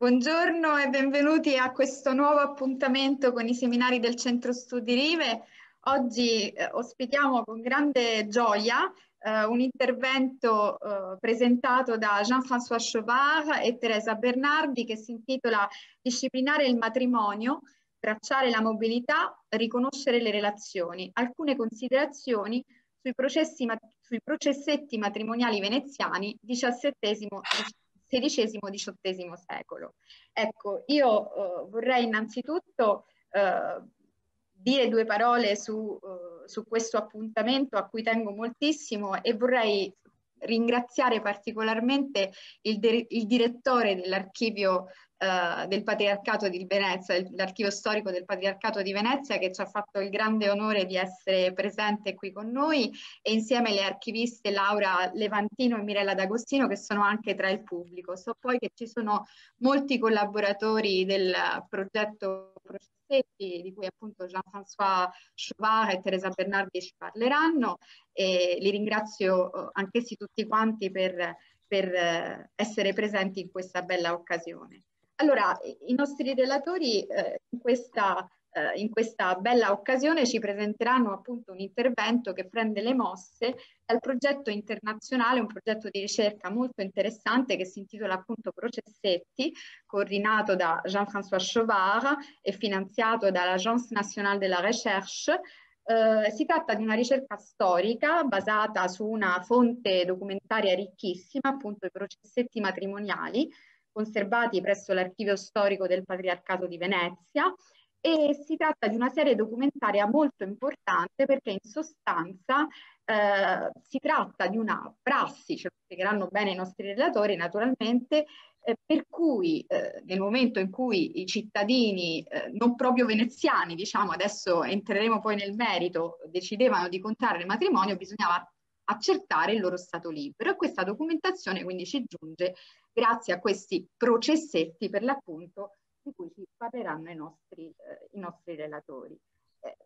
Buongiorno e benvenuti a questo nuovo appuntamento con i seminari del Centro Studi Rive. Oggi eh, ospitiamo con grande gioia eh, un intervento eh, presentato da Jean-François Chauvard e Teresa Bernardi che si intitola Disciplinare il matrimonio, tracciare la mobilità, riconoscere le relazioni. Alcune considerazioni sui, processi, sui processetti matrimoniali veneziani XVII XVI-XVIII secolo. Ecco, io eh, vorrei innanzitutto eh, dire due parole su, uh, su, questo appuntamento a cui tengo moltissimo e vorrei ringraziare particolarmente il, il direttore dell'archivio uh, del Patriarcato di Venezia, l'archivio storico del Patriarcato di Venezia che ci ha fatto il grande onore di essere presente qui con noi e insieme alle archiviste Laura Levantino e Mirella D'Agostino che sono anche tra il pubblico. So poi che ci sono molti collaboratori del progetto Processetti di cui appunto Jean-François Chauvard e Teresa Bernardi ci parleranno e li ringrazio eh, anch'essi tutti quanti per, per eh, essere presenti in questa bella occasione. Allora, i nostri relatori eh, in, questa, eh, in, questa, bella occasione ci presenteranno appunto un intervento che prende le mosse dal progetto internazionale, un progetto di ricerca molto interessante che si intitola appunto Processetti, coordinato da Jean-François Chauvard e finanziato dall'Agence Nationale de la Recherche, Uh, si tratta di una ricerca storica basata su una fonte documentaria ricchissima, appunto i processetti matrimoniali, conservati presso l'Archivio Storico del Patriarcato di Venezia e si tratta di una serie documentaria molto importante perché in sostanza eh, si tratta di una prassi, ce lo spiegheranno bene i nostri relatori naturalmente, eh, per cui eh, nel momento in cui i cittadini eh, non proprio veneziani, diciamo adesso entreremo poi nel merito, decidevano di contrarre il matrimonio, bisognava accertare il loro stato libero. E questa documentazione quindi ci giunge grazie a questi processetti per l'appunto di cui ci parleranno i nostri, eh, i nostri relatori. Eh,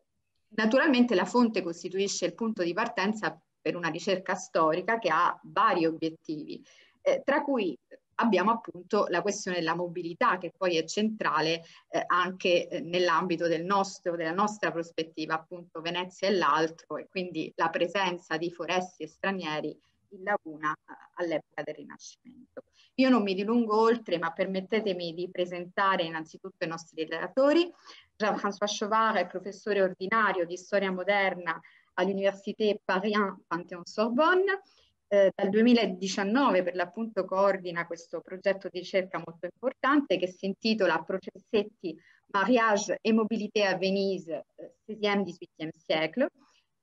naturalmente la fonte costituisce il punto di partenza per una ricerca storica che ha vari obiettivi, eh, tra cui abbiamo appunto la questione della mobilità che poi è centrale eh, anche eh, nell'ambito del nostro, della nostra prospettiva, appunto Venezia e l'altro e quindi la presenza di foresti e stranieri in laguna eh, all'epoca del Rinascimento. Io non mi dilungo oltre, ma permettetemi di presentare innanzitutto i nostri relatori. Jean-François Chauvard è professore ordinario di storia moderna all'Université Paris Panthéon-Sorbonne eh, dal 2019 per l'appunto coordina questo progetto di ricerca molto importante che si intitola Processetti Mariage et Mobilité à Venise, XVI-XVIIIe eh, siècle,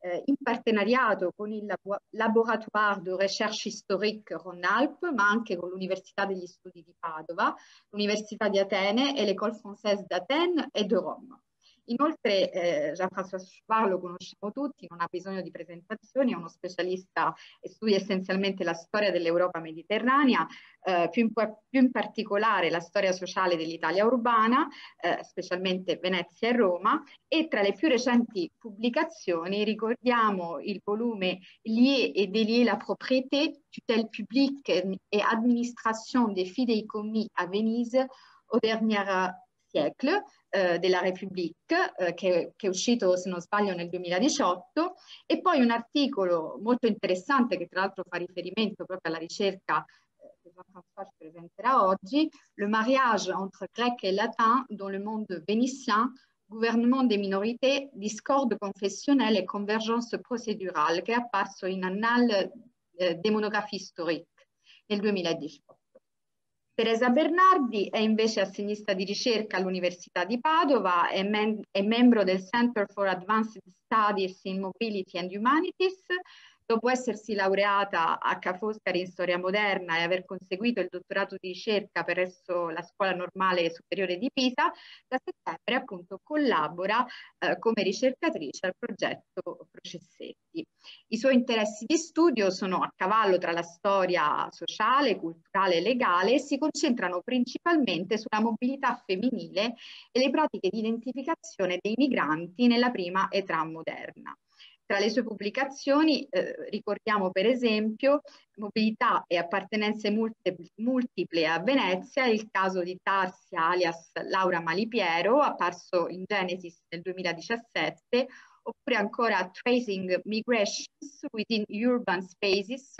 eh, in partenariato con il Laboratoire de Recherche Historique Rhône-Alpes, ma anche con l'Università degli Studi di Padova, l'Università di Atene e l'École Française d'Athènes e de Rome. Inoltre eh, Jean-François Schwar lo conosciamo tutti, non ha bisogno di presentazioni, è uno specialista e studia essenzialmente la storia dell'Europa mediterranea, eh, più, in, più, in, particolare la storia sociale dell'Italia urbana, eh, specialmente Venezia e Roma, e tra le più recenti pubblicazioni ricordiamo il volume Lié et délier la propriété, tutelle publique et administration des fideikommis à Venise au dernier siècle, eh, della République, eh, che, che, è uscito, se non sbaglio, nel 2018, e poi un articolo molto interessante che tra l'altro fa riferimento proprio alla ricerca eh, che Jean-François ci presenterà oggi, Le mariage entre grec et latin dans le monde vénitien, gouvernement des minorités, discorde confessionnelle et convergence procédurale, che è apparso in Annales eh, des monographies historiques nel 2018. Teresa Bernardi è invece assegnista di ricerca all'Università di Padova, è, è membro del Center for Advanced Studies in Mobility and Humanities, Dopo essersi laureata a Ca' Foscari in storia moderna e aver conseguito il dottorato di ricerca presso la Scuola Normale Superiore di Pisa, da settembre appunto collabora eh, come ricercatrice al progetto Processetti. I suoi interessi di studio sono a cavallo tra la storia sociale, culturale e legale e si concentrano principalmente sulla mobilità femminile e le pratiche di identificazione dei migranti nella prima età moderna. Tra le sue pubblicazioni eh, ricordiamo per esempio Mobilità e appartenenze multiple a Venezia, il caso di Tarsia alias Laura Malipiero, apparso in Genesis nel 2017, oppure ancora Tracing Migrations Within Urban Spaces,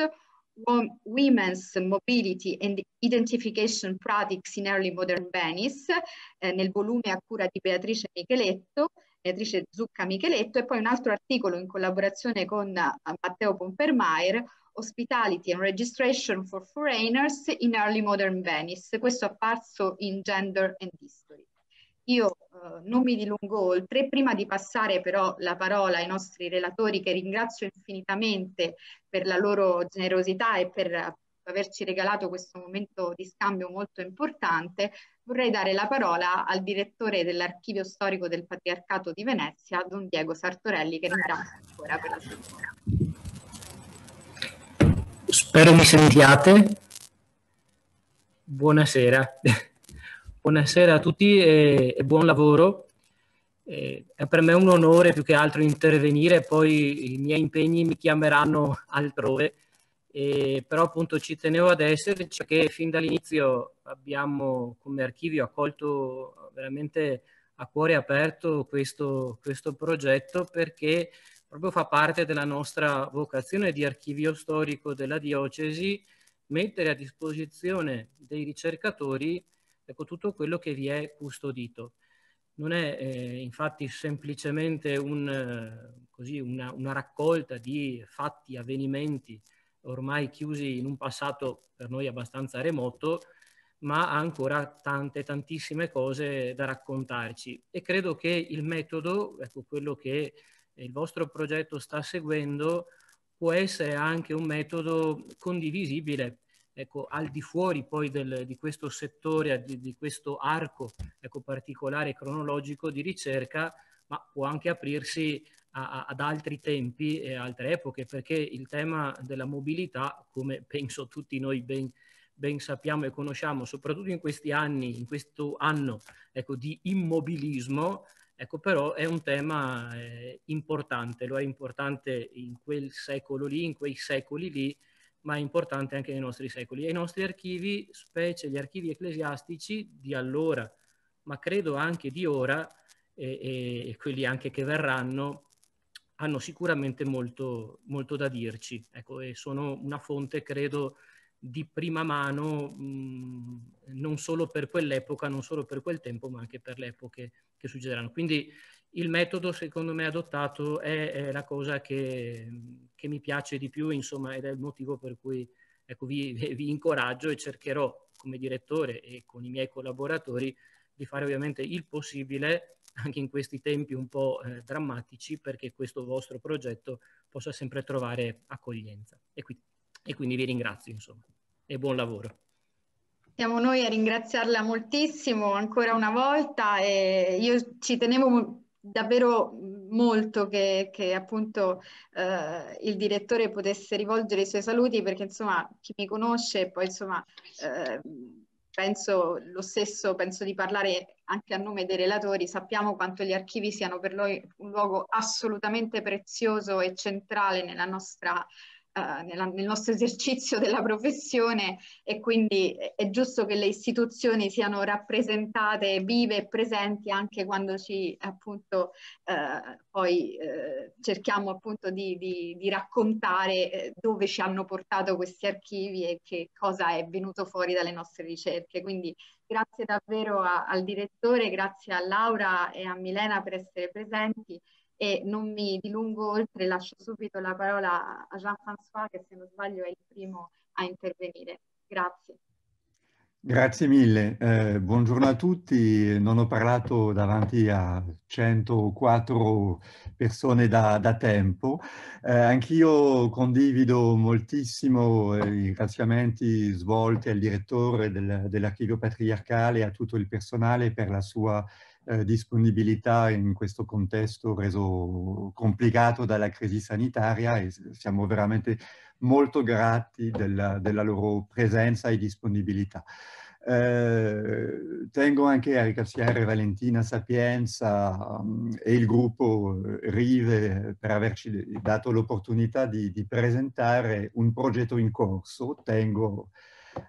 Women's Mobility and Identification Practice in Early Modern Venice, eh, nel volume a cura di Beatrice Micheletto, Beatrice Zucca Micheletto, e poi un altro articolo in collaborazione con uh, Matteo Pompermaier, Hospitality and Registration for Foreigners in Early Modern Venice. Questo apparso in Gender and History. Io uh, non mi dilungo oltre, prima di passare però la parola ai nostri relatori che ringrazio infinitamente per la loro generosità e per averci regalato questo momento di scambio molto importante, vorrei dare la parola al direttore dell'Archivio Storico del Patriarcato di Venezia, Don Diego Sartorelli, che ringrazio ancora per la sua Spero mi sentiate. Buonasera. Buonasera a tutti e, e buon lavoro. Eh, è per me un onore più che altro intervenire, poi i miei impegni mi chiameranno altrove e, però appunto ci tenevo ad essere perché fin dall'inizio abbiamo come archivio accolto veramente a cuore aperto questo, questo progetto perché proprio fa parte della nostra vocazione di archivio storico della diocesi mettere a disposizione dei ricercatori ecco, tutto quello che vi è custodito. Non è eh, infatti semplicemente un, eh, così, una, una raccolta di fatti, avvenimenti ormai chiusi in un passato per noi abbastanza remoto, ma ha ancora tante, tantissime cose da raccontarci. E credo che il metodo, ecco quello che il vostro progetto sta seguendo, può essere anche un metodo condivisibile, ecco, al di fuori poi del, di questo settore, di, di questo arco ecco, particolare cronologico di ricerca, ma può anche aprirsi a, ad altri tempi e altre epoche, perché il tema della mobilità, come penso tutti noi ben, ben sappiamo e conosciamo, soprattutto in questi anni, in questo anno ecco, di immobilismo, ecco però è un tema eh, importante, lo è importante in quel secolo lì, in quei secoli lì, ma è importante anche nei nostri secoli. E i nostri archivi, specie gli archivi ecclesiastici di allora, ma credo anche di ora, e, e quelli anche che verranno, hanno sicuramente molto, molto da dirci ecco, e sono una fonte, credo, di prima mano, mh, non solo per quell'epoca, non solo per quel tempo, ma anche per le epoche che succederanno. Quindi il metodo, secondo me, adottato è, è la cosa che, che, mi piace di più, insomma, ed è il motivo per cui ecco, vi, vi incoraggio e cercherò, come direttore e con i miei collaboratori, di fare ovviamente il possibile anche in questi tempi un po' eh, drammatici perché questo vostro progetto possa sempre trovare accoglienza. E, qui, e quindi vi ringrazio insomma e buon lavoro. Siamo noi a ringraziarla moltissimo ancora una volta e io ci tenevo davvero molto che, che appunto eh, il direttore potesse rivolgere i suoi saluti perché insomma chi mi conosce poi insomma eh, penso lo stesso, penso di parlare anche a nome dei relatori, sappiamo quanto gli archivi siano per noi un luogo assolutamente prezioso e centrale nella nostra Uh, nella, nel nostro esercizio della professione e quindi è giusto che le istituzioni siano rappresentate vive e presenti anche quando ci appunto uh, poi uh, cerchiamo appunto di, di, di raccontare dove ci hanno portato questi archivi e che cosa è venuto fuori dalle nostre ricerche. Quindi grazie davvero a, al direttore, grazie a Laura e a Milena per essere presenti e non mi dilungo oltre, lascio subito la parola a Jean-François che se non sbaglio è il primo a intervenire. Grazie. Grazie mille, eh, buongiorno a tutti. Non ho parlato davanti a 104 persone da, da tempo. Eh, anch'io condivido moltissimo eh, i ringraziamenti svolti al direttore del, dell'Archivio Patriarcale e a tutto il personale per la sua eh, disponibilità in questo contesto reso complicato dalla crisi sanitaria e siamo veramente molto grati della, della loro presenza e disponibilità. Eh, tengo anche a ringraziare Valentina Sapienza um, e il gruppo Rive per averci dato l'opportunità di, di, presentare un progetto in corso. Tengo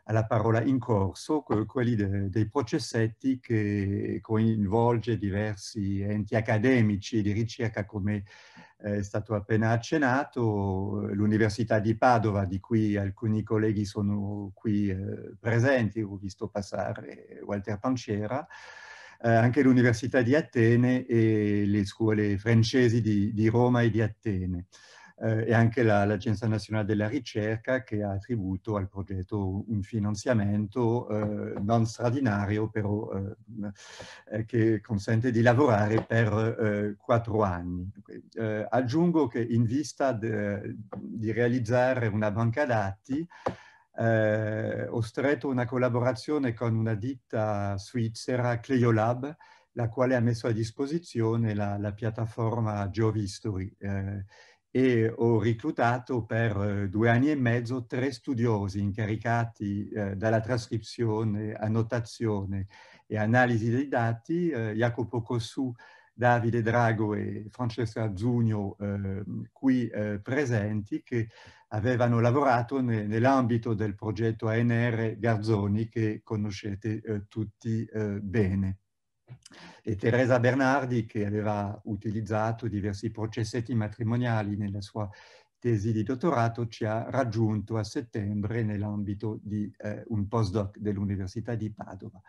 alla parola in corso, quelli de, dei processetti che coinvolge diversi enti accademici di ricerca come è stato appena accennato, l'Università di Padova, di cui alcuni colleghi sono qui eh, presenti, ho visto passare Walter Panciera, eh, anche l'Università di Atene e le scuole francesi di, di Roma e di Atene eh, e anche l'Agenzia la, Nazionale della Ricerca che ha attribuito al progetto un finanziamento eh, non straordinario però eh, eh che consente di lavorare per eh, quattro anni. Eh, aggiungo che in vista de, di realizzare una banca dati ho stretto una collaborazione con una ditta svizzera, Cleolab, la quale ha messo a disposizione la, la piattaforma GeoVistory. Eh, e ho reclutato per eh, due anni e mezzo tre studiosi incaricati eh, dalla trascrizione, annotazione e analisi dei dati, eh, Jacopo Cossù, Davide Drago e Francesca Zugno eh, qui eh, presenti che avevano lavorato ne, nell'ambito del progetto ANR Garzoni che conoscete eh, tutti bene e Teresa Bernardi che aveva utilizzato diversi processetti matrimoniali nella sua tesi di dottorato ci ha raggiunto a settembre nell'ambito di eh, un postdoc dell'Università di Padova.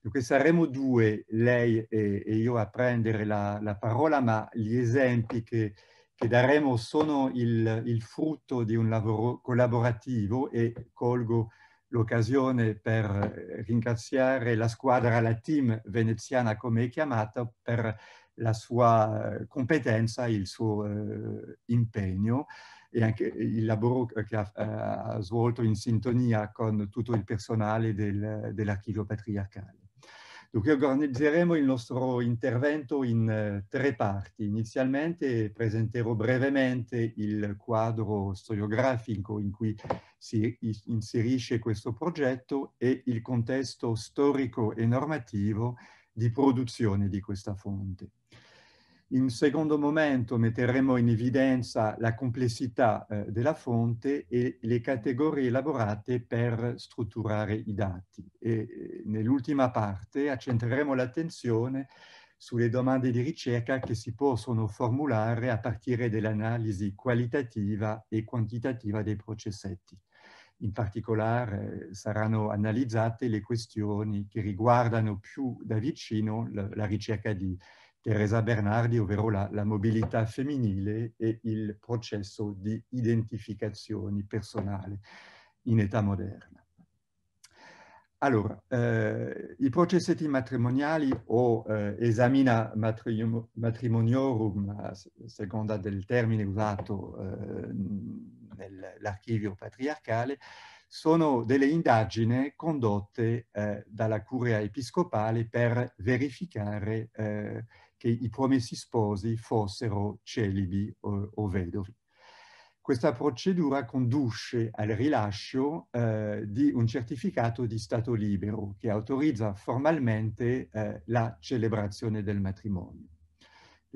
Dunque saremo due, lei e, e io, a prendere la, la, parola, ma gli esempi che, che daremo sono il, il, frutto di un lavoro collaborativo e colgo l'occasione per eh, ringraziare la squadra, la team veneziana come è chiamata, per la sua eh, competenza, il suo eh, impegno e anche il lavoro che ha, ha, svolto in sintonia con tutto il personale del, dell'archivio patriarcale. Dunque organizzeremo il nostro intervento in eh, tre parti. Inizialmente presenterò brevemente il quadro storiografico in cui si inserisce questo progetto e il contesto storico e normativo di produzione di questa fonte. In secondo momento metteremo in evidenza la complessità eh, della fonte e le categorie elaborate per strutturare i dati. E eh, nell'ultima parte accentreremo l'attenzione sulle domande di ricerca che si possono formulare a partire dall'analisi qualitativa e quantitativa dei processetti. In particolare eh, saranno analizzate le questioni che riguardano più da vicino la, la ricerca di Teresa Bernardi, ovvero la, la, mobilità femminile e il processo di identificazione personale in età moderna. Allora, eh, i processetti matrimoniali o eh, esamina matrimoniorum, a seconda del termine usato eh, nell'archivio patriarcale, sono delle indagini condotte eh, dalla curia episcopale per verificare eh, che i promessi sposi fossero celibi o, o vedovi. Questa procedura conduce al rilascio eh, di un certificato di stato libero che autorizza formalmente eh, la celebrazione del matrimonio.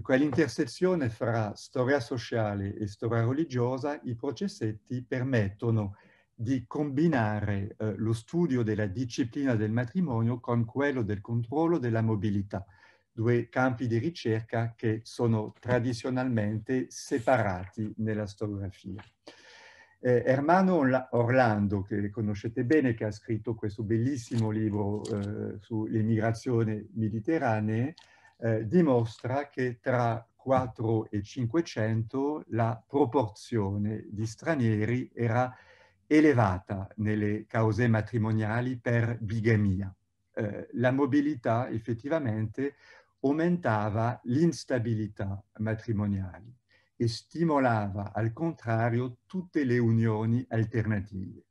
All'intersezione fra storia sociale e storia religiosa i processetti permettono di combinare eh, lo studio della disciplina del matrimonio con quello del controllo della mobilità, due campi di ricerca che sono tradizionalmente separati nella storiografia. Eh, Ermano Orlando, che conoscete bene, che ha scritto questo bellissimo libro eh, sulle migrazioni eh, dimostra che tra 4 e 500 la proporzione di stranieri era elevata nelle cause matrimoniali per bigamia. Eh, la mobilità effettivamente aumentava l'instabilità matrimoniale e stimolava al contrario tutte le unioni alternative.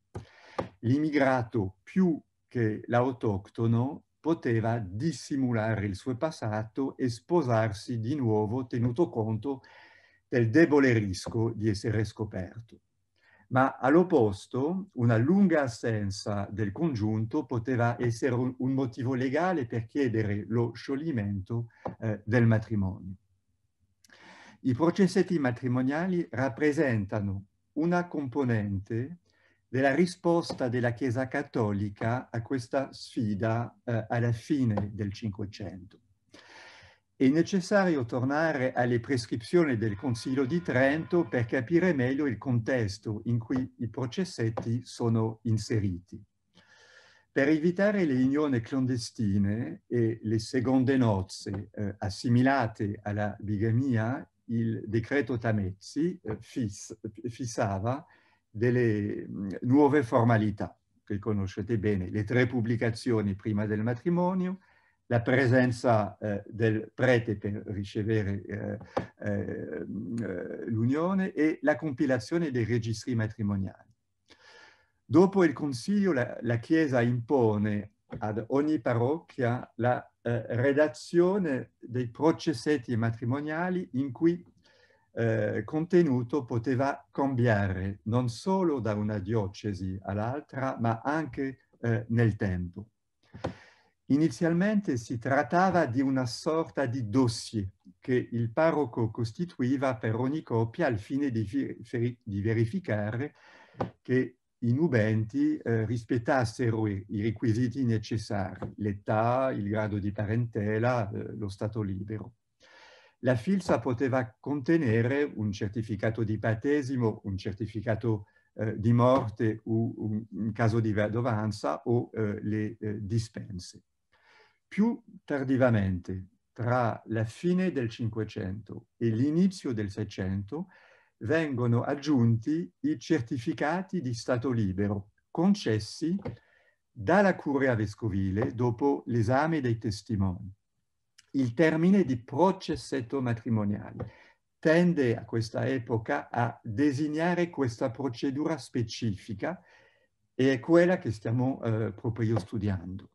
L'immigrato più che l'autoctono poteva dissimulare il suo passato e sposarsi di nuovo tenuto conto del debole rischio di essere scoperto. Ma all'opposto una lunga assenza del congiunto poteva essere un, un motivo legale per chiedere lo scioglimento eh, del matrimonio. I processetti matrimoniali rappresentano una componente della risposta della Chiesa Cattolica a questa sfida eh, alla fine del Cinquecento. È necessario tornare alle prescrizioni del Consiglio di Trento per capire meglio il contesto in cui i processetti sono inseriti. Per evitare le unioni clandestine e le seconde nozze eh, assimilate alla bigamia, il decreto Tamezzi eh, fiss, fissava delle mm, nuove formalità che conoscete bene, le tre pubblicazioni prima del matrimonio, la presenza eh, del prete per ricevere eh, eh, l'unione e la compilazione dei registri matrimoniali. Dopo il Consiglio la, la Chiesa impone ad ogni parrocchia la eh, redazione dei processetti matrimoniali in cui eh, contenuto poteva cambiare non solo da una diocesi all'altra, ma anche eh, nel tempo. Inizialmente si trattava di una sorta di dossier che il parroco costituiva per ogni coppia al fine di, di verificare che i nubenti eh, rispettassero i, i, requisiti necessari, l'età, il grado di parentela, eh, lo stato libero. La filza poteva contenere un certificato di battesimo, un certificato eh, di morte o un, un, caso di vedovanza o eh, le eh, dispense. Più tardivamente, tra la fine del Cinquecento e l'inizio del Seicento, vengono aggiunti i certificati di stato libero concessi dalla curia vescovile dopo l'esame dei testimoni. Il termine di processetto matrimoniale tende a questa epoca a designare questa procedura specifica e è quella che stiamo eh, proprio studiando.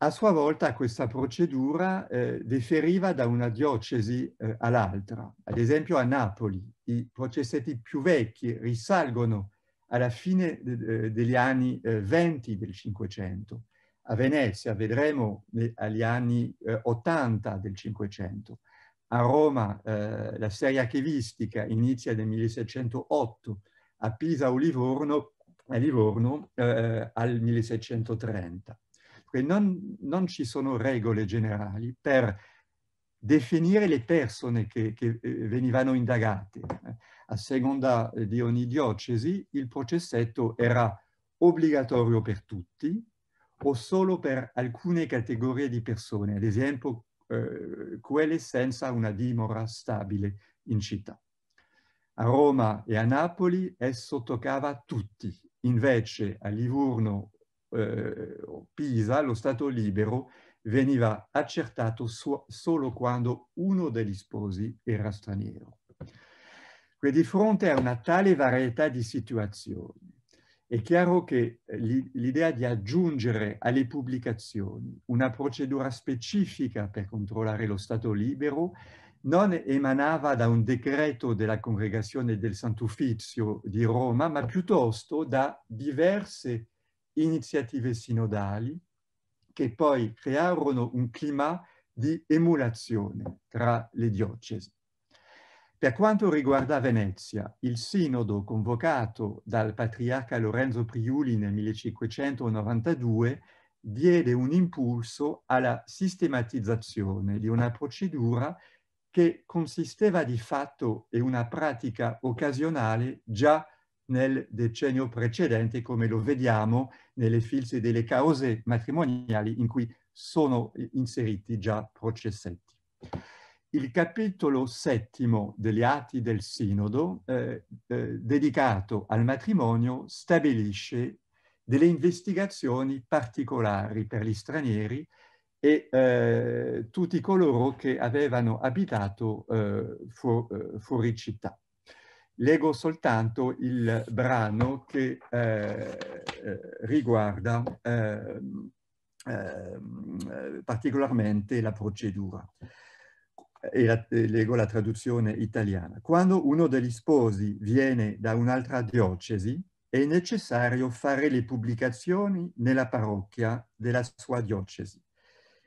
A sua volta questa procedura eh, differiva da una diocesi eh, all'altra. Ad esempio a Napoli i processetti più vecchi risalgono alla fine de degli anni eh, 20 del Cinquecento. A Venezia vedremo agli anni 80 eh, del Cinquecento. A Roma eh, la serie archivistica inizia nel 1608, a Pisa o Livorno, a Livorno eh, al 1630 non, non, ci sono regole generali per definire le persone che, che eh, venivano indagate. A seconda di ogni diocesi il processetto era obbligatorio per tutti o solo per alcune categorie di persone, ad esempio eh, quelle senza una dimora stabile in città. A Roma e a Napoli esso toccava tutti, invece a Livorno eh, Pisa, lo Stato libero, veniva accertato so solo quando uno degli sposi era straniero. Quindi di fronte a una tale varietà di situazioni, è chiaro che l'idea di aggiungere alle pubblicazioni una procedura specifica per controllare lo Stato libero non emanava da un decreto della Congregazione del Sant'Uffizio di Roma, ma piuttosto da diverse iniziative sinodali che poi crearono un clima di emulazione tra le diocesi. Per quanto riguarda Venezia, il sinodo convocato dal patriarca Lorenzo Priuli nel 1592 diede un impulso alla sistematizzazione di una procedura che consisteva di fatto in una pratica occasionale già nel decennio precedente, come lo vediamo nelle filze delle cause matrimoniali in cui sono inseriti già processetti. Il capitolo settimo degli Atti del Sinodo, eh, eh, dedicato al matrimonio, stabilisce delle investigazioni particolari per gli stranieri e eh, tutti coloro che avevano abitato eh, eh, fuori città leggo soltanto il brano che eh, eh riguarda eh, eh, particolarmente la procedura. e, la, leggo la traduzione italiana. Quando uno degli sposi viene da un'altra diocesi, è necessario fare le pubblicazioni nella parrocchia della sua diocesi.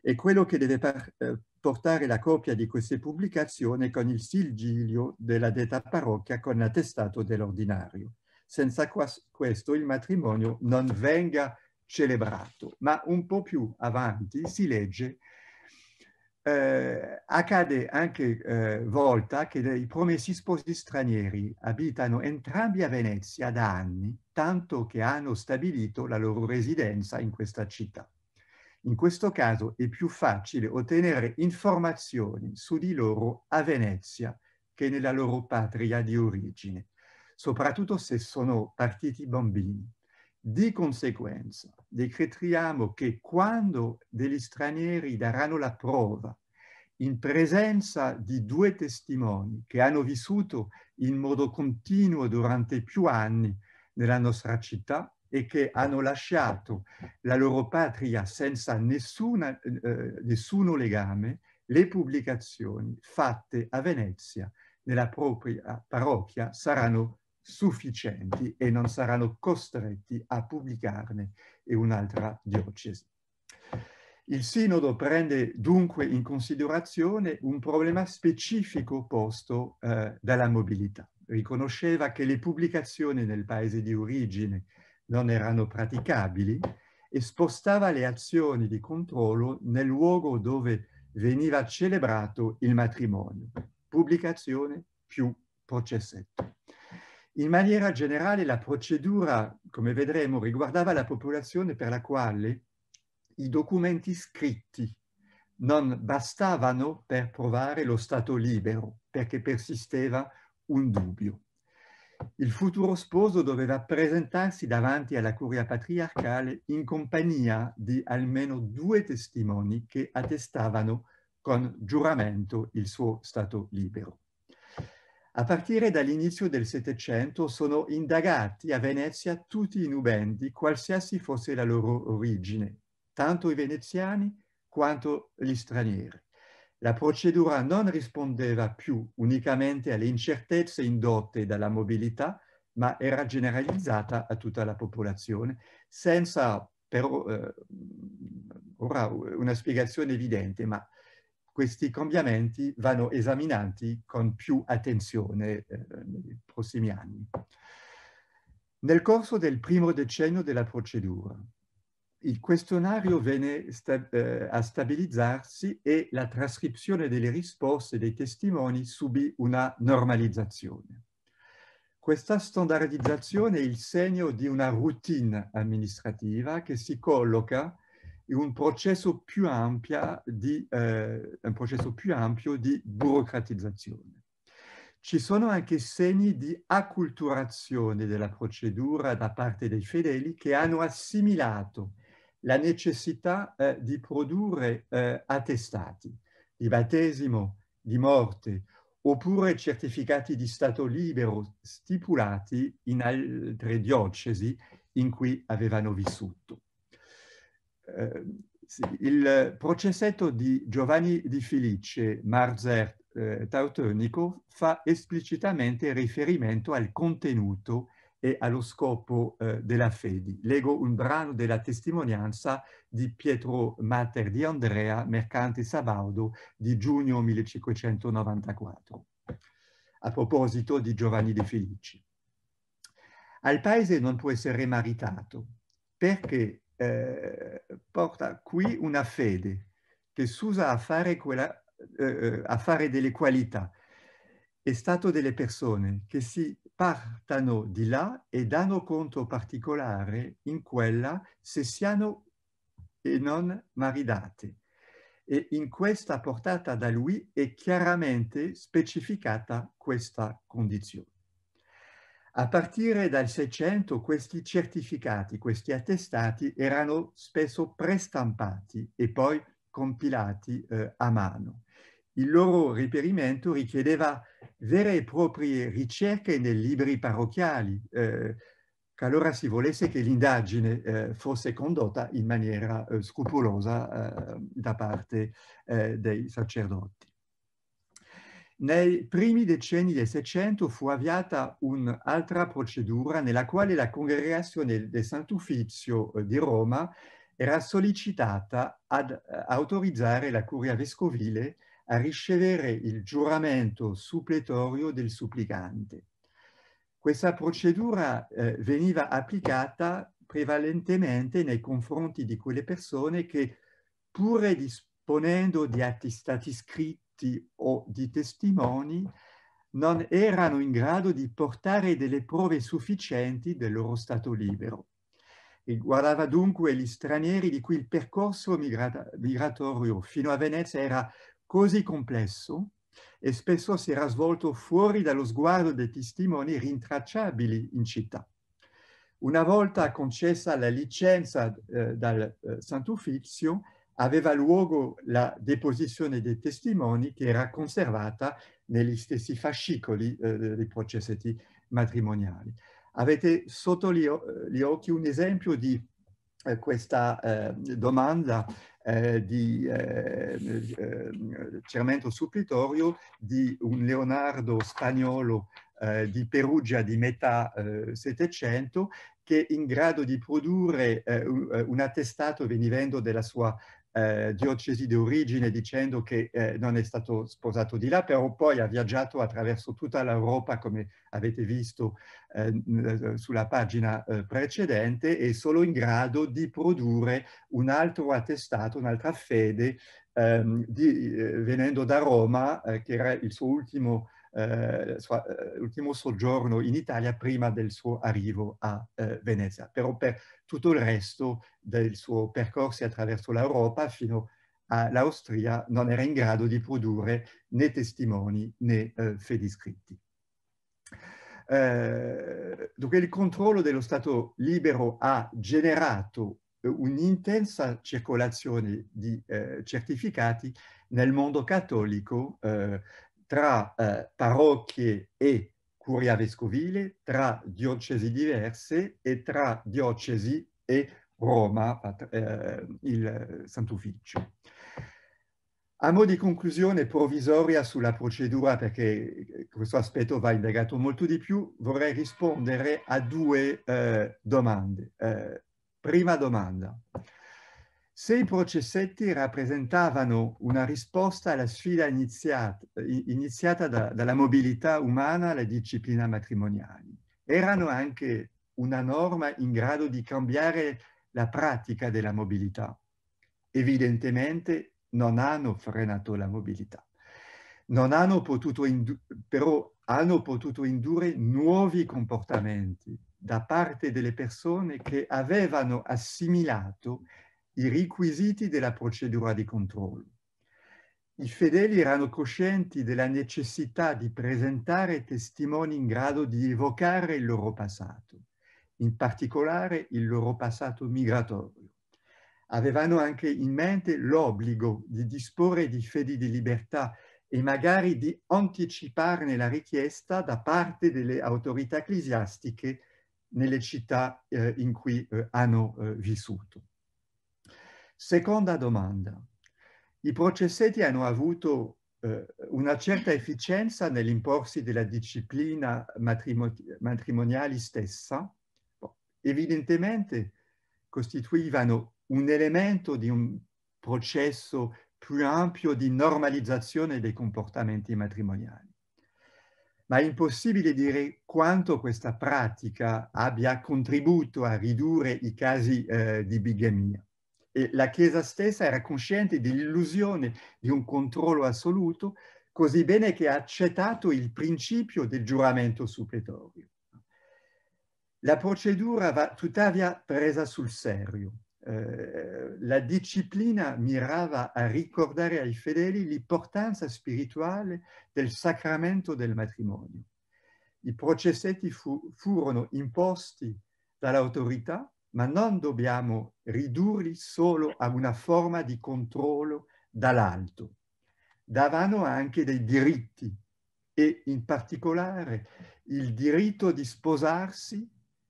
E quello che deve par, eh, portare la copia di queste pubblicazioni con il sigillo della detta parrocchia con l'attestato dell'ordinario. Senza questo il matrimonio non venga celebrato. Ma un po' più avanti si legge eh, accade anche eh, volta che i promessi sposi stranieri abitano entrambi a Venezia da anni, tanto che hanno stabilito la loro residenza in questa città. In questo caso è più facile ottenere informazioni su di loro a Venezia che nella loro patria di origine, soprattutto se sono partiti bambini. Di conseguenza, decretiamo che quando degli stranieri daranno la prova in presenza di due testimoni che hanno vissuto in modo continuo durante più anni nella nostra città e che hanno lasciato la loro patria senza nessuna, eh, nessuno legame, le pubblicazioni fatte a Venezia nella propria parrocchia saranno sufficienti e non saranno costretti a pubblicarne in un'altra diocesi. Il Sinodo prende dunque in considerazione un problema specifico posto eh, dalla mobilità. Riconosceva che le pubblicazioni nel paese di origine non erano praticabili e spostava le azioni di controllo nel luogo dove veniva celebrato il matrimonio. Pubblicazione più processetto. In maniera generale la procedura, come vedremo, riguardava la popolazione per la quale i documenti scritti non bastavano per provare lo stato libero, perché persisteva un dubbio. Il futuro sposo doveva presentarsi davanti alla curia patriarcale in compagnia di almeno due testimoni che attestavano con giuramento il suo stato libero. A partire dall'inizio del Settecento sono indagati a Venezia tutti i nubenti, qualsiasi fosse la loro origine, tanto i veneziani quanto gli stranieri. La procedura non rispondeva più unicamente alle incertezze indotte dalla mobilità, ma era generalizzata a tutta la popolazione, senza però eh, ora una spiegazione evidente, ma questi cambiamenti vanno esaminati con più attenzione eh, nei prossimi anni. Nel corso del primo decennio della procedura, il questionario venne sta eh, a stabilizzarsi e la trascrizione delle risposte dei testimoni subì una normalizzazione. Questa standardizzazione è il segno di una routine amministrativa che si colloca un processo più, di, eh, un processo più ampio di burocratizzazione. Ci sono anche segni di acculturazione della procedura da parte dei fedeli che hanno assimilato la necessità eh, di produrre eh, attestati di battesimo, di morte, oppure certificati di stato libero stipulati in altre diocesi in cui avevano vissuto. Eh, il processetto di Giovanni di Felice, Marzer eh, Tautonico, fa esplicitamente riferimento al contenuto e allo scopo eh, della fede. Leggo un brano della testimonianza di Pietro Mater di Andrea, mercante Sabaudo, di giugno 1594, a proposito di Giovanni de Felici. Al paese non può essere maritato perché eh, porta qui una fede che s'usa a eh, eh, a fare delle qualità. È stato delle persone che si partano di là e danno conto particolare in quella se siano e non maridate. E in questa portata da lui è chiaramente specificata questa condizione. A partire dal 600 questi certificati, questi attestati erano spesso prestampati e poi compilati eh, a mano. Il loro riperimento richiedeva vere e proprie ricerche nei libri parrocchiali, eh, qualora si volesse che l'indagine eh, fosse condotta in maniera eh, scrupolosa eh, da parte eh, dei sacerdoti. nei primi decenni del Seicento fu avviata un'altra procedura nella quale la congregazione del Sant'Uffizio di Roma era sollecitata ad autorizzare la curia vescovile a ricevere il giuramento suppletorio del supplicante. Questa procedura eh, veniva applicata prevalentemente nei confronti di quelle persone che, pure disponendo di attestati scritti o di testimoni, non erano in grado di portare delle prove sufficienti del loro stato libero. Riguardava dunque gli stranieri di cui il percorso migratorio fino a Venezia era così complesso e spesso si era svolto fuori dallo sguardo dei testimoni rintracciabili in città. Una volta concessa la licenza eh, dal eh, Sant'Uffizio, aveva luogo la deposizione dei testimoni che era conservata negli stessi fascicoli eh, dei processetti matrimoniali. Avete sotto gli, gli occhi un esempio di questa eh, domanda eh, di eh, Cermento Supplitorio di un Leonardo spagnolo eh, di Perugia di metà Settecento che è in grado di produrre un, un attestato venivendo dalla sua eh, diocesi di origine dicendo che eh, non è stato sposato di là, però poi ha viaggiato attraverso tutta l'Europa, come avete visto eh, eh sulla pagina eh, precedente, è solo in grado di produrre un altro attestato, un'altra fede, ehm, di, eh, venendo da Roma, che era il suo ultimo suo, ultimo soggiorno in Italia prima del suo arrivo a Venezia. Però per tutto il resto del suo percorso attraverso l'Europa fino all'Austria non era in grado di produrre né testimoni né eh, fedi scritti. Eh, dunque il controllo dello Stato libero ha generato un'intensa circolazione di eh, certificati nel mondo cattolico eh, tra eh, parrocchie e curia vescovile, tra diocesi diverse e tra diocesi e Roma, eh, il Sant'Ufficio. A mo' di conclusione provvisoria sulla procedura, perché questo aspetto va indagato molto di più, vorrei rispondere a due eh, domande. Eh, prima domanda. Se i processetti rappresentavano una risposta alla sfida iniziata, iniziata da, dalla mobilità umana alle discipline matrimoniali, erano anche una norma in grado di cambiare la pratica della mobilità. Evidentemente non hanno frenato la mobilità. Hanno però hanno potuto indurre nuovi comportamenti da parte delle persone che avevano assimilato i requisiti della procedura di controllo. I fedeli erano coscienti della necessità di presentare testimoni in grado di evocare il loro passato, in particolare il loro passato migratorio. Avevano anche in mente l'obbligo di disporre di fedi di libertà e magari di anticiparne la richiesta da parte delle autorità ecclesiastiche nelle città eh, in cui eh, hanno eh, vissuto. Seconda domanda. I processetti hanno avuto eh, una certa efficienza nell'imporsi della disciplina matrimoniale stessa? Evidentemente costituivano un elemento di un processo più ampio di normalizzazione dei comportamenti matrimoniali. Ma è impossibile dire quanto questa pratica abbia contribuito a ridurre i casi eh, di bigamia e la Chiesa stessa era consciente dell'illusione di un controllo assoluto, così bene che ha accettato il principio del giuramento suppletorio. La procedura va tuttavia presa sul serio. Eh, la disciplina mirava a ricordare ai fedeli l'importanza spirituale del sacramento del matrimonio. I processetti fu, furono imposti dall'autorità ma non dobbiamo ridurli solo a una forma di controllo dall'alto. Davano anche dei diritti e in particolare il diritto di sposarsi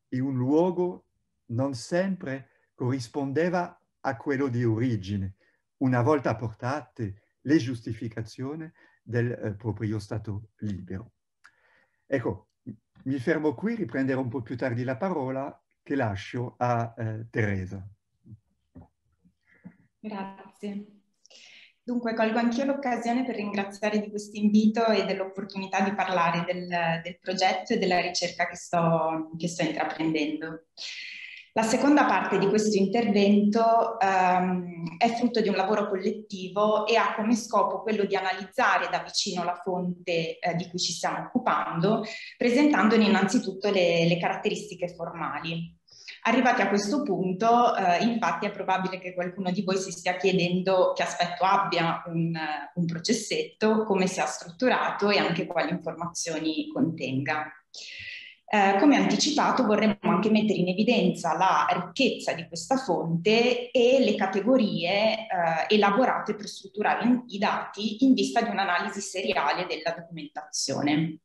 in un luogo non sempre corrispondeva a quello di origine. Una volta portate le giustificazioni, del eh, proprio Stato libero. Ecco, mi fermo qui, riprenderò un po' più tardi la parola che lascio a eh, Teresa. Grazie. Dunque, colgo anch'io l'occasione per ringraziare di questo invito e dell'opportunità di parlare del, del, progetto e della ricerca che sto, che sto, intraprendendo. La seconda parte di questo intervento um, è frutto di un lavoro collettivo e ha come scopo quello di analizzare da vicino la fonte eh, di cui ci stiamo occupando, presentandone innanzitutto le, le caratteristiche formali. Arrivati a questo punto, eh, infatti, è probabile che qualcuno di voi si stia chiedendo che aspetto abbia un, un processetto, come sia strutturato e anche quali informazioni contenga. Eh, come anticipato vorremmo anche mettere in evidenza la ricchezza di questa fonte e le categorie eh, elaborate per strutturare i dati in vista di un'analisi seriale della documentazione.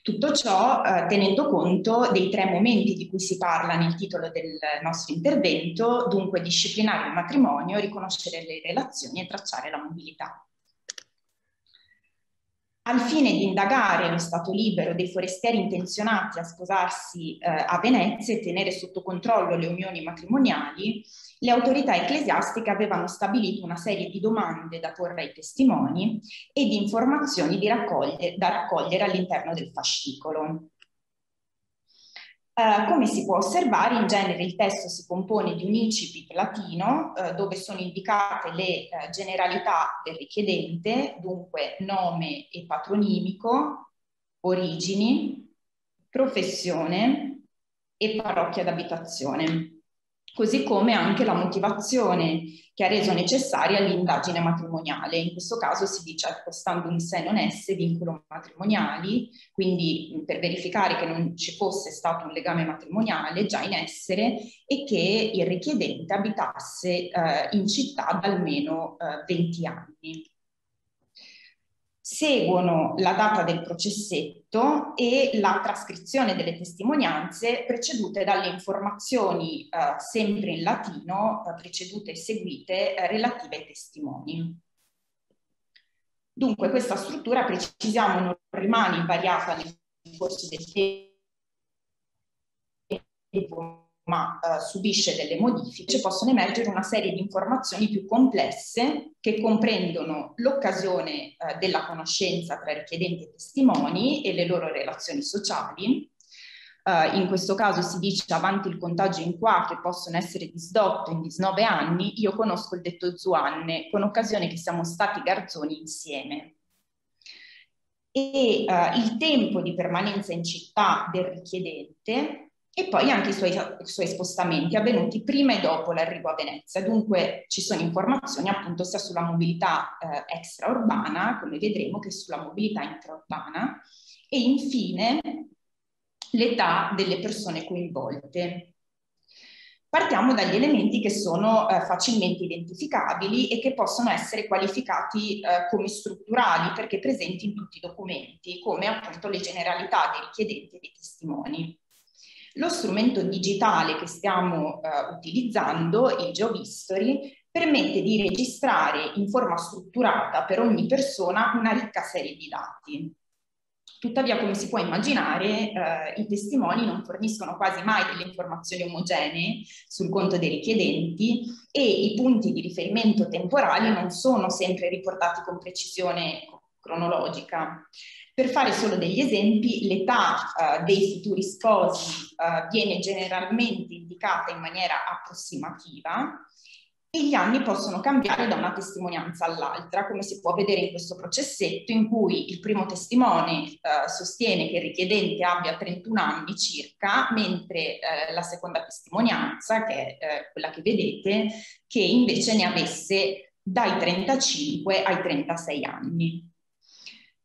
Tutto ciò eh, tenendo conto dei tre momenti di cui si parla nel titolo del nostro intervento, dunque disciplinare il matrimonio, riconoscere le relazioni e tracciare la mobilità. Al fine di indagare lo stato libero dei forestieri intenzionati a sposarsi eh, a Venezia e tenere sotto controllo le unioni matrimoniali, le autorità ecclesiastiche avevano stabilito una serie di domande da porre ai testimoni e di informazioni raccoglie, da raccogliere all'interno del fascicolo. Uh, come si può osservare, in genere il testo si compone di un incipit latino uh, dove sono indicate le uh, generalità del richiedente, dunque nome e patronimico, origini, professione e parrocchia d'abitazione. Così come anche la motivazione che ha reso necessaria l'indagine matrimoniale. In questo caso si dice accostando un se non esse vincolo matrimoniali, quindi per verificare che non ci fosse stato un legame matrimoniale già in essere e che il richiedente abitasse eh, in città da almeno eh, 20 anni seguono la data del processetto e la trascrizione delle testimonianze precedute dalle informazioni eh, sempre in latino, eh, precedute e seguite eh, relative ai testimoni. Dunque questa struttura, precisiamo, non rimane invariata nel corso del tempo ma uh, subisce delle modifiche, possono emergere una serie di informazioni più complesse che comprendono l'occasione uh, della conoscenza tra richiedenti e testimoni e le loro relazioni sociali. Uh, in questo caso si dice avanti il contagio in qua che possono essere disdotto in 19 anni, io conosco il detto Zuanne, con occasione che siamo stati garzoni insieme e uh, il tempo di permanenza in città del richiedente e poi anche i suoi, i suoi, spostamenti avvenuti prima e dopo l'arrivo a Venezia. Dunque ci sono informazioni appunto sia sulla mobilità eh, extraurbana, come vedremo, che sulla mobilità intraurbana e infine l'età delle persone coinvolte. Partiamo dagli elementi che sono eh, facilmente identificabili e che possono essere qualificati eh, come strutturali perché presenti in tutti i documenti, come appunto le generalità dei richiedenti e dei testimoni. Lo strumento digitale che stiamo uh, utilizzando, il GeoHistory, permette di registrare in forma strutturata per ogni persona una ricca serie di dati. Tuttavia, come si può immaginare, eh, i testimoni non forniscono quasi mai delle informazioni omogenee sul conto dei richiedenti e i punti di riferimento temporali non sono sempre riportati con precisione cronologica. Per fare solo degli esempi, l'età uh, dei futuri sposi uh, viene generalmente indicata in maniera approssimativa e gli anni possono cambiare da una testimonianza all'altra, come si può vedere in questo processetto in cui il primo testimone uh, sostiene che il richiedente abbia 31 anni circa, mentre la seconda testimonianza, che è quella che vedete, che invece ne avesse dai 35 ai 36 anni.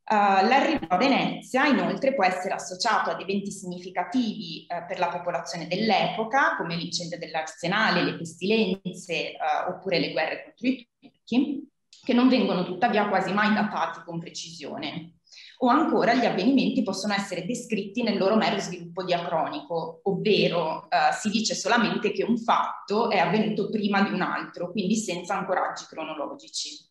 Uh, l'arrivo a Venezia inoltre può essere associato ad eventi significativi uh, per la popolazione dell'epoca, come l'incendio dell'arsenale, le pestilenze uh, oppure le guerre contro i turchi, che non vengono tuttavia quasi mai datati con precisione. O ancora gli avvenimenti possono essere descritti nel loro mero sviluppo diacronico, ovvero si dice solamente che un fatto è avvenuto prima di un altro, quindi senza ancoraggi cronologici.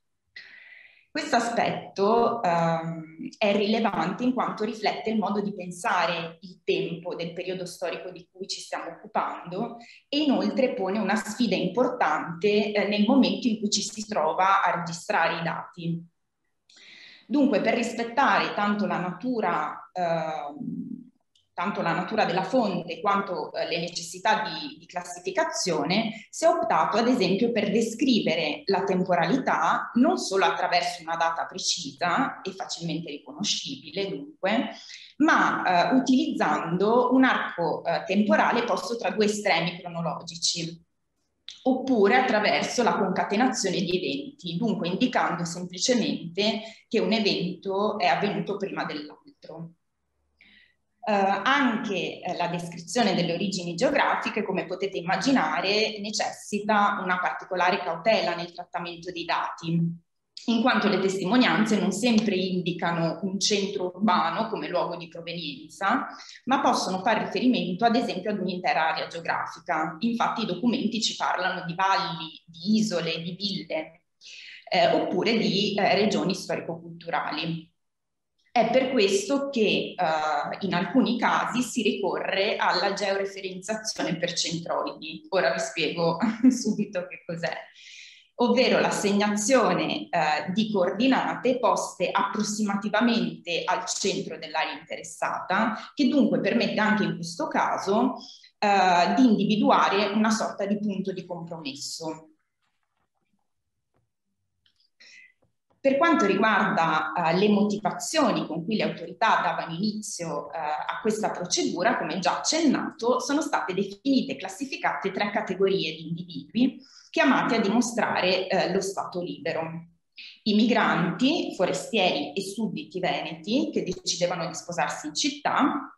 Questo aspetto ehm, è rilevante in quanto riflette il modo di pensare il tempo del periodo storico di cui ci stiamo occupando e inoltre pone una sfida importante eh, nel momento in cui ci si trova a registrare i dati. Dunque, per rispettare tanto la natura eh, tanto la natura della fonte quanto eh, le necessità di, di, classificazione, si è optato ad esempio per descrivere la temporalità non solo attraverso una data precisa e facilmente riconoscibile dunque, ma eh, utilizzando un arco eh, temporale posto tra due estremi cronologici oppure attraverso la concatenazione di eventi, dunque indicando semplicemente che un evento è avvenuto prima dell'altro. Uh, anche eh, la descrizione delle origini geografiche, come potete immaginare, necessita una particolare cautela nel trattamento dei dati, in quanto le testimonianze non sempre indicano un centro urbano come luogo di provenienza, ma possono fare riferimento ad esempio ad un'intera area geografica. Infatti i documenti ci parlano di valli, di isole, di ville, eh, oppure di eh, regioni storico-culturali. È per questo che uh, in alcuni casi si ricorre alla georeferenziazione per centroidi. Ora vi spiego subito che cos'è. Ovvero l'assegnazione uh, di coordinate poste approssimativamente al centro dell'area interessata, che dunque permette anche in questo caso uh, di individuare una sorta di punto di compromesso. Per quanto riguarda uh, le motivazioni con cui le autorità davano inizio uh, a questa procedura, come già accennato, sono state definite e classificate tre categorie di individui chiamati a dimostrare uh, lo Stato libero. I migranti, forestieri e sudditi veneti che decidevano di sposarsi in città,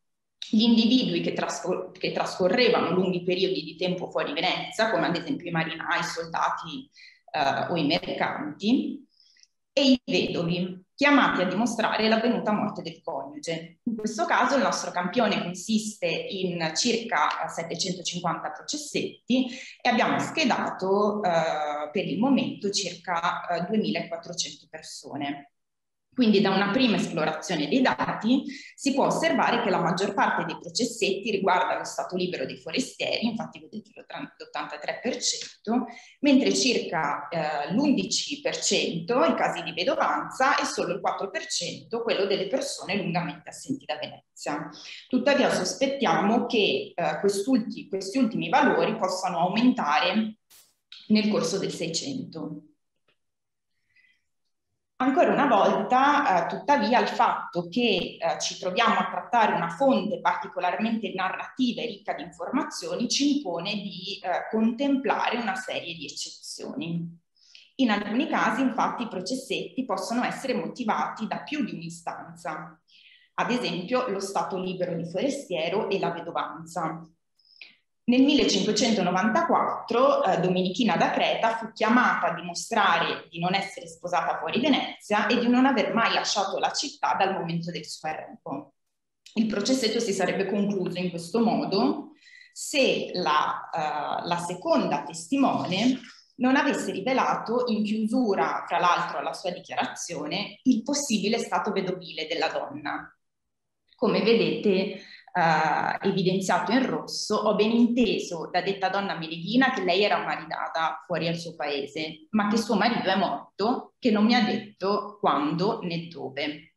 gli individui che, trascor- che trascorrevano lunghi periodi di tempo fuori Venezia, come ad esempio i marinai, i soldati o i mercanti, e i vedovi, chiamati a dimostrare l'avvenuta morte del coniuge. In questo caso il nostro campione consiste in circa 750 processetti e abbiamo schedato eh, per il momento circa eh, 2400 persone. Quindi da una prima esplorazione dei dati si può osservare che la maggior parte dei processetti riguarda lo stato libero dei forestieri, infatti vedete l'83%, mentre circa eh, l'11% i casi di vedovanza e solo il 4% quello delle persone lungamente assenti da Venezia. Tuttavia sospettiamo che eh, questi ultimi valori possano aumentare nel corso del 600. Ancora una volta, eh, tuttavia, il fatto che eh, ci troviamo a trattare una fonte particolarmente narrativa e ricca di informazioni ci impone di eh, contemplare una serie di eccezioni. In alcuni casi, infatti, i processetti possono essere motivati da più di un'istanza, ad esempio lo stato libero di forestiero e la vedovanza. Nel 1594 eh, Domenichina da Creta fu chiamata a dimostrare di non essere sposata fuori Venezia e di non aver mai lasciato la città dal momento del suo arrivo. Il processetto si sarebbe concluso in questo modo se la, uh, la seconda testimone non avesse rivelato in chiusura, tra l'altro alla sua dichiarazione, il possibile stato vedovile della donna. Come vedete, eh, evidenziato in rosso, ho ben inteso da detta donna meleghina che lei era maritata fuori al suo paese, ma che suo marito è morto, che non mi ha detto quando né dove.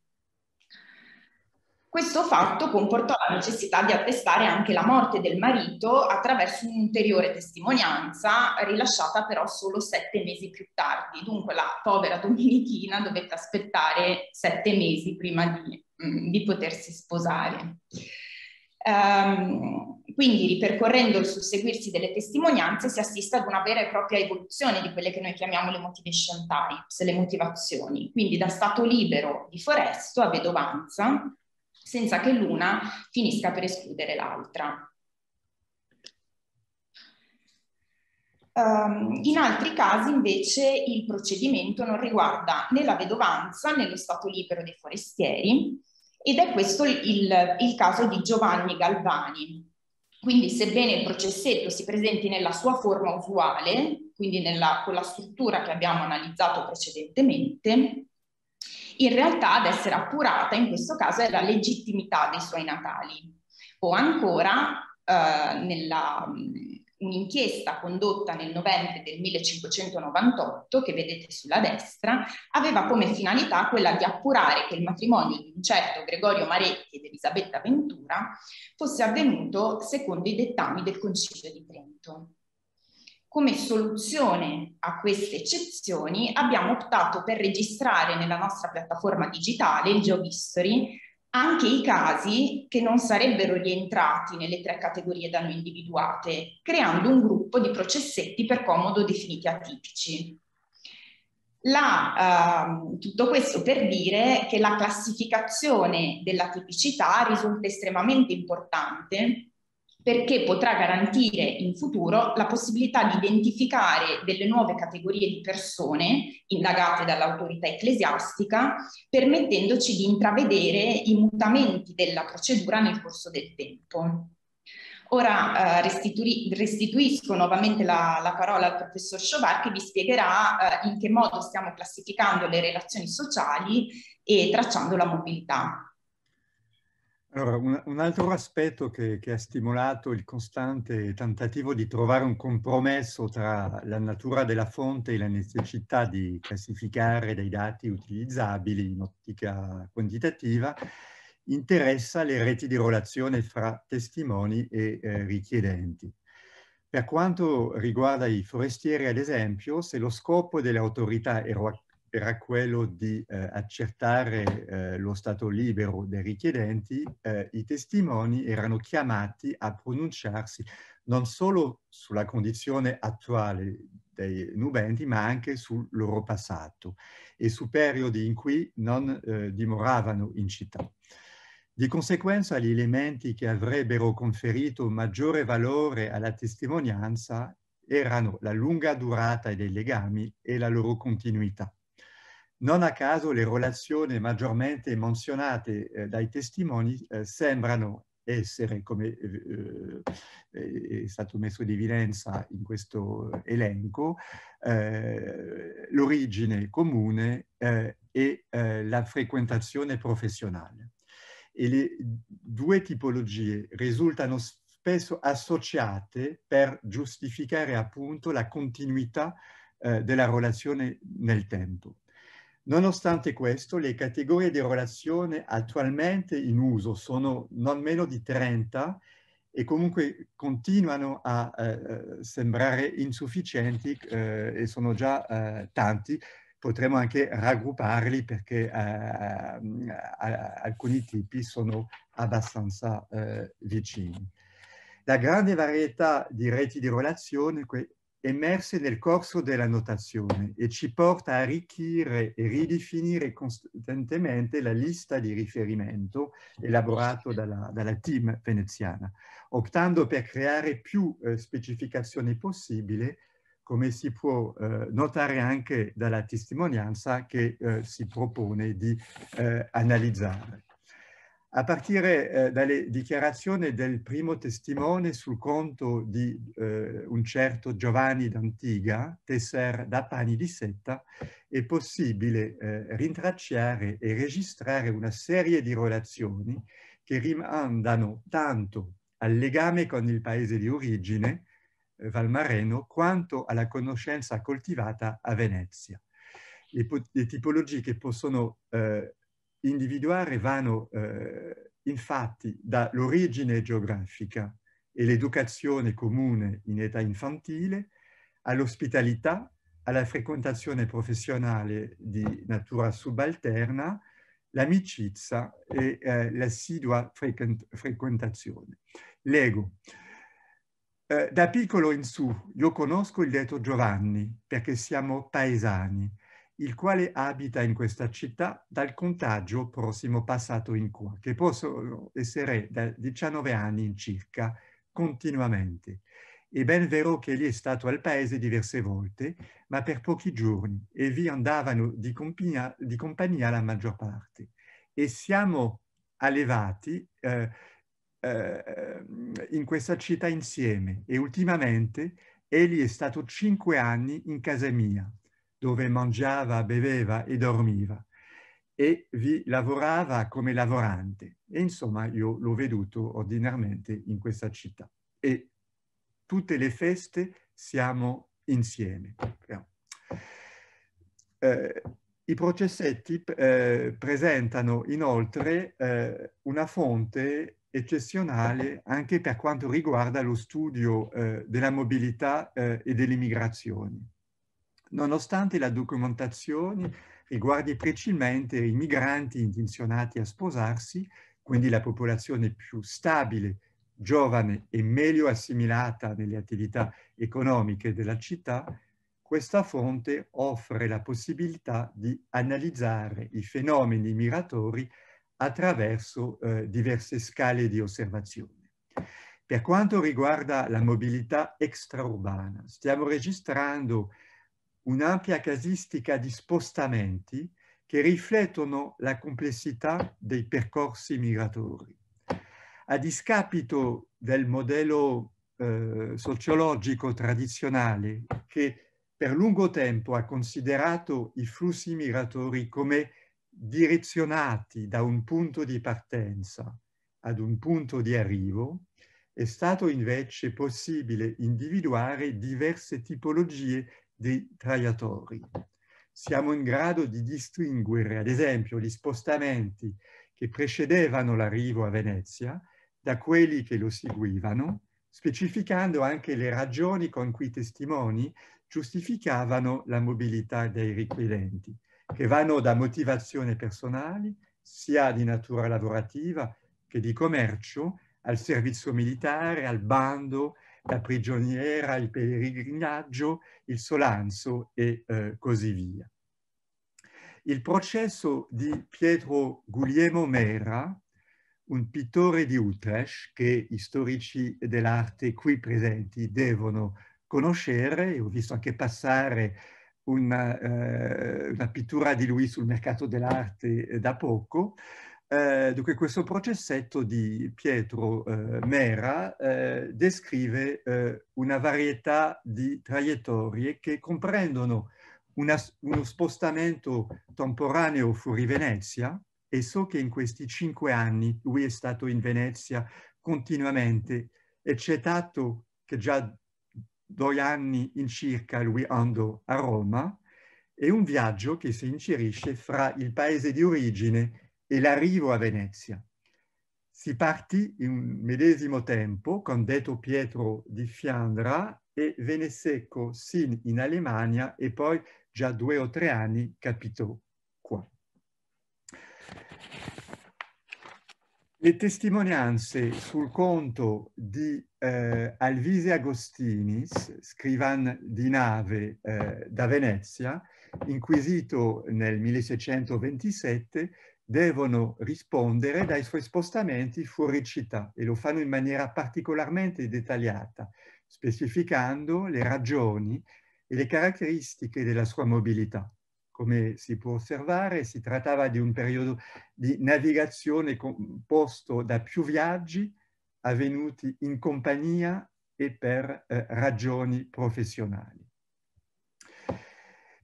Questo fatto comportò la necessità di attestare anche la morte del marito attraverso un'ulteriore testimonianza rilasciata però solo sette mesi più tardi. Dunque la povera Domenichina dovette aspettare sette mesi prima di, mm, di potersi sposare. Um, quindi ripercorrendo il susseguirsi delle testimonianze si assiste ad una vera e propria evoluzione di quelle che noi chiamiamo le motivation types, le motivazioni, quindi da stato libero di foresto a vedovanza, senza che l'una finisca per escludere l'altra. Um, in altri casi invece il procedimento non riguarda né la vedovanza né lo stato libero dei forestieri, ed è questo il, il caso di Giovanni Galvani. Quindi sebbene il processetto si presenti nella sua forma usuale, quindi nella, con la struttura che abbiamo analizzato precedentemente, In realtà ad essere appurata in questo caso è la legittimità dei suoi natali. O ancora, eh, nella, un'inchiesta condotta nel novembre del 1598, che vedete sulla destra, aveva come finalità quella di appurare che il matrimonio di un certo Gregorio Maretti ed Elisabetta Ventura fosse avvenuto secondo i dettami del Concilio di Trento. Come soluzione a queste eccezioni abbiamo optato per registrare nella nostra piattaforma digitale, il GeoHistory, anche i casi che non sarebbero rientrati nelle tre categorie da noi individuate, creando un gruppo di processetti per comodo definiti atipici. La, uh, tutto questo per dire che la classificazione della tipicità risulta estremamente importante perché potrà garantire in futuro la possibilità di identificare delle nuove categorie di persone indagate dall'autorità ecclesiastica, permettendoci di intravedere i mutamenti della procedura nel corso del tempo. Ora eh, restitui, restituisco nuovamente la, la, parola al professor Chauvard che vi spiegherà eh, in che modo stiamo classificando le relazioni sociali e tracciando la mobilità. Allora, un, un altro aspetto che, che, ha stimolato il costante tentativo di trovare un compromesso tra la natura della fonte e la necessità di classificare dei dati utilizzabili in ottica quantitativa interessa le reti di relazione fra testimoni e eh, richiedenti. Per quanto riguarda i forestieri, ad esempio, se lo scopo delle autorità era quello di eh, accertare eh, lo stato libero dei richiedenti, eh, i testimoni erano chiamati a pronunciarsi non solo sulla condizione attuale dei nubenti, ma anche sul loro passato e su periodi in cui non eh, dimoravano in città. Di conseguenza gli elementi che avrebbero conferito maggiore valore alla testimonianza erano la lunga durata dei legami e la loro continuità. Non a caso le relazioni maggiormente menzionate eh, dai testimoni eh, sembrano essere, come eh, eh è stato messo in evidenza in questo elenco, eh, l'origine comune eh, e la frequentazione professionale. E le due tipologie risultano spesso associate per giustificare appunto la continuità della relazione nel tempo. Nonostante questo, le categorie di relazione attualmente in uso sono non meno di 30 e comunque continuano a eh, sembrare insufficienti eh, e sono già eh, tanti. Potremmo anche raggrupparli perché eh, alcuni tipi sono abbastanza eh, vicini. La grande varietà di reti di relazione emerse nel corso della notazione e ci porta a arricchire e ridefinire costantemente la lista di riferimento elaborato dalla, dalla team veneziana, optando per creare più eh, specificazioni possibili, come si può eh, notare anche dalla testimonianza che eh, si propone di eh, analizzare. A partire eh, dalle dichiarazioni del primo testimone sul conto di eh, un certo Giovanni d'Antiga, tesser da pani di setta, è possibile eh, rintracciare e registrare una serie di relazioni che rimandano tanto al legame con il paese di origine, eh, Valmareno, quanto alla conoscenza coltivata a Venezia. Le, le tipologie che possono eh, individuare vanno eh, infatti dall'origine geografica e l'educazione comune in età infantile all'ospitalità, alla frequentazione professionale di natura subalterna, l'amicizia e eh, l'assidua frequent frequentazione. Leggo. Eh, da piccolo in su io conosco il detto Giovanni perché siamo paesani il quale abita in questa città dal contagio prossimo passato in qua, che possono essere da 19 anni in circa, continuamente. È ben vero che egli è stato al paese diverse volte, ma per pochi giorni, e vi andavano di compagnia, di compagnia la maggior parte. E siamo allevati eh, eh, in questa città insieme, e ultimamente egli è stato cinque anni in casa mia, dove mangiava, beveva e dormiva. e vi lavorava come lavorante. E insomma io l'ho veduto ordinariamente in questa città. E tutte le feste siamo insieme. Eh, I processetti eh, presentano inoltre eh, una fonte eccezionale anche per quanto riguarda lo studio eh, della mobilità eh, e delle migrazioni. Nonostante la documentazione riguardi principalmente i migranti intenzionati a sposarsi, quindi la popolazione più stabile, giovane e meglio assimilata nelle attività economiche della città, questa fonte offre la possibilità di analizzare i fenomeni migratori attraverso eh, diverse scale di osservazione. Per quanto riguarda la mobilità extraurbana, stiamo registrando un'ampia casistica di spostamenti che riflettono la complessità dei percorsi migratori. A discapito del modello eh, sociologico tradizionale che per lungo tempo ha considerato i flussi migratori come direzionati da un punto di partenza ad un punto di arrivo, è stato invece possibile individuare diverse tipologie di traiettori. Siamo in grado di distinguere, ad esempio, gli spostamenti che precedevano l'arrivo a Venezia da quelli che lo seguivano, specificando anche le ragioni con cui i testimoni giustificavano la mobilità dei richiedenti che vanno da motivazioni personali, sia di natura lavorativa che di commercio, al servizio militare, al bando, la prigioniera, il pellegrinaggio, il solanzo e eh, così via. Il processo di Pietro Guglielmo Mera, un pittore di Utrecht che i storici dell'arte qui presenti devono conoscere, ho visto anche passare una, eh, una pittura di lui sul mercato dell'arte eh, da poco. Eh, dunque questo processetto di Pietro eh, Mera eh, descrive eh, una varietà di traiettorie che comprendono una, uno spostamento temporaneo fuori Venezia e so che in questi cinque anni lui è stato in Venezia continuamente, eccetato che già due anni in circa lui andò a Roma, è un viaggio che si inserisce fra il paese di origine e l'arrivo a Venezia. Si partì in un medesimo tempo con detto Pietro di Fiandra e venne secco sin in Alemania e poi già due o tre anni capitò qua. Le testimonianze sul conto di eh, Alvise Agostinis, scrivan di nave eh, da Venezia, inquisito nel 1627, devono rispondere dai suoi spostamenti fuori città e lo fanno in maniera particolarmente dettagliata, specificando le ragioni e le caratteristiche della sua mobilità. Come si può osservare, si trattava di un periodo di navigazione composto da più viaggi avvenuti in compagnia e per eh, ragioni professionali.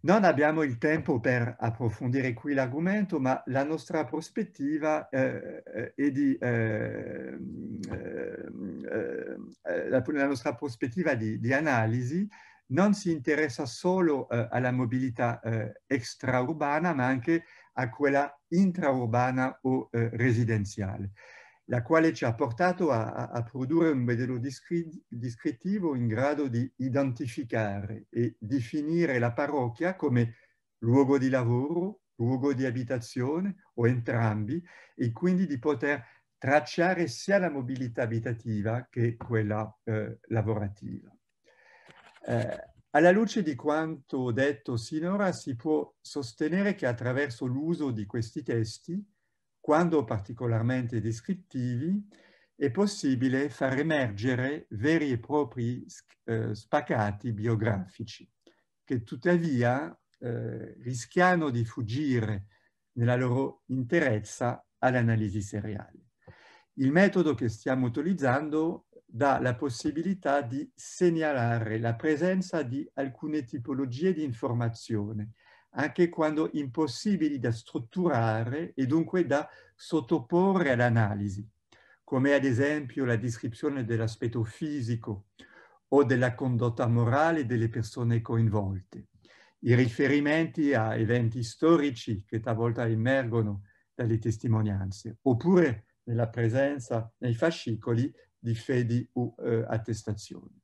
Non abbiamo il tempo per approfondire qui l'argomento, ma la nostra prospettiva eh, eh è di, eh, eh, eh, la, la, nostra prospettiva di, di analisi. Non si interessa solo eh, alla mobilità eh, extraurbana, ma anche a quella intraurbana o eh, residenziale, la quale ci ha portato a, a produrre un modello descrittivo in grado di identificare e definire la parrocchia come luogo di lavoro, luogo di abitazione o entrambi, e quindi di poter tracciare sia la mobilità abitativa che quella eh, lavorativa. Eh, alla luce di quanto detto sinora si può sostenere che attraverso l'uso di questi testi, quando particolarmente descrittivi, è possibile far emergere veri e propri eh, spaccati biografici, che tuttavia eh, rischiano di fuggire nella loro interezza all'analisi seriale. Il metodo che stiamo utilizzando dà la possibilità di segnalare la presenza di alcune tipologie di informazione anche quando impossibili da strutturare e dunque da sottoporre all'analisi, come ad esempio la descrizione dell'aspetto fisico o della condotta morale delle persone coinvolte, i riferimenti a eventi storici che talvolta emergono dalle testimonianze, oppure nella presenza nei fascicoli di fedi o eh, attestazioni.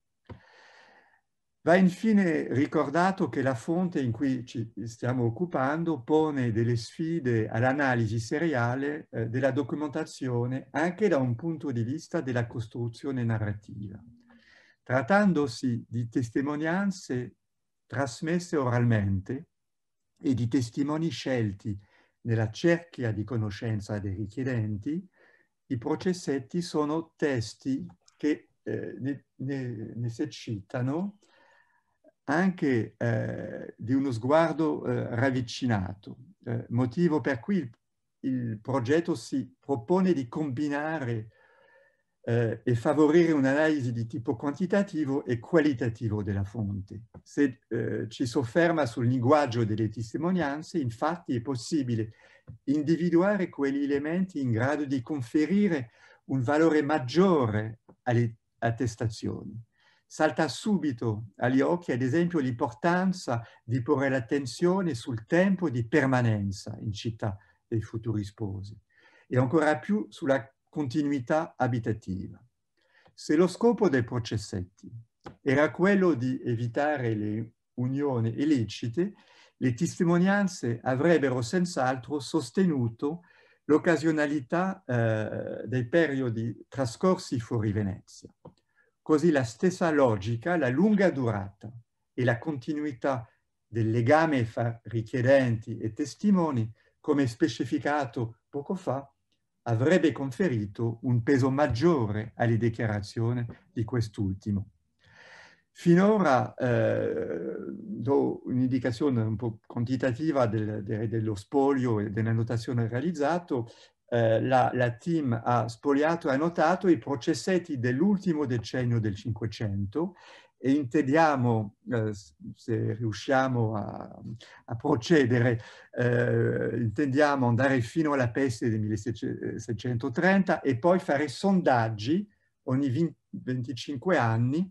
Va infine ricordato che la fonte in cui ci stiamo occupando pone delle sfide all'analisi seriale eh, della documentazione anche da un punto di vista della costruzione narrativa. Trattandosi di testimonianze trasmesse oralmente e di testimoni scelti nella cerchia di conoscenza dei richiedenti, i processetti sono testi che eh, ne, ne, necessitano anche eh, di uno sguardo eh, ravvicinato, eh, motivo per cui il, il, progetto si propone di combinare eh, e favorire un'analisi di tipo quantitativo e qualitativo della fonte. Se eh, ci sofferma sul linguaggio delle testimonianze, infatti è possibile individuare quegli elementi in grado di conferire un valore maggiore alle attestazioni salta subito agli occhi, ad esempio, l'importanza di porre l'attenzione sul tempo di permanenza in città dei futuri sposi e ancora più sulla continuità abitativa. Se lo scopo dei processetti era quello di evitare le unioni illecite, le testimonianze avrebbero senz'altro sostenuto l'occasionalità eh, dei periodi trascorsi fuori Venezia. Così la stessa logica, la lunga durata e la continuità del legame fra richiedenti e testimoni, come specificato poco fa, avrebbe conferito un peso maggiore alle dichiarazioni di quest'ultimo. Finora eh, do un'indicazione un po' quantitativa del, de, dello spoglio e della notazione realizzato eh, la, la, team ha spoliato e annotato i processetti dell'ultimo decennio del Cinquecento e intendiamo, eh, se riusciamo a, a procedere, eh, intendiamo andare fino alla peste del 1630 e poi fare sondaggi ogni 20, 25 anni,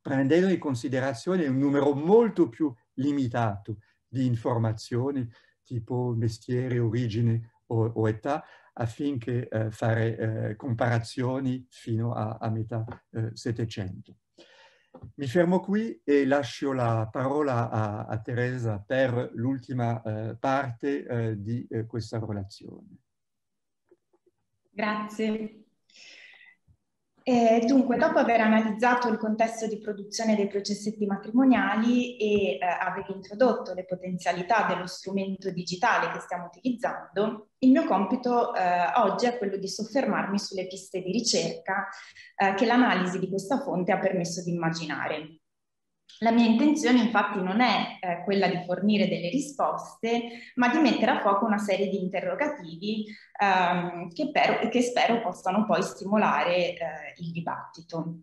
prendendo in considerazione un numero molto più limitato di informazioni, tipo mestiere, origine o, o età, affinché eh, fare eh, comparazioni fino a, a metà eh, Settecento. Mi fermo qui e lascio la parola a, a Teresa per l'ultima eh, parte eh, di questa relazione. Grazie. Eh, dunque, dopo aver analizzato il contesto di produzione dei processetti matrimoniali e eh, aver introdotto le potenzialità dello strumento digitale che stiamo utilizzando, il mio compito eh, oggi è quello di soffermarmi sulle piste di ricerca eh, che l'analisi di questa fonte ha permesso di immaginare. La mia intenzione infatti non è eh, quella di fornire delle risposte, ma di mettere a fuoco una serie di interrogativi ehm, che, per, che, spero possano poi stimolare eh, il dibattito.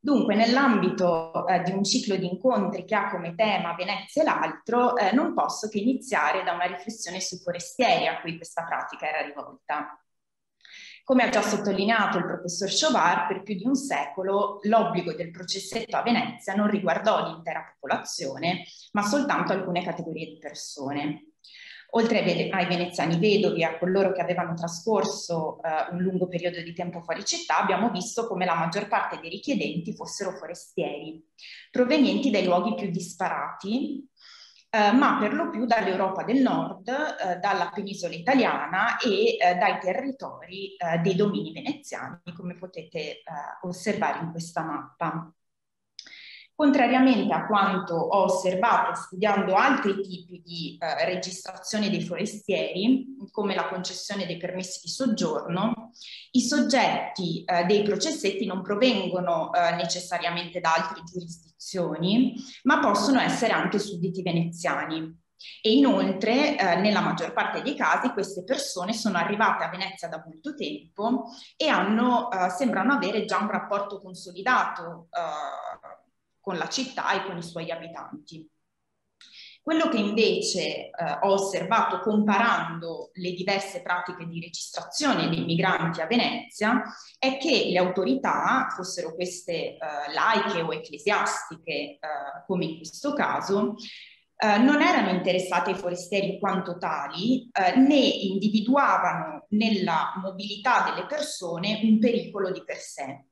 Dunque, nell'ambito eh, di un ciclo di incontri che ha come tema Venezia e l'altro, eh, non posso che iniziare da una riflessione sui forestieri a cui questa pratica era rivolta. Come ha già sottolineato il professor Chauvard, per più di un secolo l'obbligo del processetto a Venezia non riguardò l'intera popolazione, ma soltanto alcune categorie di persone. Oltre ai veneziani vedovi, a coloro che avevano trascorso eh, un lungo periodo di tempo fuori città, abbiamo visto come la maggior parte dei richiedenti fossero forestieri, provenienti dai luoghi più disparati eh, ma per lo più dall'Europa del Nord, eh, dalla penisola italiana e eh, dai territori eh, dei domini veneziani, come potete eh, osservare in questa mappa. Contrariamente a quanto ho osservato studiando altri tipi di eh, registrazione dei forestieri, come la concessione dei permessi di soggiorno, i soggetti eh, dei processetti non provengono eh, necessariamente da altre giurisdizioni, ma possono essere anche sudditi veneziani. E inoltre, eh, nella maggior parte dei casi, queste persone sono arrivate a Venezia da molto tempo e hanno, eh, sembrano avere già un rapporto consolidato eh, con la città e con i suoi abitanti. Quello che invece eh, ho osservato comparando le diverse pratiche di registrazione dei migranti a Venezia è che le autorità, fossero queste eh, laiche o ecclesiastiche, eh, come in questo caso, eh, non erano interessate ai forestieri in quanto tali, eh, né individuavano nella mobilità delle persone un pericolo di per sé.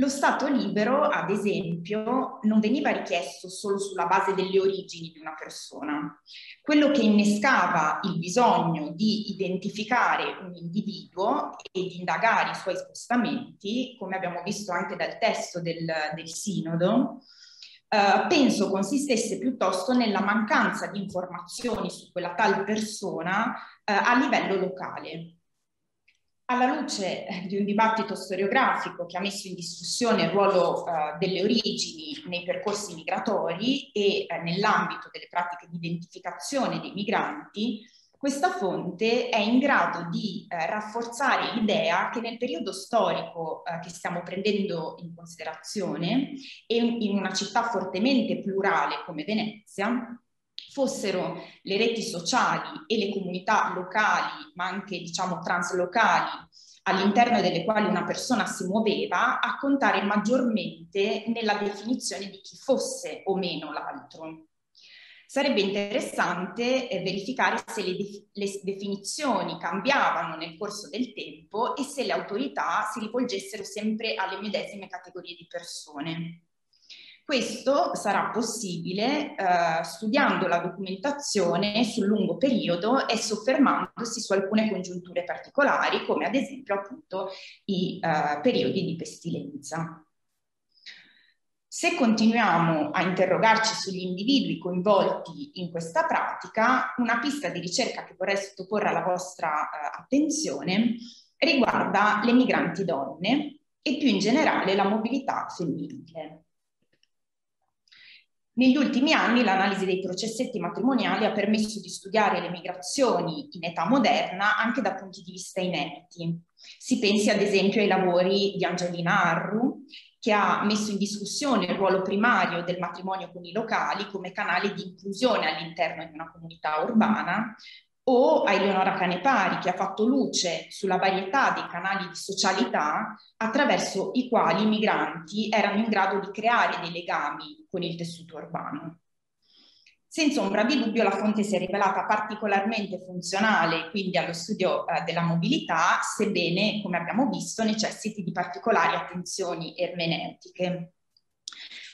Lo Stato libero, ad esempio, non veniva richiesto solo sulla base delle origini di una persona. Quello che innescava il bisogno di identificare un individuo e di indagare i suoi spostamenti, come abbiamo visto anche dal testo del, del Sinodo, Uh, penso consistesse piuttosto nella mancanza di informazioni su quella tal persona uh, a livello locale alla luce eh, di un dibattito storiografico che ha messo in discussione il ruolo uh, delle origini nei percorsi migratori e uh, nell'ambito delle pratiche di identificazione dei migranti, questa fonte è in grado di uh, rafforzare l'idea che nel periodo storico che stiamo prendendo in considerazione e in una città fortemente plurale come Venezia, fossero le reti sociali e le comunità locali, ma anche diciamo translocali, all'interno delle quali una persona si muoveva, a contare maggiormente nella definizione di chi fosse o meno l'altro. Sarebbe interessante eh, verificare se le, de le, definizioni cambiavano nel corso del tempo e se le autorità si rivolgessero sempre alle medesime categorie di persone. Questo sarà possibile eh, studiando la documentazione sul lungo periodo e soffermandosi su alcune congiunture particolari, come ad esempio appunto i eh, periodi di pestilenza. Se continuiamo a interrogarci sugli individui coinvolti in questa pratica, una pista di ricerca che vorrei sottoporre alla vostra eh, attenzione riguarda le migranti donne e più in generale la mobilità femminile. Negli ultimi anni l'analisi dei processetti matrimoniali ha permesso di studiare le migrazioni in età moderna anche da punti di vista inediti. Si pensi ad esempio ai lavori di Angelina Arru, che ha messo in discussione il ruolo primario del matrimonio con i locali come canale di inclusione all'interno di una comunità urbana, o a Eleonora Canepari che ha fatto luce sulla varietà dei canali di socialità attraverso i quali i migranti erano in grado di creare dei legami con il tessuto urbano. Senza ombra di dubbio la fonte si è rivelata particolarmente funzionale quindi allo studio eh, della mobilità, sebbene, come abbiamo visto, necessiti di particolari attenzioni ermeneutiche.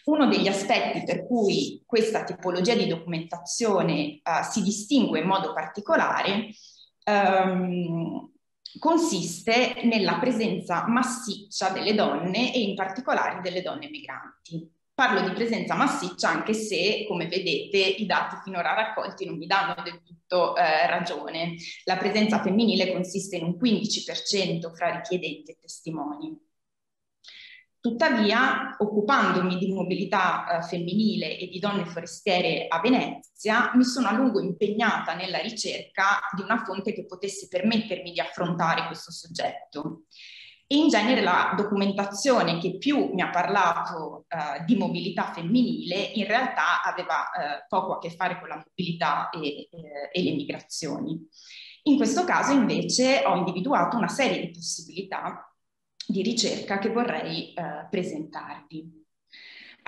Uno degli aspetti per cui questa tipologia di documentazione uh, si distingue in modo particolare um, consiste nella presenza massiccia delle donne e in particolare delle donne migranti. Parlo di presenza massiccia anche se, come vedete, i dati finora raccolti non mi danno del tutto eh, ragione. La presenza femminile consiste in un 15% fra richiedenti e testimoni. Tuttavia, occupandomi di mobilità eh, femminile e di donne forestiere a Venezia, mi sono a lungo impegnata nella ricerca di una fonte che potesse permettermi di affrontare questo soggetto. E in genere la documentazione che più mi ha parlato eh, di mobilità femminile in realtà aveva eh, poco a che fare con la mobilità e, eh, e le migrazioni. In questo caso invece ho individuato una serie di possibilità di ricerca che vorrei eh, presentarvi.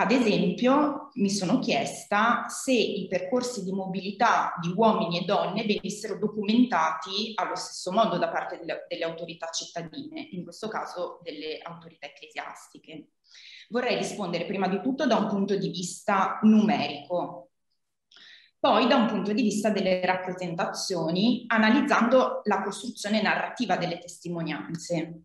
Ad esempio, mi sono chiesta se i percorsi di mobilità di uomini e donne venissero documentati allo stesso modo da parte delle, delle autorità cittadine, in questo caso delle autorità ecclesiastiche. Vorrei rispondere prima di tutto da un punto di vista numerico, poi da un punto di vista delle rappresentazioni, analizzando la costruzione narrativa delle testimonianze.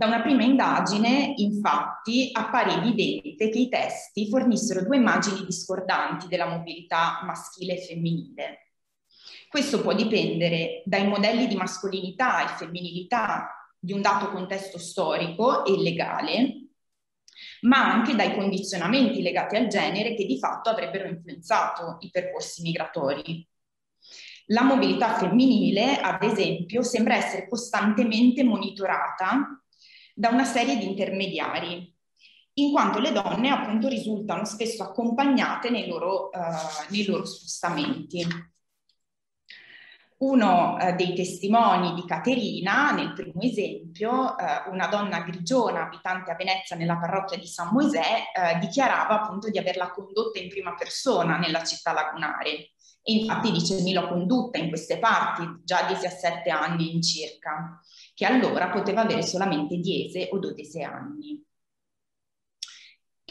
Da una prima indagine, infatti, appare evidente che i testi fornissero due immagini discordanti della mobilità maschile e femminile. Questo può dipendere dai modelli di mascolinità e femminilità di un dato contesto storico e legale, ma anche dai condizionamenti legati al genere che di fatto avrebbero influenzato i percorsi migratori. La mobilità femminile, ad esempio, sembra essere costantemente monitorata da una serie di intermediari in quanto le donne appunto risultano spesso accompagnate nei loro, uh, nei loro spostamenti. Uno uh, dei testimoni di Caterina, nel primo esempio, uh, una donna grigiona abitante a Venezia nella parrocchia di San Mosè, dichiarava appunto di averla condotta in prima persona nella città lagunare. E infatti dice mi l'ho condotta in queste parti già a 17 anni in circa, che allora poteva avere solamente 10 o 12 anni.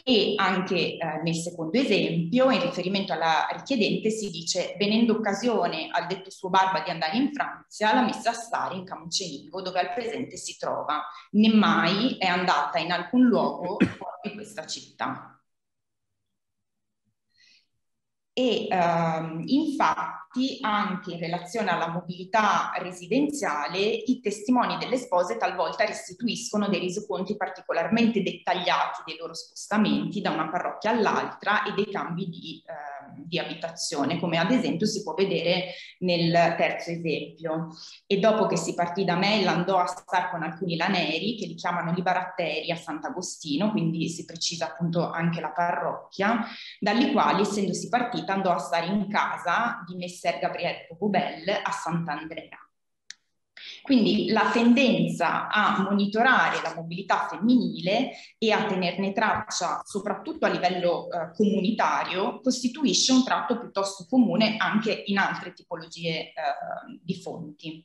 E anche eh, nel secondo esempio, in riferimento alla richiedente, si dice venendo occasione al detto suo barba di andare in Francia, l'ha messa a stare in Camucenigo, dove al presente si trova. Né mai è andata in alcun luogo di questa città. E ehm, infatti infatti anche in relazione alla mobilità residenziale i testimoni delle spose talvolta restituiscono dei resoconti particolarmente dettagliati dei loro spostamenti da una parrocchia all'altra e dei cambi di, eh, di abitazione, come ad esempio si può vedere nel terzo esempio. E dopo che si partì da Mella andò a stare con alcuni laneri che li chiamano i baratteri a Sant'Agostino, quindi si precisa appunto anche la parrocchia, dalli quali essendosi partita andò a stare in casa di Messer Messer Gabriele Pogubel a Sant'Andrea. Quindi la tendenza a monitorare la mobilità femminile e a tenerne traccia soprattutto a livello eh, comunitario costituisce un tratto piuttosto comune anche in altre tipologie eh, di fonti.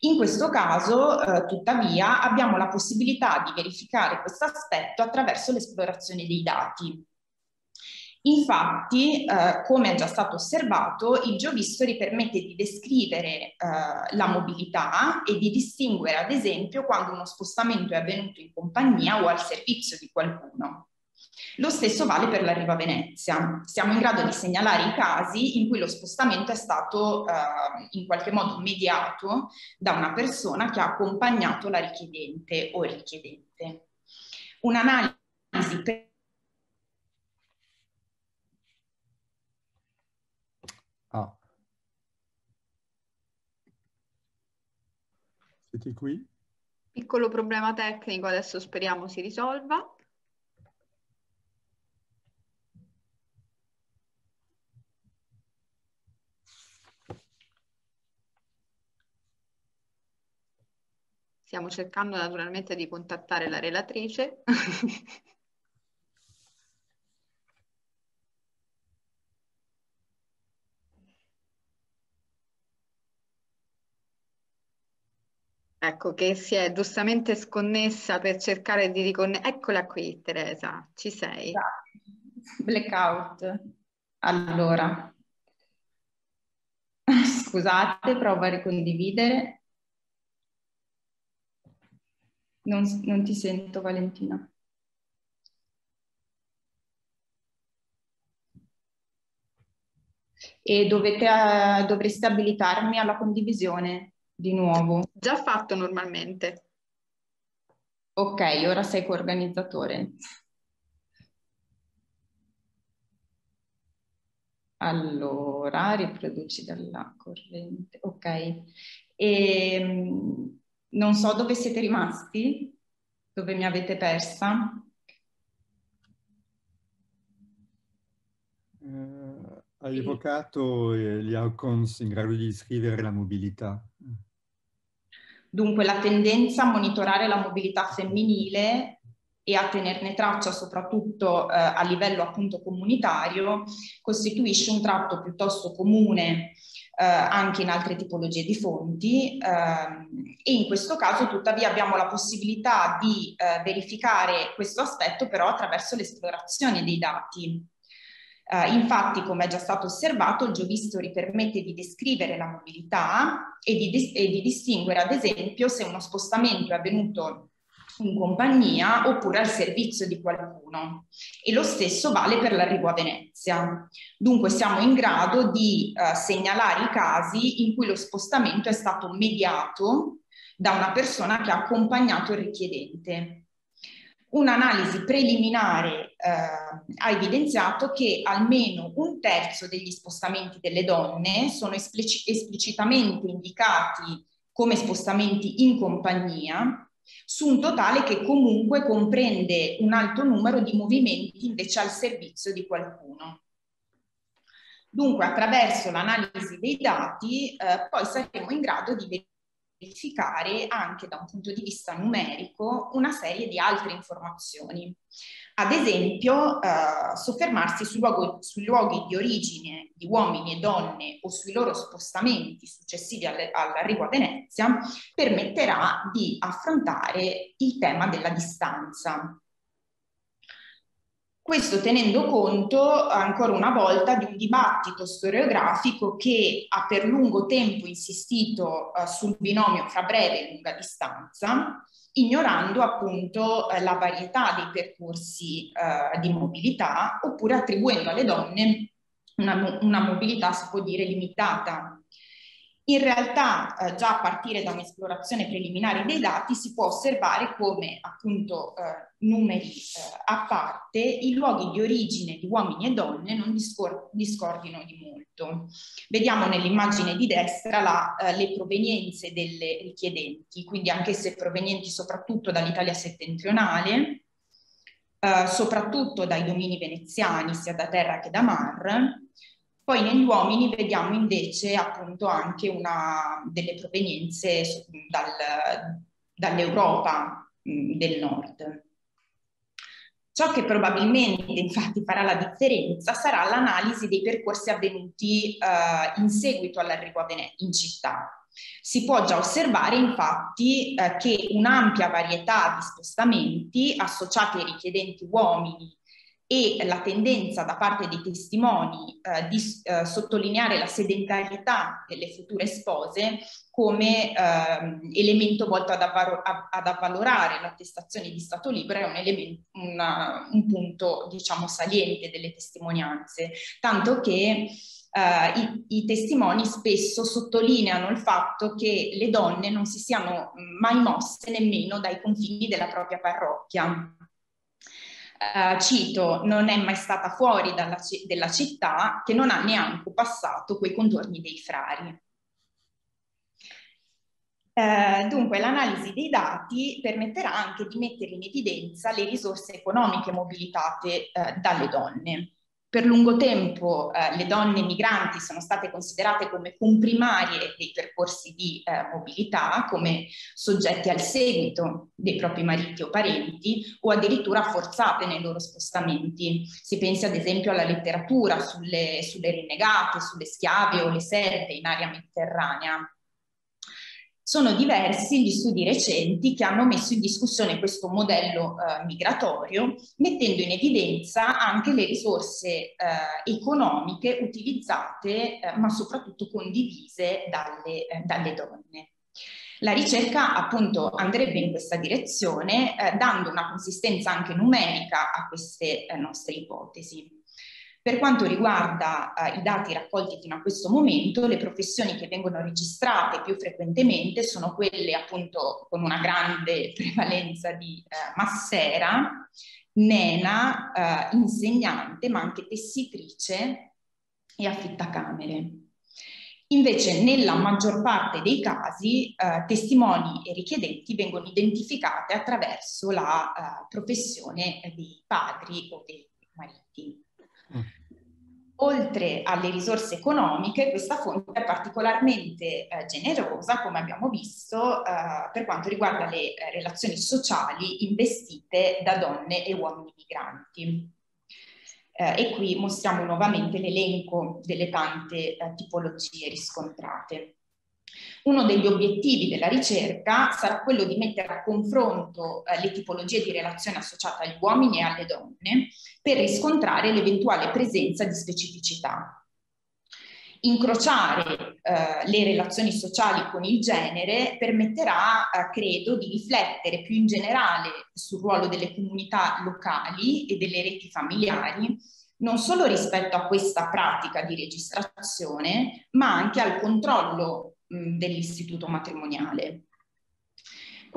In questo caso, eh, tuttavia, abbiamo la possibilità di verificare questo aspetto attraverso l'esplorazione dei dati. Infatti, eh, come è già stato osservato, il Geovistori permette di descrivere eh, la mobilità e di distinguere, ad esempio, quando uno spostamento è avvenuto in compagnia o al servizio di qualcuno. Lo stesso vale per l'arrivo a Venezia. Siamo in grado di segnalare i casi in cui lo spostamento è stato eh, in qualche modo mediato da una persona che ha accompagnato la richiedente o richiedente. Un'analisi Siete qui? Piccolo problema tecnico, adesso speriamo si risolva. Stiamo cercando naturalmente di contattare la relatrice. Ecco, che si è giustamente sconnessa per cercare di riconnettere. Eccola qui, Teresa, ci sei. Blackout. Allora, scusate, provo a ricondividere. Non, non ti sento, Valentina. E dovete, uh, dovreste abilitarmi alla condivisione di nuovo? Già fatto normalmente. Ok, ora sei coorganizzatore. Allora, riproduci dalla corrente. Ok. E, ehm, non so dove siete rimasti, dove mi avete persa. Uh, hai evocato gli outcomes in grado di scrivere la mobilità. Dunque la tendenza a monitorare la mobilità femminile e a tenerne traccia soprattutto eh, a livello appunto comunitario costituisce un tratto piuttosto comune eh, anche in altre tipologie di fonti eh, e in questo caso tuttavia abbiamo la possibilità di eh, verificare questo aspetto però attraverso l'esplorazione dei dati. Uh, infatti, come è già stato osservato, il Geovistori permette di descrivere la mobilità e di, e di distinguere, ad esempio, se uno spostamento è avvenuto in compagnia oppure al servizio di qualcuno. E lo stesso vale per l'arrivo a Venezia. Dunque siamo in grado di uh, segnalare i casi in cui lo spostamento è stato mediato da una persona che ha accompagnato il richiedente. Un'analisi preliminare eh, ha evidenziato che almeno un terzo degli spostamenti delle donne sono esplic- esplicitamente indicati come spostamenti in compagnia su un totale che comunque comprende un alto numero di movimenti invece al servizio di qualcuno. Dunque attraverso l'analisi dei dati eh, poi saremo in grado di verificare anche da un punto di vista numerico una serie di altre informazioni. Ad esempio, eh, soffermarsi sui, luogo, sui, luoghi di origine di uomini e donne o sui loro spostamenti successivi alle, all'arrivo a Venezia permetterà di affrontare il tema della distanza. Questo tenendo conto ancora una volta di un dibattito storiografico che ha per lungo tempo insistito uh, sul binomio fra breve e lunga distanza, ignorando appunto eh, la varietà dei percorsi eh, di mobilità oppure attribuendo alle donne una, una mobilità, si può dire, limitata. In realtà, eh, già a partire da un'esplorazione preliminare dei dati, si può osservare come, appunto, eh, numeri eh, a parte, i luoghi di origine di uomini e donne non discor discordino di molto. Vediamo nell'immagine di destra la, eh, le provenienze delle richiedenti, quindi anche se provenienti soprattutto dall'Italia settentrionale, eh, soprattutto dai domini veneziani, sia da terra che da mar, poi negli uomini vediamo invece appunto anche una delle provenienze dal, dall'Europa del nord. Ciò che probabilmente infatti farà la differenza sarà l'analisi dei percorsi avvenuti eh, in seguito all'arrivo in città. Si può già osservare infatti eh, che un'ampia varietà di spostamenti associati ai richiedenti uomini e la tendenza da parte dei testimoni eh, di eh, sottolineare la sedentarietà delle future spose come eh, elemento volto ad, avvalo ad, avvalorare l'attestazione di stato libero è un, elemento, una, un punto diciamo saliente delle testimonianze, tanto che Uh, i, i, testimoni spesso sottolineano il fatto che le donne non si siano mai mosse nemmeno dai confini della propria parrocchia Uh, cito, non è mai stata fuori dalla, della città che non ha neanche passato quei contorni dei frari. Uh, dunque l'analisi dei dati permetterà anche di mettere in evidenza le risorse economiche mobilitate uh, dalle donne. Per lungo tempo eh, le donne migranti sono state considerate come comprimarie dei percorsi di eh, mobilità, come soggetti al seguito dei propri mariti o parenti o addirittura forzate nei loro spostamenti. Si pensi ad esempio alla letteratura sulle, sulle rinnegate, sulle schiave o le serve in area mediterranea. Sono diversi gli studi recenti che hanno messo in discussione questo modello eh, migratorio, mettendo in evidenza anche le risorse eh, economiche utilizzate, eh, ma soprattutto condivise dalle, eh, dalle, donne. La ricerca appunto andrebbe in questa direzione, eh, dando una consistenza anche numerica a queste eh, nostre ipotesi. Per quanto riguarda eh, i dati raccolti fino a questo momento, le professioni che vengono registrate più frequentemente sono quelle appunto con una grande prevalenza di eh, massera, nena, eh, insegnante, ma anche tessitrice e affittacamere. Invece nella maggior parte dei casi eh, testimoni e richiedenti vengono identificati attraverso la eh, professione dei padri o dei mariti. Mm. Oltre alle risorse economiche, questa fonte è particolarmente eh, generosa, come abbiamo visto, eh, per quanto riguarda le eh, relazioni sociali investite da donne e uomini migranti. Eh, e qui mostriamo nuovamente l'elenco delle tante eh, tipologie riscontrate. Uno degli obiettivi della ricerca sarà quello di mettere a confronto eh, le tipologie di relazione associate agli uomini e alle donne per riscontrare l'eventuale presenza di specificità. Incrociare eh, le relazioni sociali con il genere permetterà, eh, credo, di riflettere più in generale sul ruolo delle comunità locali e delle reti familiari non solo rispetto a questa pratica di registrazione, ma anche al controllo dell'istituto matrimoniale.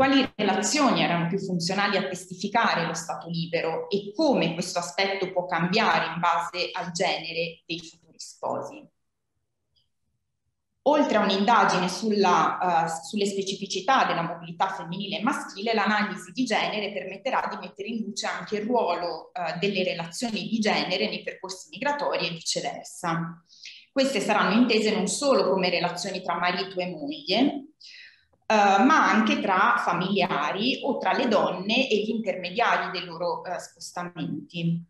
Quali relazioni erano più funzionali a testificare lo stato libero e come questo aspetto può cambiare in base al genere dei futuri sposi? Oltre a un'indagine uh, sulle specificità della mobilità femminile e maschile, l'analisi di genere permetterà di mettere in luce anche il ruolo uh, delle relazioni di genere nei percorsi migratori e viceversa. Queste saranno intese non solo come relazioni tra marito e moglie, Uh, ma anche tra familiari o tra le donne e gli intermediari dei loro uh, spostamenti.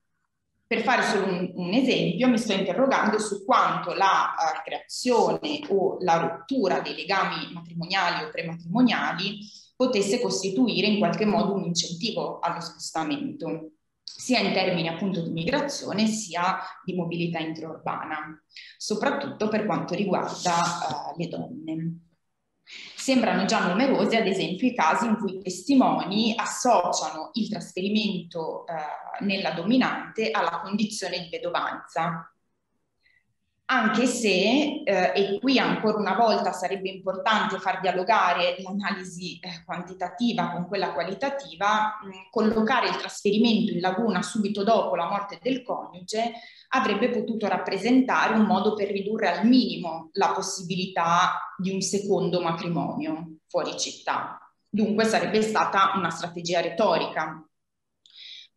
Per fare solo un, un, esempio, mi sto interrogando su quanto la uh, creazione o la rottura dei legami matrimoniali o prematrimoniali potesse costituire in qualche modo un incentivo allo spostamento, sia in termini appunto di migrazione sia di mobilità intraurbana, soprattutto per quanto riguarda le donne. Sembrano già numerosi, ad esempio, i casi in cui i testimoni associano il trasferimento eh, nella dominante alla condizione di vedovanza, anche se, eh, e qui ancora una volta sarebbe importante far dialogare l'analisi eh, quantitativa con quella qualitativa, mh, collocare il trasferimento in laguna subito dopo la morte del coniuge avrebbe potuto rappresentare un modo per ridurre al minimo la possibilità di un secondo matrimonio fuori città. Dunque sarebbe stata una strategia retorica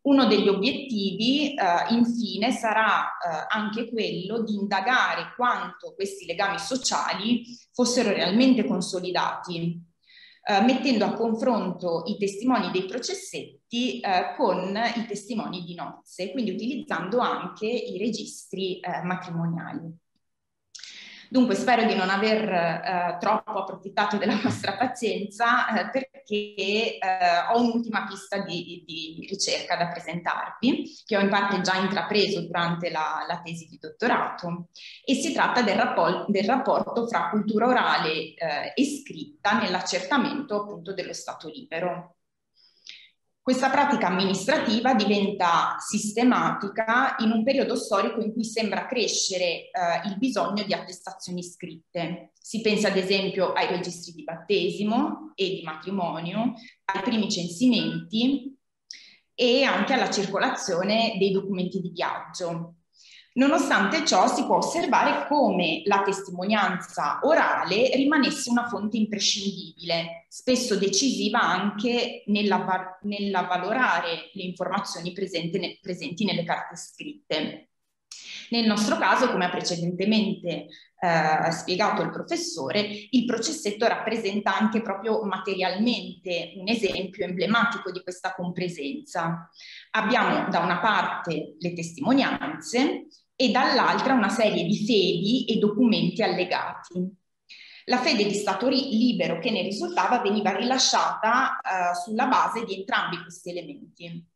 uno degli obiettivi, eh, infine, sarà eh, anche quello di indagare quanto questi legami sociali fossero realmente consolidati, eh, mettendo a confronto i testimoni dei processetti eh, con i testimoni di nozze, quindi utilizzando anche i registri eh, matrimoniali. Dunque spero di non aver eh, troppo approfittato della vostra pazienza eh, perché eh, ho un'ultima pista di, di, ricerca da presentarvi che ho in parte già intrapreso durante la, la tesi di dottorato e si tratta del, rapport, del rapporto fra cultura orale eh, e scritta nell'accertamento appunto dello Stato libero. Questa pratica amministrativa diventa sistematica in un periodo storico in cui sembra crescere eh, il bisogno di attestazioni scritte. Si pensa ad esempio ai registri di battesimo e di matrimonio, ai primi censimenti e anche alla circolazione dei documenti di viaggio. Nonostante ciò si può osservare come la testimonianza orale rimanesse una fonte imprescindibile, spesso decisiva anche nella, nella valorare le informazioni presenti, presenti nelle carte scritte. Nel nostro caso, come ha precedentemente eh, spiegato il professore, il processetto rappresenta anche proprio materialmente un esempio emblematico di questa compresenza. Abbiamo da una parte le testimonianze e dall'altra una serie di fedi e documenti allegati. La fede di Stato libero che ne risultava veniva rilasciata eh, sulla base di entrambi questi elementi.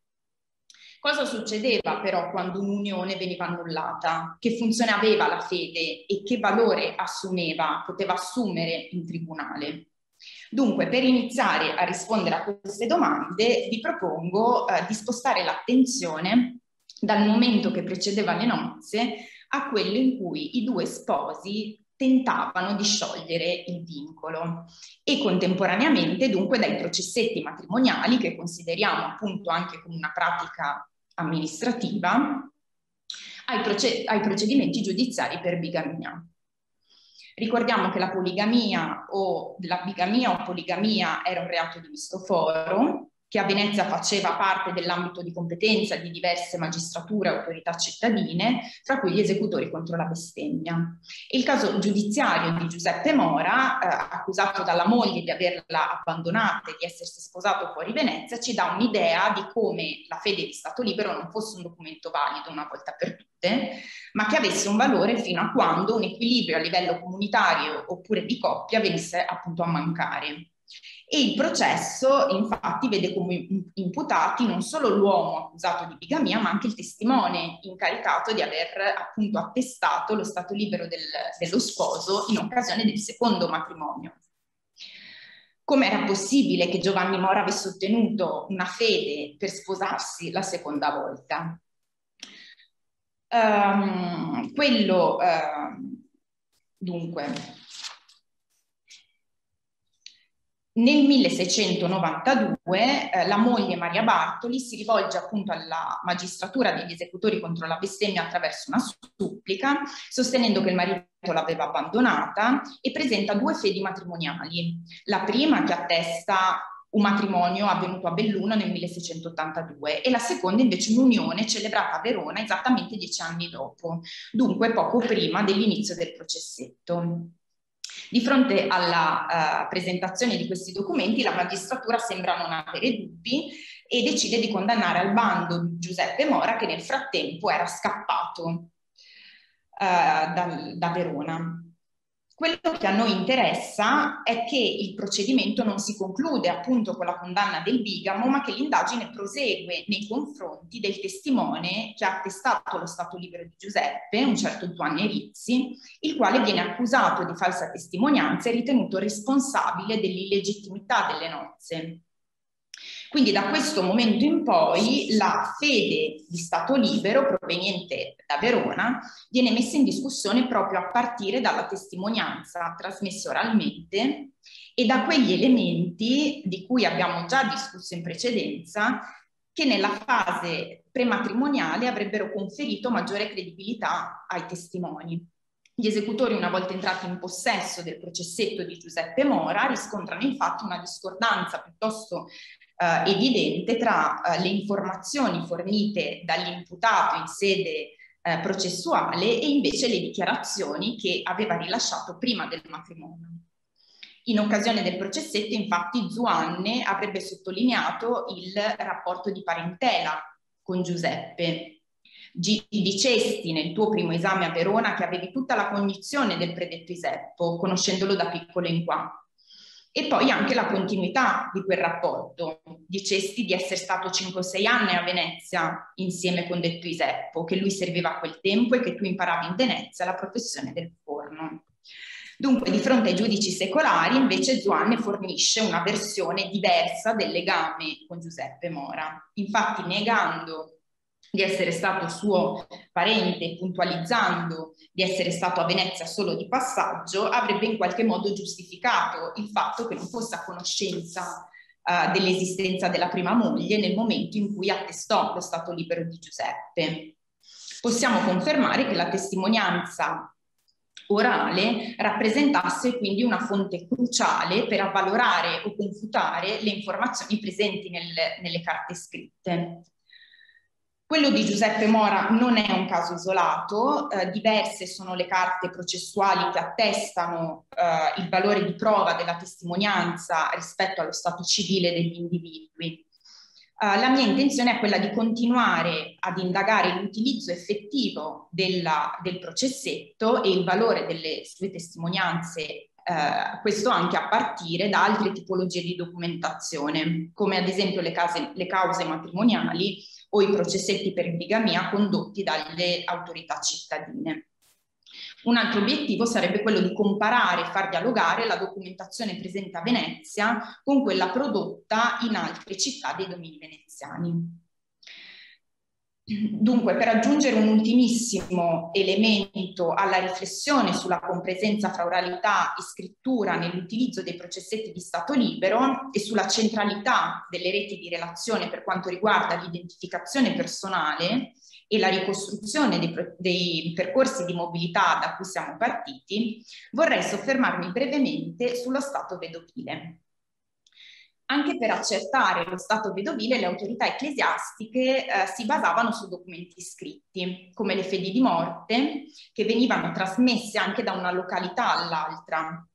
Cosa succedeva però quando un'unione veniva annullata? Che funzione aveva la fede e che valore assumeva, poteva assumere in tribunale? Dunque, per iniziare a rispondere a queste domande, vi propongo eh, di spostare l'attenzione dal momento che precedeva le nozze a quello in cui i due sposi tentavano di sciogliere il vincolo e contemporaneamente dunque dai processetti matrimoniali che consideriamo appunto anche come una pratica amministrativa ai, proced ai procedimenti giudiziari per bigamia. Ricordiamo che la poligamia o la bigamia o poligamia era un reato di visto foro che a Venezia faceva parte dell'ambito di competenza di diverse magistrature e autorità cittadine, fra cui gli esecutori contro la bestemmia. Il caso giudiziario di Giuseppe Mora, eh, accusato dalla moglie di averla abbandonata e di essersi sposato fuori Venezia, ci dà un'idea di come la fede di Stato libero non fosse un documento valido una volta per tutte, ma che avesse un valore fino a quando un equilibrio a livello comunitario oppure di coppia venisse appunto a mancare. E il processo infatti vede come imputati non solo l'uomo accusato di bigamia, ma anche il testimone incaricato di aver appunto attestato lo stato libero del, dello sposo in occasione del secondo matrimonio. Come era possibile che Giovanni Mora avesse ottenuto una fede per sposarsi la seconda volta? Um, quello, uh, dunque, nel 1692 eh, la moglie Maria Bartoli si rivolge appunto alla magistratura degli esecutori contro la bestemmia attraverso una supplica, sostenendo che il marito l'aveva abbandonata e presenta due fedi matrimoniali. La prima che attesta un matrimonio avvenuto a Belluno nel 1682 e la seconda invece un'unione celebrata a Verona esattamente dieci anni dopo, dunque poco prima dell'inizio del processetto. Di fronte alla uh, presentazione di questi documenti la magistratura sembra non avere dubbi e decide di condannare al bando Giuseppe Mora che nel frattempo era scappato uh, da, da Verona. Quello che a noi interessa è che il procedimento non si conclude appunto con la condanna del bigamo, ma che l'indagine prosegue nei confronti del testimone che ha attestato lo stato libero di Giuseppe, un certo Giovanni Rizzi, il quale viene accusato di falsa testimonianza e ritenuto responsabile dell'illegittimità delle nozze. Quindi da questo momento in poi la fede di Stato libero proveniente da Verona viene messa in discussione proprio a partire dalla testimonianza trasmessa oralmente e da quegli elementi di cui abbiamo già discusso in precedenza che nella fase prematrimoniale avrebbero conferito maggiore credibilità ai testimoni. Gli esecutori, una volta entrati in possesso del processetto di Giuseppe Mora, riscontrano infatti una discordanza piuttosto eh, evidente tra eh, le informazioni fornite dall'imputato in sede eh, processuale e invece le dichiarazioni che aveva rilasciato prima del matrimonio. In occasione del processetto, infatti, Zuanne avrebbe sottolineato il rapporto di parentela con Giuseppe. G- dicesti nel tuo primo esame a Verona che avevi tutta la cognizione del predetto Iseppo, conoscendolo da piccolo in qua e poi anche la continuità di quel rapporto. Dicesti di essere stato 5-6 anni a Venezia insieme con detto Iseppo, che lui serviva a quel tempo e che tu imparavi in Venezia la professione del forno. Dunque, di fronte ai giudici secolari, invece, Zuanne fornisce una versione diversa del legame con Giuseppe Mora. Infatti, negando di essere stato suo parente, puntualizzando di essere stato a Venezia solo di passaggio, avrebbe in qualche modo giustificato il fatto che non fosse a conoscenza uh, dell'esistenza della prima moglie nel momento in cui attestò lo stato libero di Giuseppe. Possiamo confermare che la testimonianza orale rappresentasse quindi una fonte cruciale per avvalorare o confutare le informazioni presenti nel, nelle carte scritte. Quello di Giuseppe Mora non è un caso isolato, eh, diverse sono le carte processuali che attestano eh, il valore di prova della testimonianza rispetto allo stato civile degli individui. Uh, la mia intenzione è quella di continuare ad indagare l'utilizzo effettivo della, del processetto e il valore delle sue testimonianze Uh, questo anche a partire da altre tipologie di documentazione, come ad esempio le, case, le cause matrimoniali o i processetti per bigamia condotti dalle autorità cittadine. Un altro obiettivo sarebbe quello di comparare e far dialogare la documentazione presente a Venezia con quella prodotta in altre città dei domini veneziani. Dunque, per aggiungere un ultimissimo elemento alla riflessione sulla compresenza fra oralità e scrittura nell'utilizzo dei processetti di Stato libero e sulla centralità delle reti di relazione per quanto riguarda l'identificazione personale e la ricostruzione dei, dei percorsi di mobilità da cui siamo partiti, vorrei soffermarmi brevemente sullo Stato vedovile. Anche per accertare lo stato vedovile le autorità ecclesiastiche eh, si basavano su documenti scritti, come le fedi di morte, che venivano trasmesse anche da una località all'altra.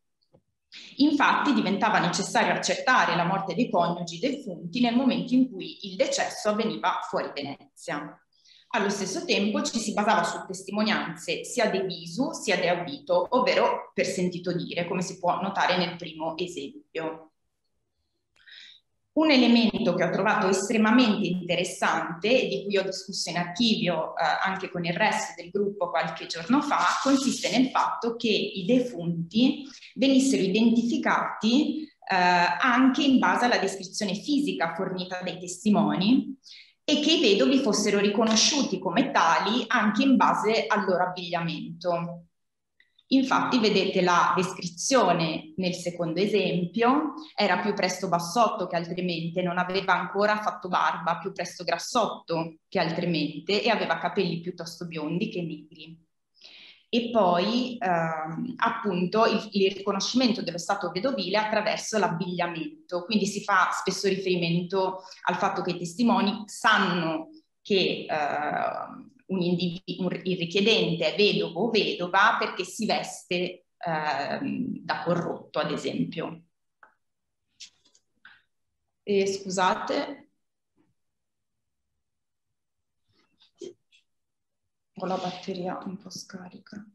Infatti diventava necessario accertare la morte dei coniugi defunti nel momento in cui il decesso avveniva fuori Venezia. Allo stesso tempo ci si basava su testimonianze sia de visu sia de audito, ovvero per sentito dire, come si può notare nel primo esempio. Un elemento che ho trovato estremamente interessante e di cui ho discusso in archivio eh, anche con il resto del gruppo qualche giorno fa consiste nel fatto che i defunti venissero identificati eh, anche in base alla descrizione fisica fornita dai testimoni e che i vedovi fossero riconosciuti come tali anche in base al loro abbigliamento. Infatti, vedete la descrizione nel secondo esempio, era più presto bassotto che altrimenti, non aveva ancora fatto barba, più presto grassotto che altrimenti e aveva capelli piuttosto biondi che neri. E poi ehm, appunto il, il, riconoscimento dello stato vedovile attraverso l'abbigliamento, quindi si fa spesso riferimento al fatto che i testimoni sanno che eh, un un, il richiedente è vedovo o vedova perché si veste eh, da corrotto, ad esempio. E, scusate, ho la batteria un po' scarica.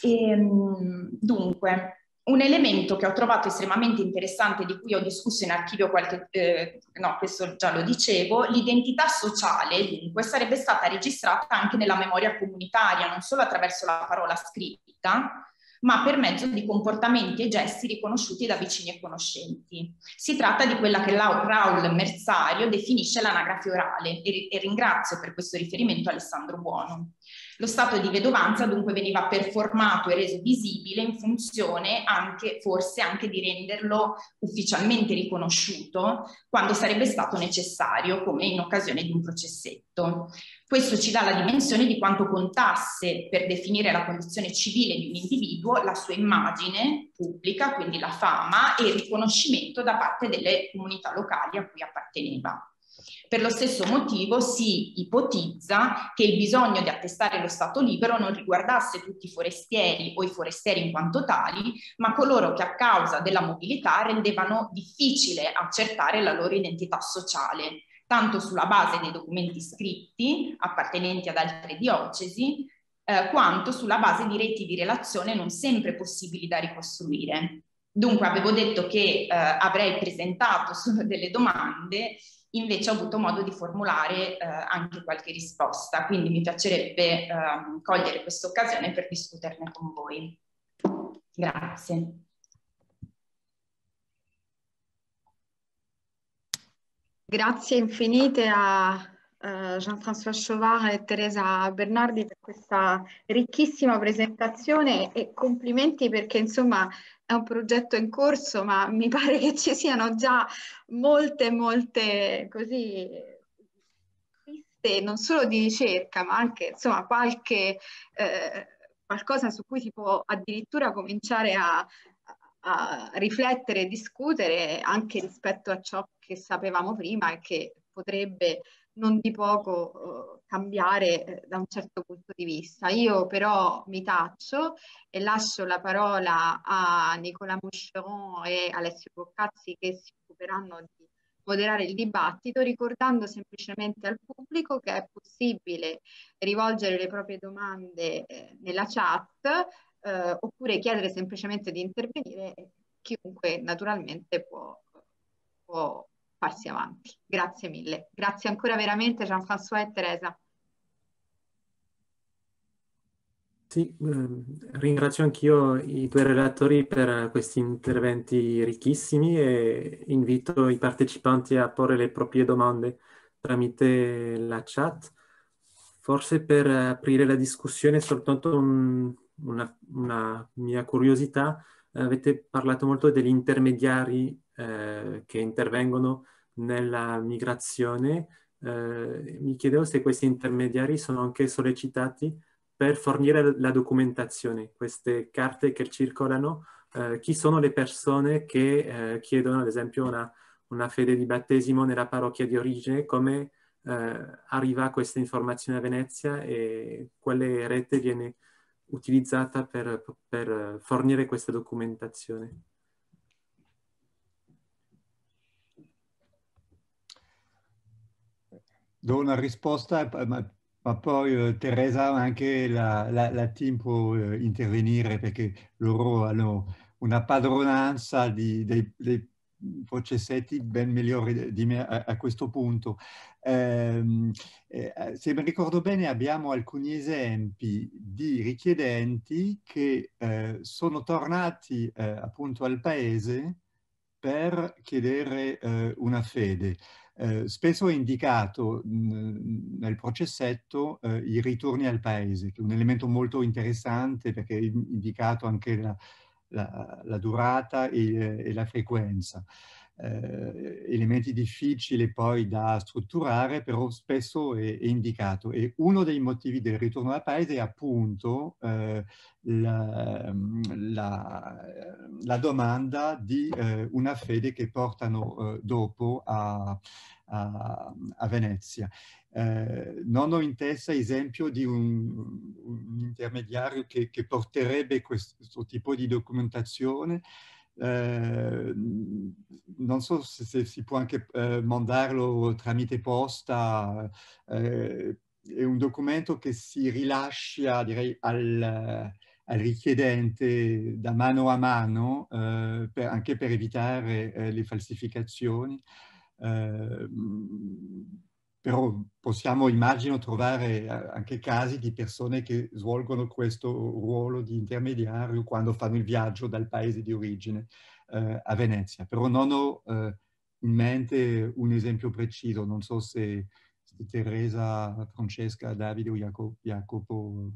E, ehm, dunque, un elemento che ho trovato estremamente interessante, di cui ho discusso in archivio qualche, eh, no, questo già lo dicevo, l'identità sociale dunque sarebbe stata registrata anche nella memoria comunitaria, non solo attraverso la parola scritta, ma per mezzo di comportamenti e gesti riconosciuti da vicini e conoscenti. Si tratta di quella che Raul Merzario definisce l'anagrafe orale e, e ringrazio per questo riferimento Alessandro Buono. Lo stato di vedovanza dunque veniva performato e reso visibile in funzione anche, forse anche di renderlo ufficialmente riconosciuto quando sarebbe stato necessario, come in occasione di un processetto. Questo ci dà la dimensione di quanto contasse per definire la condizione civile di un individuo la sua immagine pubblica, quindi la fama e il riconoscimento da parte delle comunità locali a cui apparteneva. Per lo stesso motivo si ipotizza che il bisogno di attestare lo Stato libero non riguardasse tutti i forestieri o i forestieri in quanto tali, ma coloro che a causa della mobilità rendevano difficile accertare la loro identità sociale, tanto sulla base dei documenti scritti appartenenti ad altre diocesi, eh, quanto sulla base di reti di relazione non sempre possibili da ricostruire. Dunque avevo detto che eh, avrei presentato delle domande invece ho avuto modo di formulare eh, anche qualche risposta, quindi mi piacerebbe eh, cogliere questa occasione per discuterne con voi. Grazie. Grazie infinite a uh, Jean-François Chauvin e Teresa Bernardi per questa ricchissima presentazione e complimenti perché insomma è un progetto in corso, ma mi pare che ci siano già molte, molte così piste, non solo di ricerca, ma anche insomma qualche eh, qualcosa su cui si può addirittura cominciare a, a riflettere e discutere anche rispetto a ciò che sapevamo prima e che potrebbe non di poco uh, cambiare eh, da un certo punto di vista. Io però mi taccio e lascio la parola a Nicola Moucheron e Alessio Boccazzi che si occuperanno di moderare il dibattito, ricordando semplicemente al pubblico che è possibile rivolgere le proprie domande eh, nella chat eh, oppure chiedere semplicemente di intervenire. Chiunque naturalmente può, può farsi avanti. Grazie mille. Grazie ancora veramente Jean-François e Teresa. Sì, eh, ringrazio anch'io i due relatori per questi interventi ricchissimi e invito i partecipanti a porre le proprie domande tramite la chat. Forse per aprire la discussione soltanto un, una, una, mia curiosità, avete parlato molto degli intermediari eh, che intervengono nella migrazione. Eh, mi chiedevo se questi intermediari sono anche sollecitati per fornire la documentazione, queste carte che circolano, eh, chi sono le persone che eh, chiedono ad esempio una, una, fede di battesimo nella parrocchia di origine, come eh, arriva questa informazione a Venezia e quale rete viene utilizzata per, per fornire questa documentazione. Do una risposta, ma, ma poi eh, Teresa anche la, la, la team può eh, intervenire perché loro hanno una padronanza di, dei, dei processetti ben migliori di me a, a questo punto. Ehm, eh, se mi ricordo bene abbiamo alcuni esempi di richiedenti che eh, sono tornati eh, appunto al paese per chiedere eh, una fede. Eh, spesso è indicato mh, nel processetto eh, i ritorni al paese, che è un elemento molto interessante perché è indicato anche la, la, la durata e, e, la frequenza eh, elementi difficili poi da strutturare, però spesso è, è, indicato. E uno dei motivi del ritorno al paese è appunto eh, la, la, la, domanda di eh, una fede che portano eh, dopo a, a, a Venezia. Eh, non ho in testa esempio di un, un intermediario che, che porterebbe questo, tipo di documentazione, eh, non so se, se, si può anche eh, mandarlo tramite posta, eh, è un documento che si rilascia direi al, al richiedente da mano a mano, eh, per, anche per evitare eh, le falsificazioni. Però possiamo, immagino, trovare eh, anche casi di persone che svolgono questo ruolo di intermediario quando fanno il viaggio dal paese di origine eh, a Venezia. Però non ho eh, in mente un esempio preciso, non so se, se Teresa, Francesca, Davide o Jacopo, Jacopo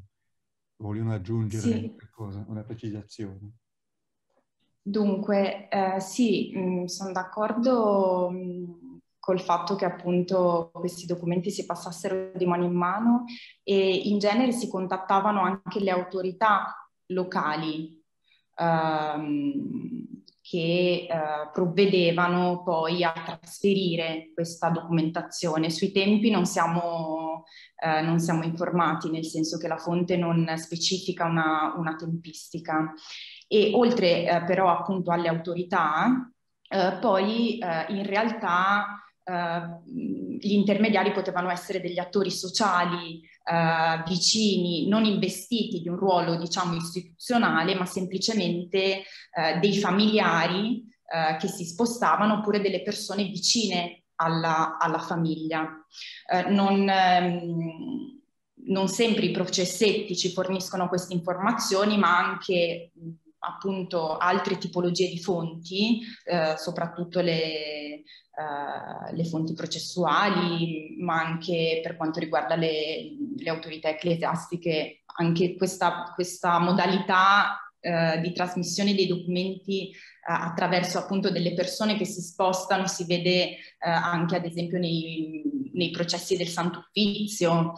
vogliono aggiungere sì. qualcosa, una precisazione. Dunque, eh, sì, mh, mm, sono d'accordo mm, col fatto che appunto questi documenti si passassero di mano in mano e in genere si contattavano anche le autorità locali ehm, che eh, provvedevano poi a trasferire questa documentazione. Sui tempi non siamo, eh, non siamo informati, nel senso che la fonte non specifica una, una tempistica. E oltre eh, però appunto alle autorità, eh, poi eh, in realtà Uh, gli intermediari potevano essere degli attori sociali uh, vicini, non investiti di un ruolo, diciamo, istituzionale, ma semplicemente uh, dei familiari che si spostavano oppure delle persone vicine alla, alla famiglia. Non, um, non sempre i processetti ci forniscono queste informazioni, ma anche appunto altre tipologie di fonti, eh, soprattutto le, uh, le fonti processuali, ma anche per quanto riguarda le, le autorità ecclesiastiche, anche questa, questa modalità uh, di trasmissione dei documenti uh, attraverso appunto delle persone che si spostano, si vede anche ad esempio nei, nei, processi del Santo Uffizio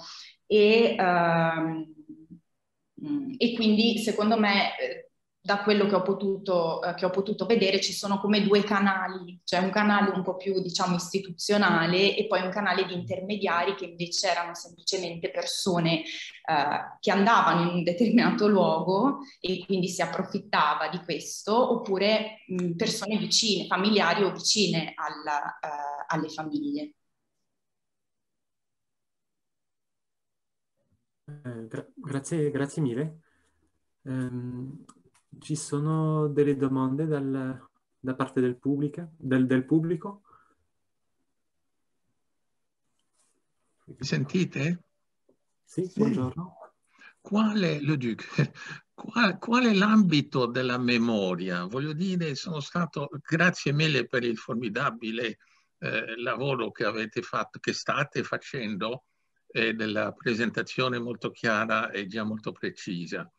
e, ehm, e quindi secondo me da quello che ho, potuto, eh, che ho potuto vedere ci sono come due canali, cioè un canale un po' più diciamo istituzionale e poi un canale di intermediari che invece erano semplicemente persone eh, che andavano in un determinato luogo e quindi si approfittava di questo, oppure mh, persone vicine, familiari o vicine alla, eh, alle famiglie. Eh, gra grazie, grazie mille. Um, ci sono delle domande dal, da parte del, pubblica, del, del pubblico? Mi sentite? Sì, sì. buongiorno. Quale, le Duc, qual, qual, è l'ambito della memoria? Voglio dire, sono stato, grazie mille per il formidabile eh, lavoro che avete fatto, che state facendo, eh, della presentazione molto chiara e già molto precisa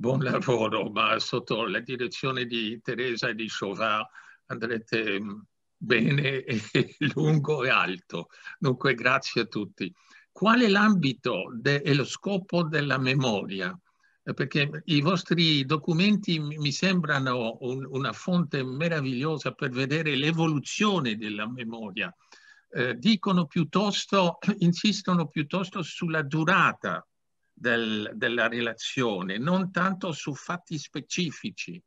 buon lavoro, ma sotto la direzione di Teresa e di Chauvin andrete mm, bene, e lungo e alto. Dunque grazie a tutti. Qual è l'ambito e lo scopo della memoria? Perché i vostri documenti mi sembrano un, una fonte meravigliosa per vedere l'evoluzione della memoria. Eh, dicono piuttosto, insistono piuttosto sulla durata del, della relazione, non tanto su fatti specifici,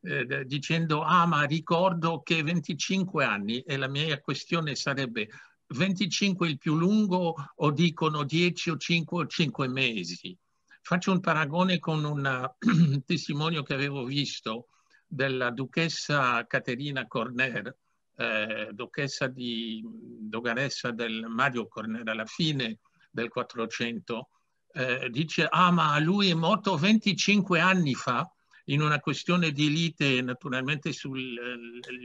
eh, dicendo ah ma ricordo che 25 anni e la mia questione sarebbe 25 il più lungo o dicono 10 o 5 o 5 mesi. Faccio un paragone con un testimonio che avevo visto della duchessa Caterina Corner, eh, duchessa di dogaressa del Mario Corner alla fine del 400, eh, dice, ah ma lui è morto 25 anni fa in una questione di lite naturalmente sul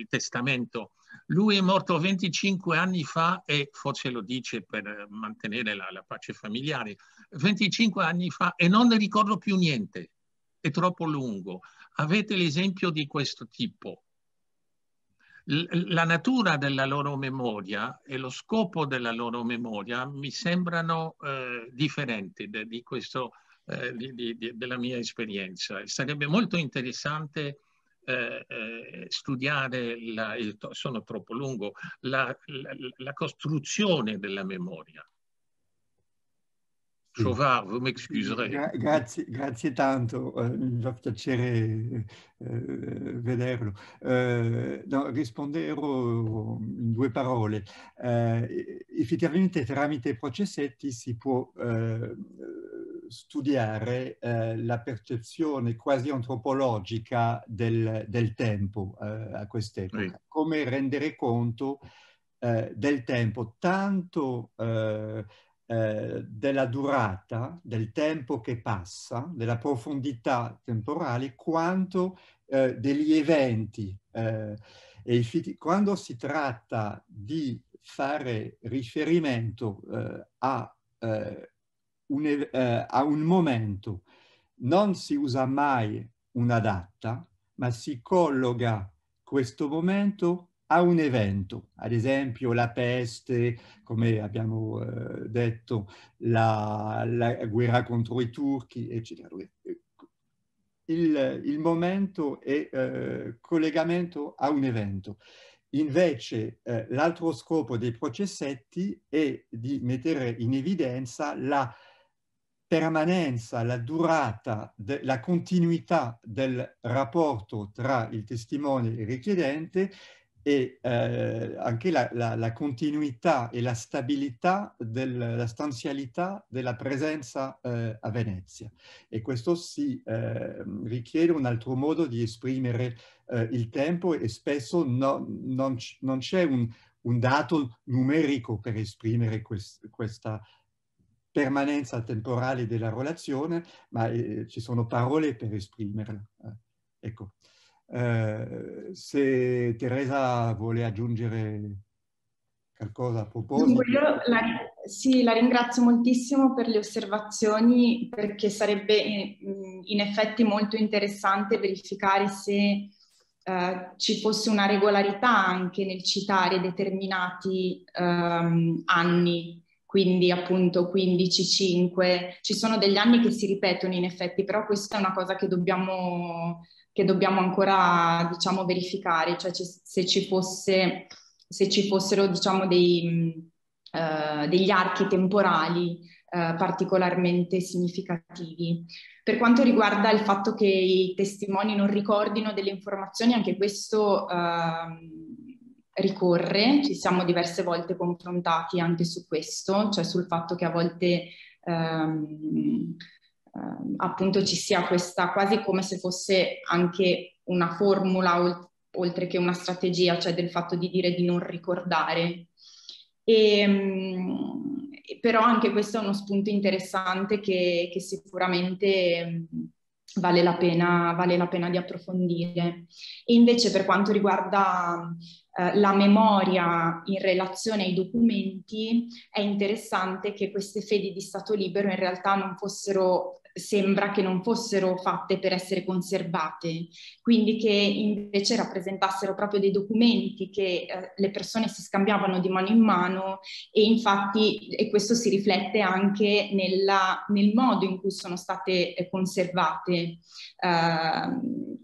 testamento. Lui è morto 25 anni fa e forse lo dice per mantenere la, la pace familiare, 25 anni fa e non ne ricordo più niente, è troppo lungo. Avete l'esempio di questo tipo? La natura della loro memoria e lo scopo della loro memoria mi sembrano eh, differenti de, di questo, eh, di, di, della mia esperienza. Sarebbe molto interessante eh, eh studiare, la, sono troppo lungo, la, la, la costruzione della memoria. Chauvard, vous m'excuserez. Gra grazie, grazie, tanto, mi fa piacere uh, vederlo. Uh, no, risponderò in due parole. effettivamente tramite processetti si può studiare la percezione quasi antropologica del, del tempo a quest'epoca, sì. come rendere conto del tempo tanto eh, della durata, del tempo che passa, della profondità temporale, quanto eh, degli eventi. Eh, e quando si tratta di fare riferimento eh, a, eh, un, a un momento, non si usa mai una data, ma si colloca questo momento a un evento, ad esempio la peste, come abbiamo eh, detto, la, la, guerra contro i turchi, eccetera. Il, il momento è eh, collegamento a un evento. Invece eh, l'altro scopo dei processetti è di mettere in evidenza la permanenza, la durata, de, la continuità del rapporto tra il testimone e il richiedente e eh, anche la, la, la, continuità e la stabilità, del, la stanzialità della presenza eh, a Venezia. E questo si eh, richiede un altro modo di esprimere eh, il tempo e spesso no, non, non c'è un, un, dato numerico per esprimere quest, questa permanenza temporale della relazione, ma eh, ci sono parole per esprimerla. Eh, ecco. Eh, se Teresa vuole aggiungere qualcosa a proposito. La, sì, la ringrazio moltissimo per le osservazioni perché sarebbe in, in effetti molto interessante verificare se Uh, ci fosse una regolarità anche nel citare determinati um, anni, quindi appunto 15, 5, ci sono degli anni che si ripetono in effetti, però questa è una cosa che dobbiamo che dobbiamo ancora diciamo, verificare, cioè se ci, fosse, se ci fossero diciamo, dei, uh, degli archi temporali uh, particolarmente significativi. Per quanto riguarda il fatto che i testimoni non ricordino delle informazioni, anche questo uh, ricorre, ci siamo diverse volte confrontati anche su questo, cioè sul fatto che a volte um, eh, appunto ci sia questa quasi come se fosse anche una formula oltre che una strategia, cioè del fatto di dire di non ricordare. E, ehm, però anche questo è uno spunto interessante che, che sicuramente vale la, pena, vale la pena di approfondire. E invece per quanto riguarda eh, la memoria in relazione ai documenti, è interessante che queste fedi di Stato libero in realtà non fossero sembra che non fossero fatte per essere conservate, quindi che invece rappresentassero proprio dei documenti che eh, le persone si scambiavano di mano in mano e infatti e questo si riflette anche nella, nel modo in cui sono state eh, conservate. Eh,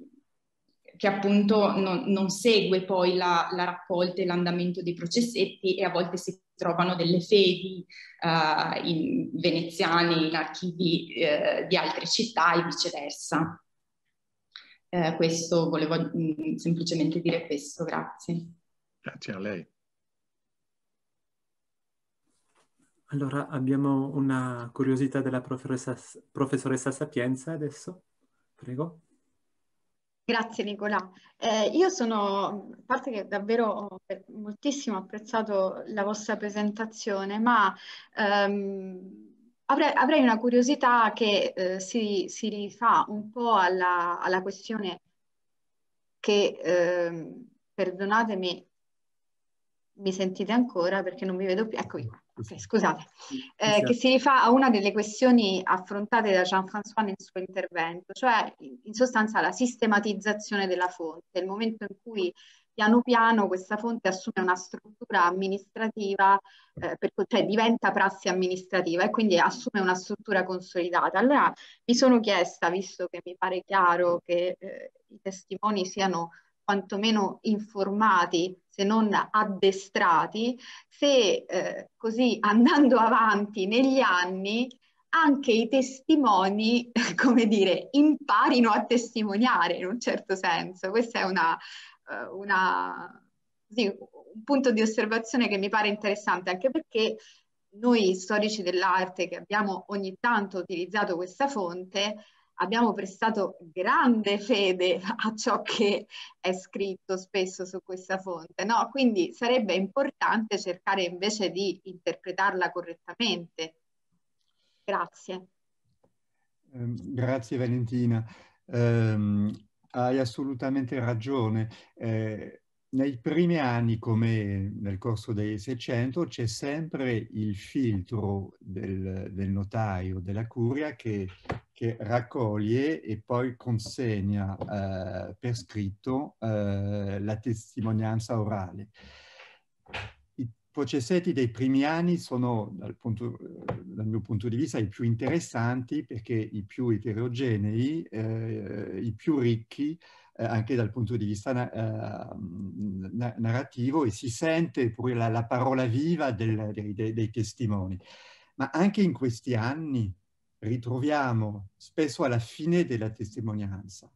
che appunto non, non, segue poi la, la raccolta e l'andamento dei processetti e a volte si trovano delle fedi uh, in, veneziane in archivi uh, di altre città e viceversa. Uh, questo volevo mh, mm, semplicemente dire questo, grazie. Grazie a lei. Allora abbiamo una curiosità della professoressa, professoressa Sapienza adesso, prego. Grazie Nicolà. Eh, io sono, a parte che davvero ho moltissimo apprezzato la vostra presentazione, ma ehm, avrei, avrei, una curiosità che eh, si, si, rifà un po' alla, alla questione che, eh, perdonatemi, mi sentite ancora perché non mi vedo più, eccomi qua. Okay, scusate, eh, che si rifà a una delle questioni affrontate da Jean-François nel suo intervento, cioè in sostanza la sistematizzazione della fonte, il momento in cui piano piano questa fonte assume una struttura amministrativa, eh, per, cioè diventa prassi amministrativa e quindi assume una struttura consolidata. Allora mi sono chiesta, visto che mi pare chiaro che eh, i testimoni siano quantomeno informati, se non addestrati, se eh, così andando avanti negli anni anche i testimoni, come dire, imparino a testimoniare in un certo senso. Questa è una, eh, una, sì, un punto di osservazione che mi pare interessante, anche perché noi storici dell'arte che abbiamo ogni tanto utilizzato questa fonte, abbiamo prestato grande fede a ciò che è scritto spesso su questa fonte, no? Quindi sarebbe importante cercare invece di interpretarla correttamente. Grazie. Um, grazie Valentina. Um, hai assolutamente ragione. Eh, nei primi anni, come nel corso dei 600, c'è sempre il filtro del, del notaio, della curia, che, che, raccoglie e poi consegna eh, per scritto eh, la testimonianza orale. I processetti dei primi anni sono, dal, punto, dal mio punto di vista, i più interessanti perché i più eterogenei, eh, i più ricchi, eh, anche dal punto di vista eh, narrativo e si sente pure la, la parola viva del, dei, dei, dei testimoni. Ma anche in questi anni ritroviamo spesso alla fine della testimonianza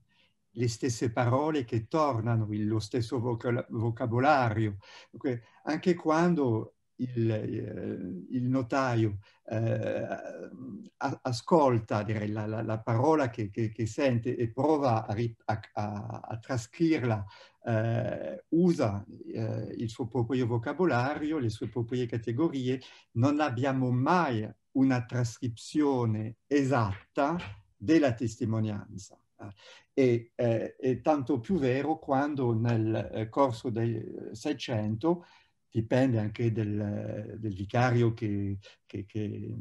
le stesse parole che tornano, lo stesso vocabolario, anche quando il, eh, il notaio eh, ascolta direi, la, la, la, parola che, che, che, sente e prova a, a, a trascriverla, eh, usa eh, il suo proprio vocabolario, le sue proprie categorie, non abbiamo mai una trascrizione esatta della testimonianza. E, eh, è tanto più vero quando nel eh, corso del Seicento dipende anche del, del vicario che, che, che,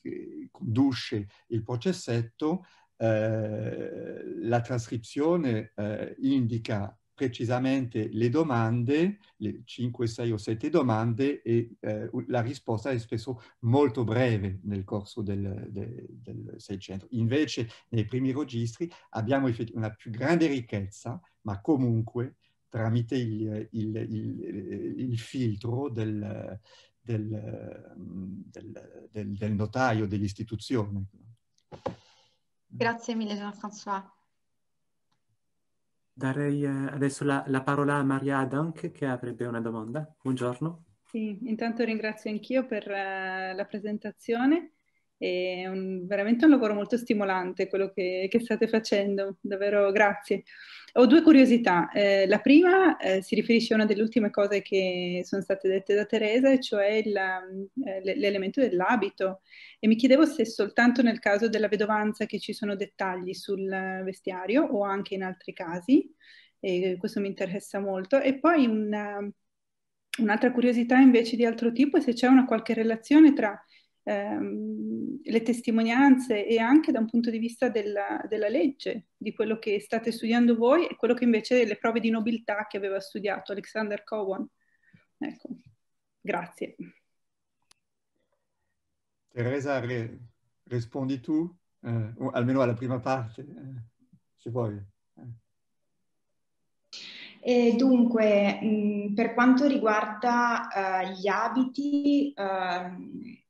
che, conduce il processetto, eh, la trascrizione eh, indica precisamente le domande, le 5, 6 o 7 domande e eh, la risposta è spesso molto breve nel corso del, del, del 600. Invece nei primi registri abbiamo una più grande ricchezza, ma comunque tramite il, il, il, il filtro del, del, del, del notaio, dell'istituzione. Grazie mille Jean-François. Darei eh, adesso la, la, parola a Maria Adank che avrebbe una domanda. Buongiorno. Sì, intanto ringrazio anch'io per uh, la presentazione. È un, veramente un lavoro molto stimolante quello che, che state facendo, davvero grazie. Ho due curiosità. Eh, la prima eh, si riferisce a una delle ultime cose che sono state dette da Teresa, e cioè eh, l'elemento dell'abito. E mi chiedevo se soltanto nel caso della vedovanza che ci sono dettagli sul vestiario o anche in altri casi. E questo mi interessa molto. E poi una, un'altra curiosità invece di altro tipo è se c'è una qualche relazione tra ehm, le testimonianze e anche da un punto di vista della, della, legge, di quello che state studiando voi e quello che invece le prove di nobiltà che aveva studiato Alexander Cowan. Ecco, grazie. Teresa, re, rispondi tu, eh, o almeno alla prima parte, eh, se vuoi. E dunque, mh, per quanto riguarda uh, gli abiti, uh,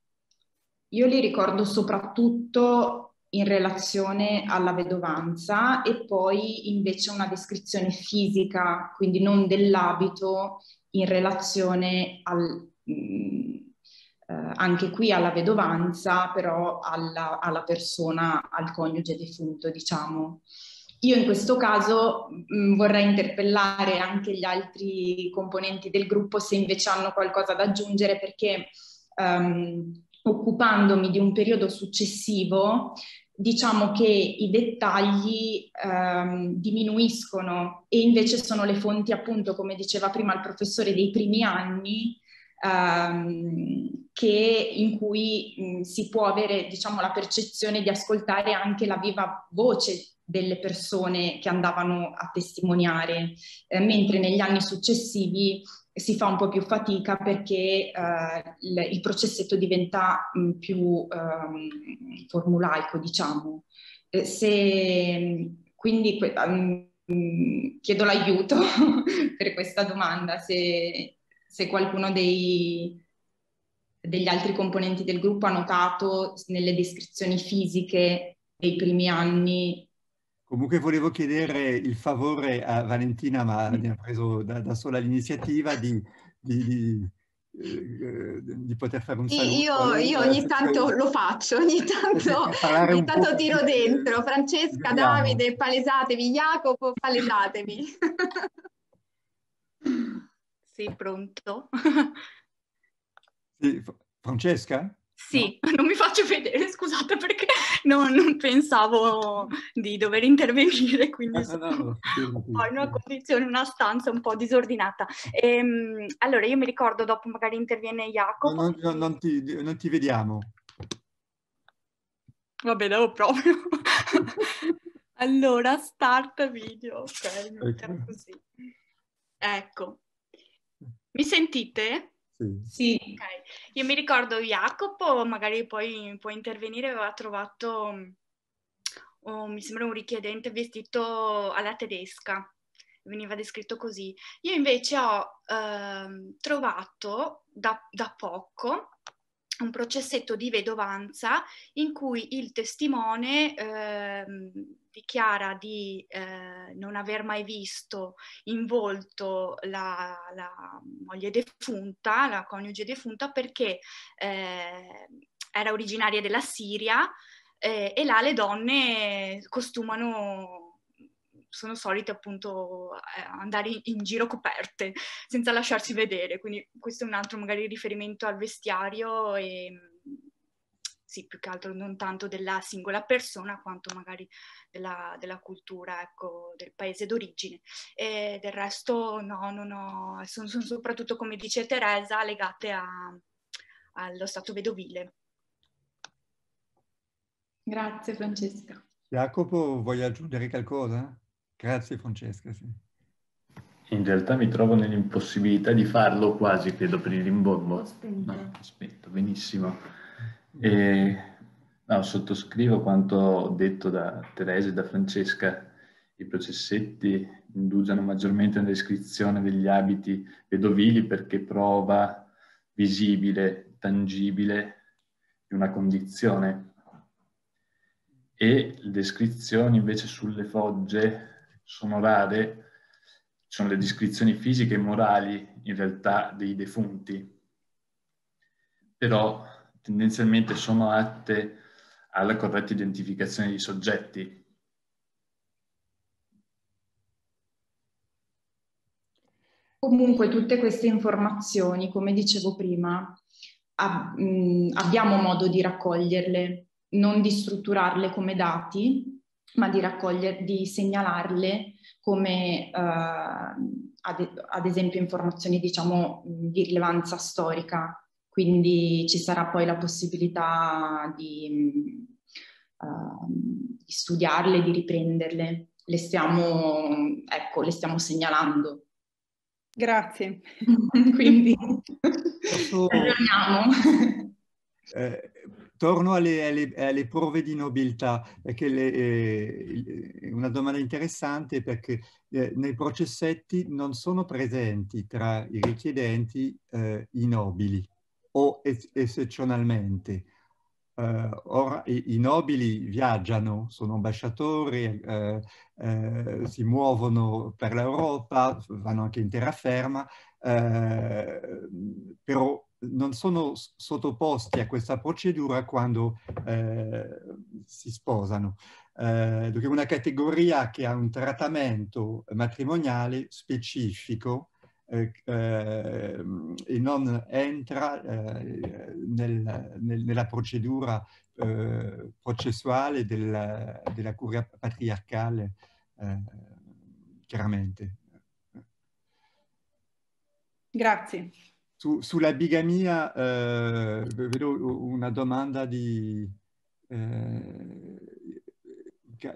io li ricordo soprattutto in relazione alla vedovanza e poi invece una descrizione fisica, quindi non dell'abito in relazione al, mh, mm, eh, anche qui alla vedovanza, però alla, alla, persona, al coniuge defunto, diciamo. Io in questo caso mh, mm, vorrei interpellare anche gli altri componenti del gruppo se invece hanno qualcosa da aggiungere perché um, occupandomi di un periodo successivo, diciamo che i dettagli ehm, diminuiscono e invece sono le fonti, appunto, come diceva prima il professore, dei primi anni ehm, che, in cui mh, si può avere, diciamo, la percezione di ascoltare anche la viva voce delle persone che andavano a testimoniare, eh, mentre negli anni successivi si fa un po' più fatica perché eh, il, il, processetto diventa mh, più eh, formulaico, diciamo. Eh, se, quindi um, chiedo l'aiuto per questa domanda, se, se qualcuno dei, degli altri componenti del gruppo ha notato nelle descrizioni fisiche dei primi anni Comunque volevo chiedere il favore a Valentina, ma ne ha preso da, da sola l'iniziativa, di, di, di, eh, di, poter fare un saluto. Io, io ogni tanto lo faccio, ogni tanto, ogni tanto tiro dentro. Francesca, Davide, palesatevi. Jacopo, palesatevi. Sì, pronto. Sì, Francesca? Sì, no? non mi faccio vedere, scusate perché non, non pensavo di dover intervenire, quindi ah, no, no, sono in una condizione, una stanza un po' disordinata. Ehm, allora, io mi ricordo, dopo magari interviene Jacopo. No, non ti, non, ti, vediamo. Vabbè, devo proprio. allora, start video, ok, ecco. così. Ecco. Mi sentite? Sì. sì. Okay. Io mi ricordo Jacopo, magari poi può intervenire, aveva trovato, oh, mi sembra un richiedente vestito alla tedesca, veniva descritto così. Io invece ho eh, trovato da, da poco un processetto di vedovanza in cui il testimone eh, dichiara di eh, non aver mai visto in volto la, la, moglie defunta, la coniuge defunta, perché eh, era originaria della Siria eh, e là le donne costumano sono solite appunto eh, andare in giro coperte senza lasciarsi vedere, quindi questo è un altro magari riferimento al vestiario e sì, più che altro non tanto della singola persona quanto magari della, della cultura, ecco, del paese d'origine. E del resto no, no, no, sono, sono soprattutto, come dice Teresa, legate a, allo stato vedovile. Grazie Francesca. Jacopo, vuoi aggiungere qualcosa? Grazie Francesca. Sì. In realtà mi trovo nell'impossibilità di farlo quasi, credo, per il rimbombo. Aspetta. No, aspetto, benissimo. E, no, sottoscrivo quanto detto da Teresa e da Francesca. I processetti indugiano maggiormente nella descrizione degli abiti vedovili perché prova visibile, tangibile di una condizione. E le descrizioni invece sulle fogge sono rare, sono le descrizioni fisiche e morali in realtà dei defunti. Però tendenzialmente sono atte alla corretta identificazione di soggetti. Comunque tutte queste informazioni, come dicevo prima, ab- mh, abbiamo modo di raccoglierle, non di strutturarle come dati, ma di di segnalarle come eh, ad, ad, esempio informazioni diciamo di rilevanza storica quindi ci sarà poi la possibilità di, uh, di studiarle, di riprenderle. Le stiamo, ecco, le stiamo segnalando. Grazie. Quindi Posso... Eh, torno alle, alle, alle, prove di nobiltà, perché le, eh, è una domanda interessante perché eh, nei processetti non sono presenti tra i richiedenti eh, i nobili o eccezionalmente. Uh, ora i, i, nobili viaggiano, sono ambasciatori, uh, uh, si muovono per l'Europa, vanno anche in terraferma, però non sono sottoposti a questa procedura quando si sposano. è una categoria che ha un trattamento matrimoniale specifico eh, eh, e non entra eh, nel, nel, nella procedura eh, processuale del, della curia patriarcale, eh, chiaramente. Grazie. Su, sulla bigamia eh, vedo una domanda di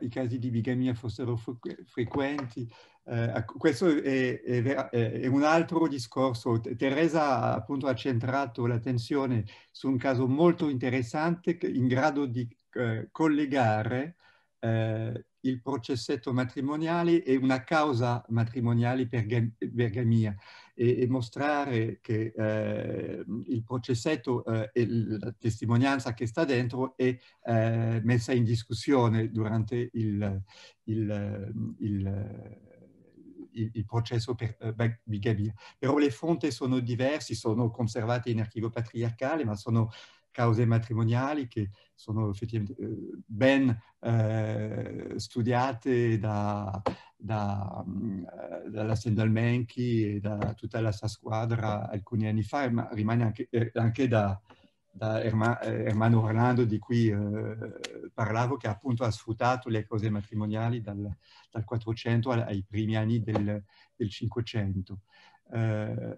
i casi di bigamia fossero frequenti. Eh, questo è, è, è, un altro discorso. Teresa appunto ha centrato l'attenzione su un caso molto interessante in grado di eh, collegare eh, il processetto matrimoniale e una causa matrimoniale per vergamia e, e mostrare che eh, il processetto eh, e la testimonianza che sta dentro è eh, messa in discussione durante il, il, il il, il, processo per uh, bigamia. Però le fonti sono diverse, sono conservate in archivio patriarcale, ma sono cause matrimoniali che sono effettivamente eh, ben eh, studiate da, da, uh, dalla Sendalmenchi e da tutta la sua squadra alcuni anni fa, ma rimane anche, eh, anche da, da Erma, eh, Ermano Orlando di cui eh, parlavo, che appunto ha sfruttato le cose matrimoniali dal, dal 400 ai primi anni del, del 500. Eh,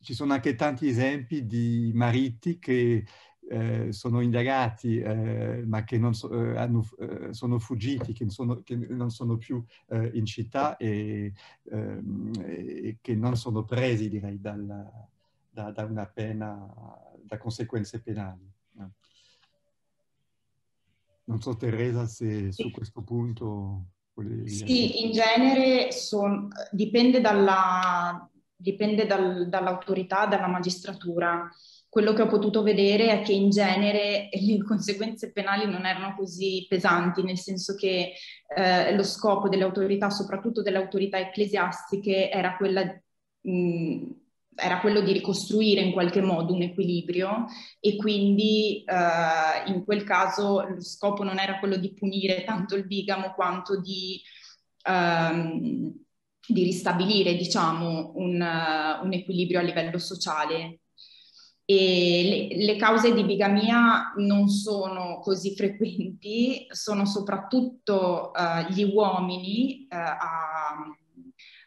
ci sono anche tanti esempi di mariti che eh, sono indagati eh, ma che non so, eh, hanno, sono fuggiti, che, sono, che, non sono più in città e, ehm, e, che non sono presi direi dal, da, da, una pena, da conseguenze penali. Non so Teresa se su questo punto... Sì, in genere son, dipende dalla, dipende dal, dall'autorità, dalla magistratura. Quello che ho potuto vedere è che in genere le conseguenze penali non erano così pesanti, nel senso che eh, lo scopo delle autorità, soprattutto delle autorità ecclesiastiche, era, quella, mh, era quello di ricostruire in qualche modo un equilibrio e quindi eh, in quel caso lo scopo non era quello di punire tanto il bigamo quanto di... Um, di ristabilire diciamo, un, uh, un, equilibrio a livello sociale. E le, le, cause di bigamia non sono così frequenti, sono soprattutto uh, gli uomini uh, a,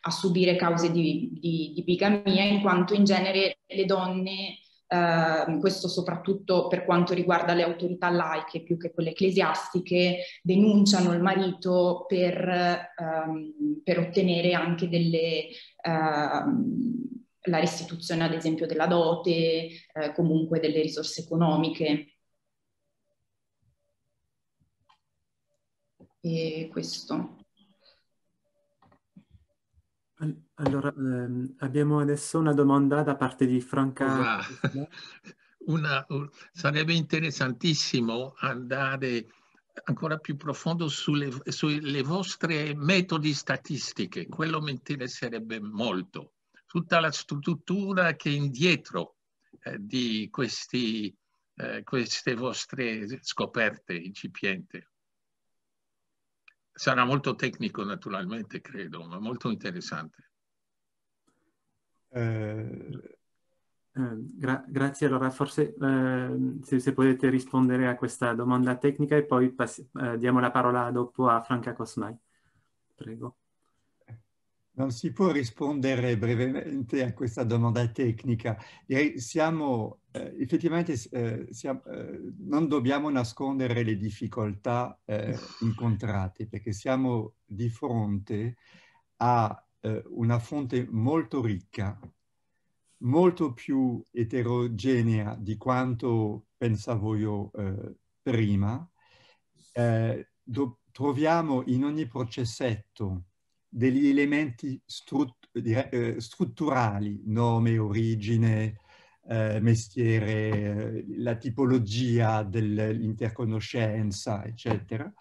a, subire cause di, di, di, bigamia, in quanto in genere le donne Uh, questo soprattutto per quanto riguarda le autorità laiche più che quelle ecclesiastiche, denunciano il marito per, um, per ottenere anche delle, uh, la restituzione ad esempio della dote, uh, comunque delle risorse economiche. E questo. Allora, ehm, abbiamo adesso una domanda da parte di Franca. Una, una, sarebbe interessantissimo andare ancora più profondo sulle, sulle vostre metodi statistiche, quello mi interesserebbe molto. Tutta la struttura che è indietro eh, di questi, eh, queste vostre scoperte incipienti. Sarà molto tecnico naturalmente, credo, ma molto interessante. Eh, eh, gra grazie, allora forse eh, se, se, potete rispondere a questa domanda tecnica e poi eh, diamo la parola dopo a Franca Cosmai. Prego. Non si può rispondere brevemente a questa domanda tecnica. Siamo, eh, effettivamente eh, siamo, eh, non dobbiamo nascondere le difficoltà incontrate perché siamo di fronte a eh, una fonte molto ricca, molto più eterogenea di quanto pensavo io eh, prima. Eh, troviamo in ogni processetto degli elementi strut, eh, strutturali, nome, origine, eh, mestiere, la tipologia dell'interconoscenza, eccetera,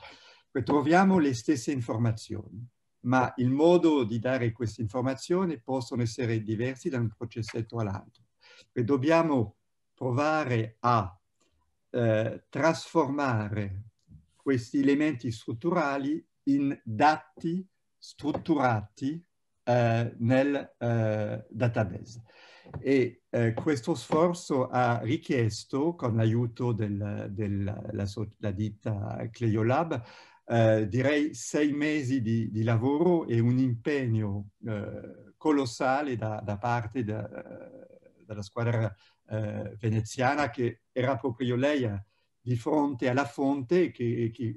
troviamo le stesse informazioni ma il modo di dare queste informazioni possono essere diversi da un processetto all'altro. E dobbiamo provare a eh, trasformare questi elementi strutturali in dati strutturati eh, nel eh, database. E eh, questo sforzo ha richiesto, con l'aiuto della del, ditta Cleolab, eh, direi sei mesi di, di, lavoro e un impegno eh, colossale da, da parte da, della squadra eh, veneziana che era proprio lei a, di fronte alla fonte che, che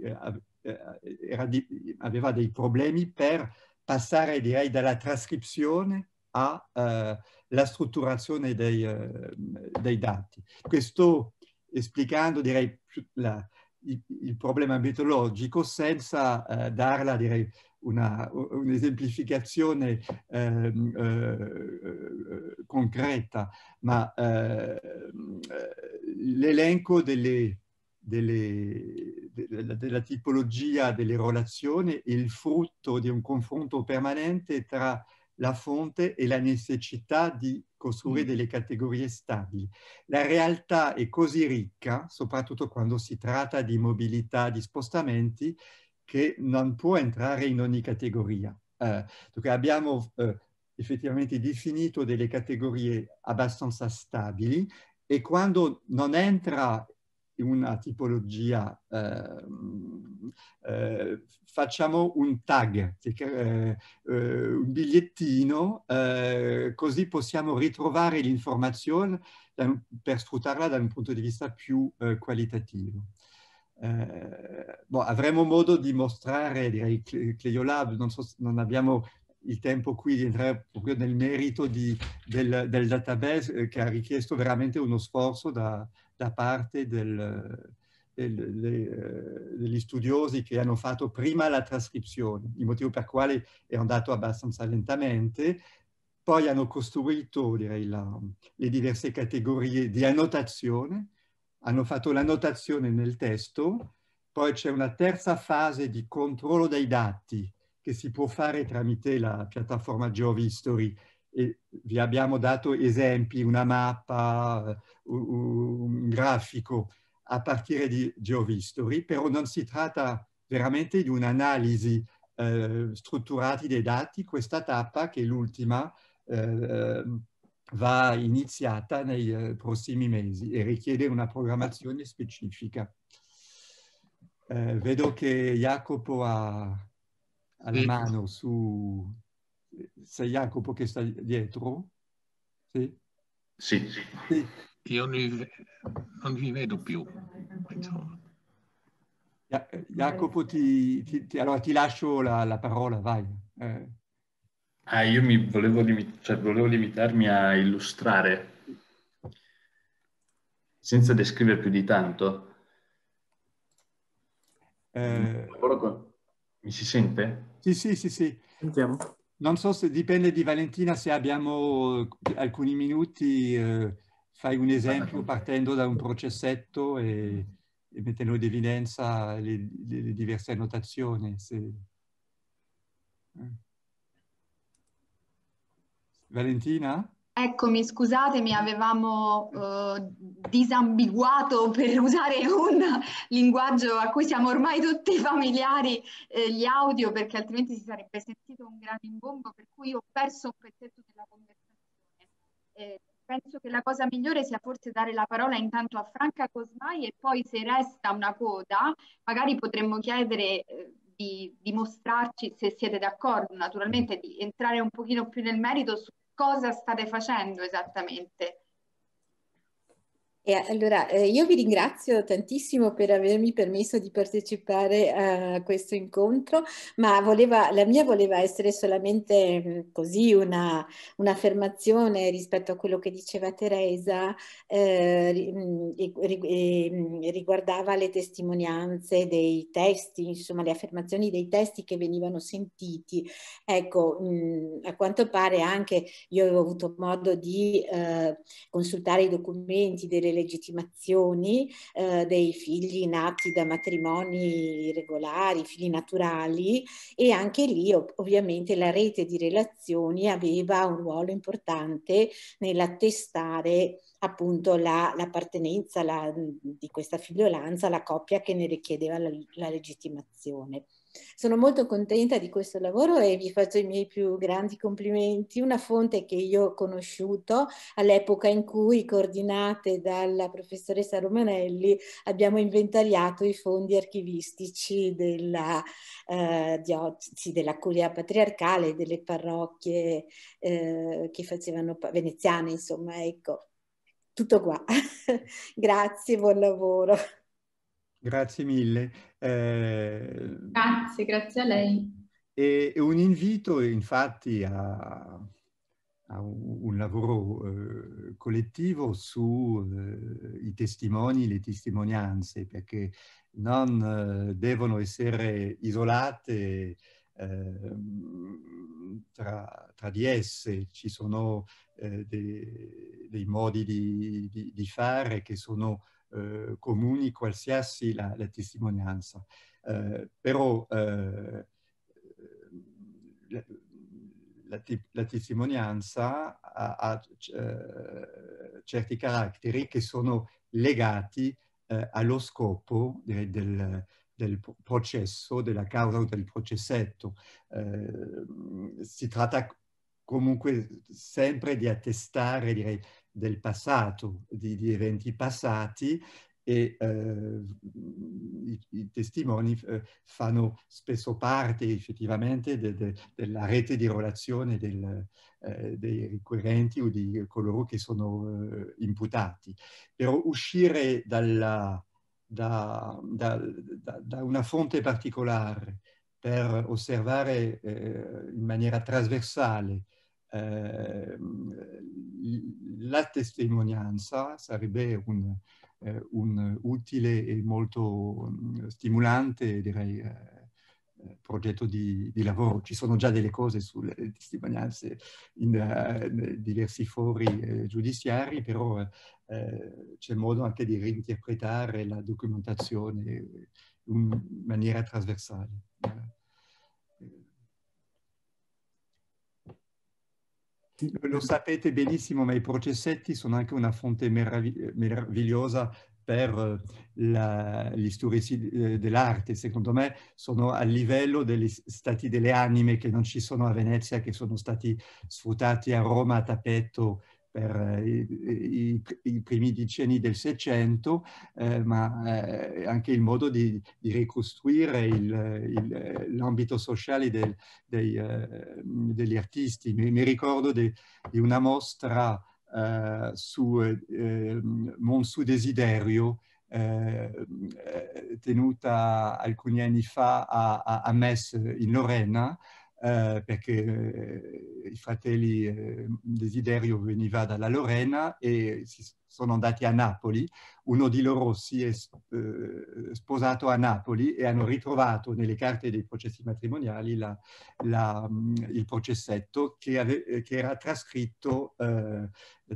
eh, di, aveva dei problemi per passare direi dalla trascrizione alla eh, strutturazione dei, eh, dei, dati. Questo esplicando direi la, il, il, problema metodologico senza eh, darla direi un'esemplificazione ehm, eh, concreta, ma eh, l'elenco delle, delle, della, della, tipologia delle relazioni è il frutto di un confronto permanente tra la fonte e la necessità di costruire mm. delle categorie stabili. La realtà è così ricca, soprattutto quando si tratta di mobilità, di spostamenti, che non può entrare in ogni categoria. Eh, abbiamo eh, effettivamente definito delle categorie abbastanza stabili e quando non entra una tipologia, eh, eh, facciamo un tag, eh, eh un bigliettino, eh, così possiamo ritrovare l'informazione per sfruttarla da un punto di vista più eh, qualitativo. Boh, avremo modo di mostrare, direi, Cleolab, non, so, non abbiamo il tempo qui di entrare proprio nel merito di, del, del, database che ha richiesto veramente uno sforzo da, da parte del, del, de, degli studiosi che hanno fatto prima la trascrizione, il motivo per quale è andato abbastanza lentamente, poi hanno costruito direi, la, le diverse categorie di annotazione, hanno fatto l'annotazione nel testo, poi c'è una terza fase di controllo dei dati che si può fare tramite la piattaforma GeoHistory e vi abbiamo dato esempi, una mappa, un grafico a partire di GeoHistory, però non si tratta veramente di un'analisi eh, strutturata dei dati. Questa tappa, che è l'ultima, eh, va iniziata nei eh, prossimi mesi e richiede una programmazione specifica. Eh, vedo che Jacopo ha, ha la mano su, sei Jacopo che sta dietro? Sì? Sì. sì. Io non vi vedo più. Jacopo, ti, ti, ti, allora ti lascio la, la parola, vai. Eh. Ah, io mi volevo, limit cioè, volevo limitarmi a illustrare, senza descrivere più di tanto. Eh... Con... Mi si sente? Sì, sì, sì, sì. Sentiamo. Non so se dipende di Valentina se abbiamo alcuni minuti, eh, fai un esempio partendo da un processetto e, e mettendo in evidenza le, le, diverse annotazioni. Se... Eh. Valentina? Eccomi, scusatemi, avevamo uh, disambiguato per usare un linguaggio a cui siamo ormai tutti familiari eh, gli audio perché altrimenti si sarebbe sentito un gran imbombo per cui ho perso un pezzetto della conversazione. Eh, penso che la cosa migliore sia forse dare la parola intanto a Franca Cosmai e poi se resta una coda magari potremmo chiedere eh, di, di mostrarci se siete d'accordo naturalmente di entrare un pochino più nel merito su cosa state facendo esattamente. E allora, eh, io vi ringrazio tantissimo per avermi permesso di partecipare a questo incontro, ma voleva, la mia voleva essere solamente mh, mm, così una, un'affermazione rispetto a quello che diceva Teresa, eh, mm, mm, riguardava le testimonianze dei testi, insomma le affermazioni dei testi che venivano sentiti. Ecco, mh, a quanto pare anche io avevo avuto modo di eh, consultare i documenti delle legittimazioni eh, dei figli nati da matrimoni regolari, figli naturali e anche lì ovviamente la rete di relazioni aveva un ruolo importante nell'attestare appunto la, l'appartenenza la, di questa figliolanza alla coppia che ne richiedeva la, la legittimazione. Sono molto contenta di questo lavoro e vi faccio i miei più grandi complimenti. Una fonte che io ho conosciuto all'epoca in cui, coordinate dalla professoressa Romanelli, abbiamo inventariato i fondi archivistici della, eh, diocesi, della curia patriarcale, delle parrocchie eh, che facevano veneziane, insomma, ecco. Tutto qua. grazie, buon lavoro. Grazie mille. Eh, grazie, grazie a lei. E, un invito infatti a, a un, un, lavoro eh, collettivo sui eh, testimoni, le testimonianze, perché non eh, devono essere isolate ehm, tra, tra, di esse. Ci sono eh, dei, dei modi di, di, di fare che sono eh, comuni qualsiasi la, la testimonianza. Eh, però eh, la, la, la, testimonianza ha, ha eh, certi caratteri che sono legati eh, allo scopo direi, del, del processo, della causa o del processetto. Eh, si tratta comunque sempre di attestare direi, del passato, di, di eventi passati e eh, i, i, testimoni eh, fanno spesso parte effettivamente de, de, della rete di relazione del, eh, dei ricorrenti o di coloro che sono eh, imputati. Però uscire dalla, da, da, da, da, una fonte particolare per osservare eh, in maniera trasversale eh, la testimonianza sarebbe un, eh, un, utile e molto mm, stimolante, direi, eh, eh, progetto di, di, lavoro. Ci sono già delle cose sulle testimonianze in, uh, diversi fori eh, giudiziari, però c'è modo anche di reinterpretare la documentazione in maniera trasversale. Lo sapete benissimo, ma i processetti sono anche una fonte meravig meravigliosa per gli storici eh, dell'arte. Secondo me sono a livello degli stati delle anime che non ci sono a Venezia, che sono stati sfruttati a Roma a tappeto per eh, i, i, primi decenni del Seicento, eh, ma eh, anche il modo di, di ricostruire l'ambito sociale del, dei, eh, degli artisti. Mi, mi ricordo di una mostra eh, su eh, Monsu Desiderio, tenuta alcuni anni fa a, a, a Metz in Lorena, eh, perché eh, i fratelli eh, Desiderio veniva dalla Lorena e si sono andati a Napoli. Uno di loro si è eh, sposato a Napoli e hanno ritrovato nelle carte dei processi matrimoniali la, la, il processetto che, ave, che era trascritto eh,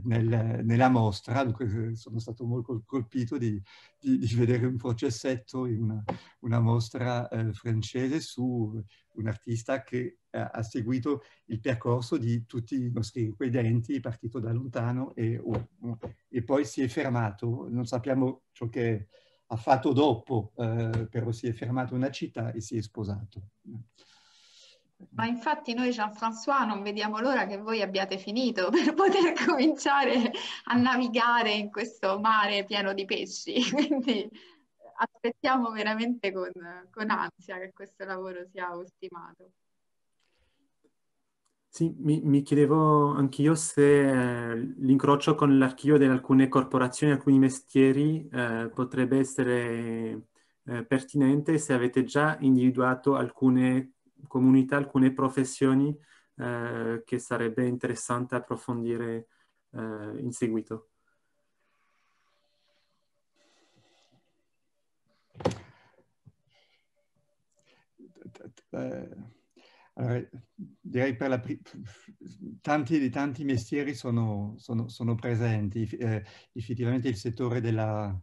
nel, nella mostra. Dunque sono stato molto colpito di, di, di vedere un processetto in una, una mostra eh, francese su un artista che ha seguito il percorso di tutti i nostri inquirenti, partito da lontano e, e, poi si è fermato. Non sappiamo ciò che ha fatto dopo, eh, però si è fermato in una città e si è sposato. Ma infatti noi Jean-François non vediamo l'ora che voi abbiate finito per poter cominciare a navigare in questo mare pieno di pesci, quindi aspettiamo veramente con, con ansia che questo lavoro sia ultimato. Sì, mi, mi chiedevo anch'io se eh, l'incrocio con l'archivio di alcune corporazioni, alcuni mestieri eh, potrebbe essere eh, pertinente se avete già individuato alcune comunità, alcune professioni eh, che sarebbe interessante approfondire eh, in seguito. Eh allora, direi per la tanti, tanti mestieri sono, sono, sono presenti. Eh, effettivamente il settore della,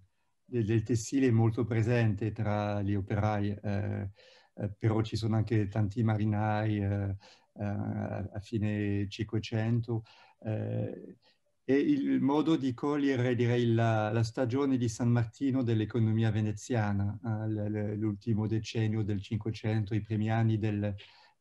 del, del, tessile è molto presente tra gli operai, eh, eh, però ci sono anche tanti marinai eh, eh, a fine Cinquecento. Eh, è il modo di cogliere direi, la, la stagione di San Martino dell'economia veneziana, l'ultimo decennio del Cinquecento, i primi anni del,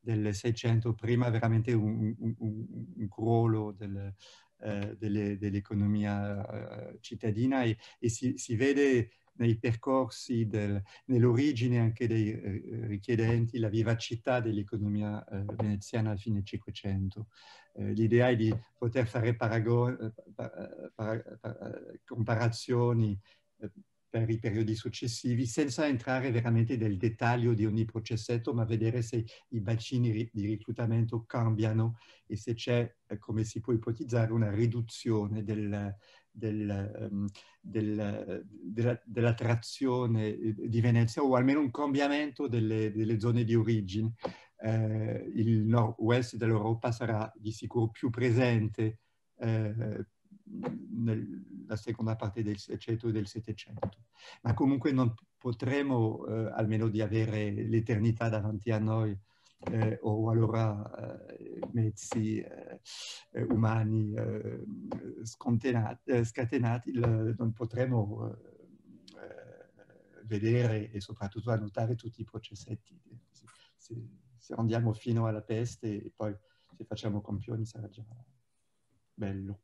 del Seicento, prima veramente un, un, un, crollo del, eh, delle, dell'economia eh, cittadina e, e si, si, vede nei percorsi, del, nell'origine anche dei eh, richiedenti, la vivacità dell'economia eh, veneziana al fine Cinquecento. Eh, l'idea è di poter fare paragon, eh, para, para, comparazioni eh, per i periodi successivi senza entrare veramente nel dettaglio di ogni processetto, ma vedere se i bacini di reclutamento cambiano e se c'è, come si può ipotizzare, una riduzione del, del, um, del, della, della, trazione di Venezia o almeno un cambiamento delle, delle zone di origine. Eh, il nord-west dell'Europa sarà di sicuro più presente eh, nella seconda parte del Seicento e del Settecento. Ma comunque non potremo, eh, almeno di avere l'eternità davanti a noi, eh, o allora eh, mezzi eh, umani eh, scatenati, non potremo vedere e soprattutto annotare tutti i processetti. Se, se andiamo fino alla peste e poi se facciamo campioni sarà già bello.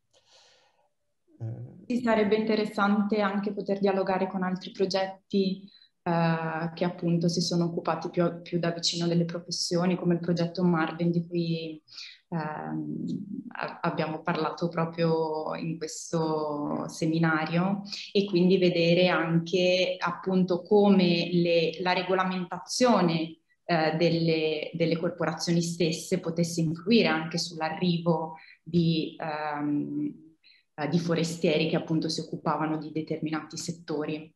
Sì, sarebbe interessante anche poter dialogare con altri progetti eh, che appunto si sono occupati più, più, da vicino delle professioni, come il progetto Marvin di cui eh, abbiamo parlato proprio in questo seminario e quindi vedere anche appunto come le, la regolamentazione eh, delle, delle, corporazioni stesse potesse influire anche sull'arrivo di, ehm, eh, di forestieri che appunto si occupavano di determinati settori.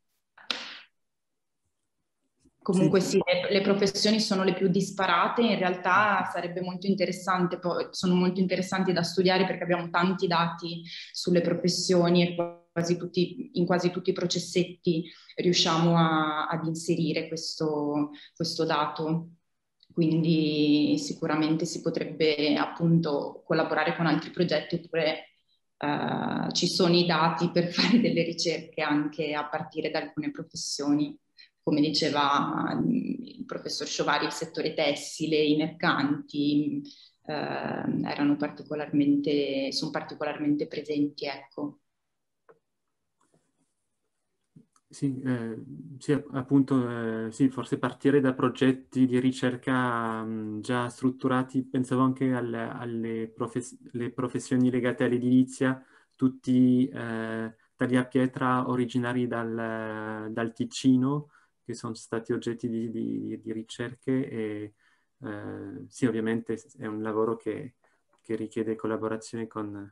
Comunque sì, le, le, professioni sono le più disparate, in realtà sarebbe molto interessante, sono molto interessanti da studiare perché abbiamo tanti dati sulle professioni e quasi tutti, in quasi tutti i processetti riusciamo a, ad inserire questo, questo dato. Quindi sicuramente si potrebbe appunto collaborare con altri progetti oppure Uh, ci sono i dati per fare delle ricerche anche a partire da alcune professioni come diceva mm, il professor Sciovari, il settore tessile, i mercanti eh, erano particolarmente, sono particolarmente presenti. Ecco. Sì, eh, sì, appunto, eh, sì, forse partire da progetti di ricerca mh, mm, già strutturati, pensavo anche alle, alle profes professioni legate all'edilizia, tutti eh, tagliapietra originari dal, dal Ticino, che sono stati oggetti di, di, di ricerche e eh, sì, ovviamente è un lavoro che, che richiede collaborazione con,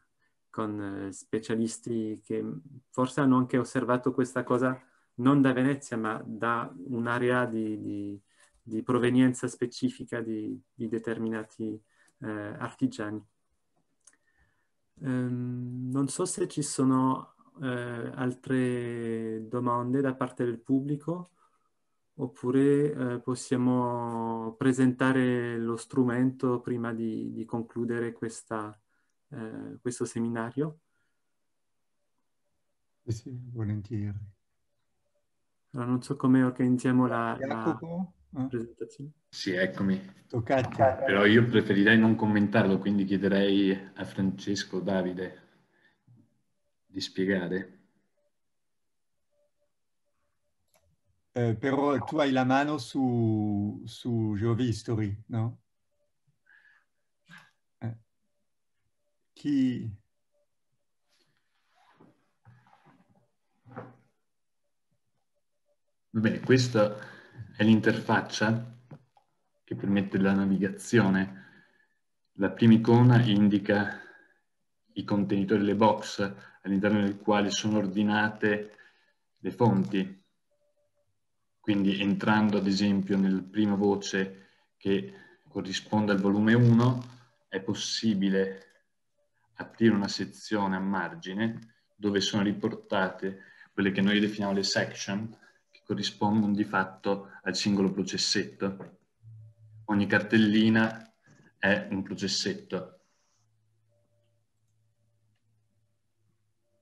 con, specialisti che forse hanno anche osservato questa cosa non da Venezia, ma da un'area di, di, di, provenienza specifica di, determinati eh, artigiani. Um, non so se ci sono eh, altre domande da parte del pubblico oppure eh, possiamo presentare lo strumento prima di, di concludere questa, eh, questo seminario? Sì, volentieri. Allora, non so come organizziamo la, la eh? presentazione. Sì, eccomi. Toccate. Però io preferirei non commentarlo, quindi chiederei a Francesco Davide di spiegare. Eh, però tu hai la mano su, su Geohistory, no? Chi... Bene, questa è l'interfaccia che permette la navigazione. La prima icona indica i contenitori, le box all'interno del quali sono ordinate le fonti quindi entrando ad esempio nella prima voce che corrisponde al volume 1, è possibile aprire una sezione a margine dove sono riportate quelle che noi definiamo le section, che corrispondono di fatto al singolo processetto. Ogni cartellina è un processetto.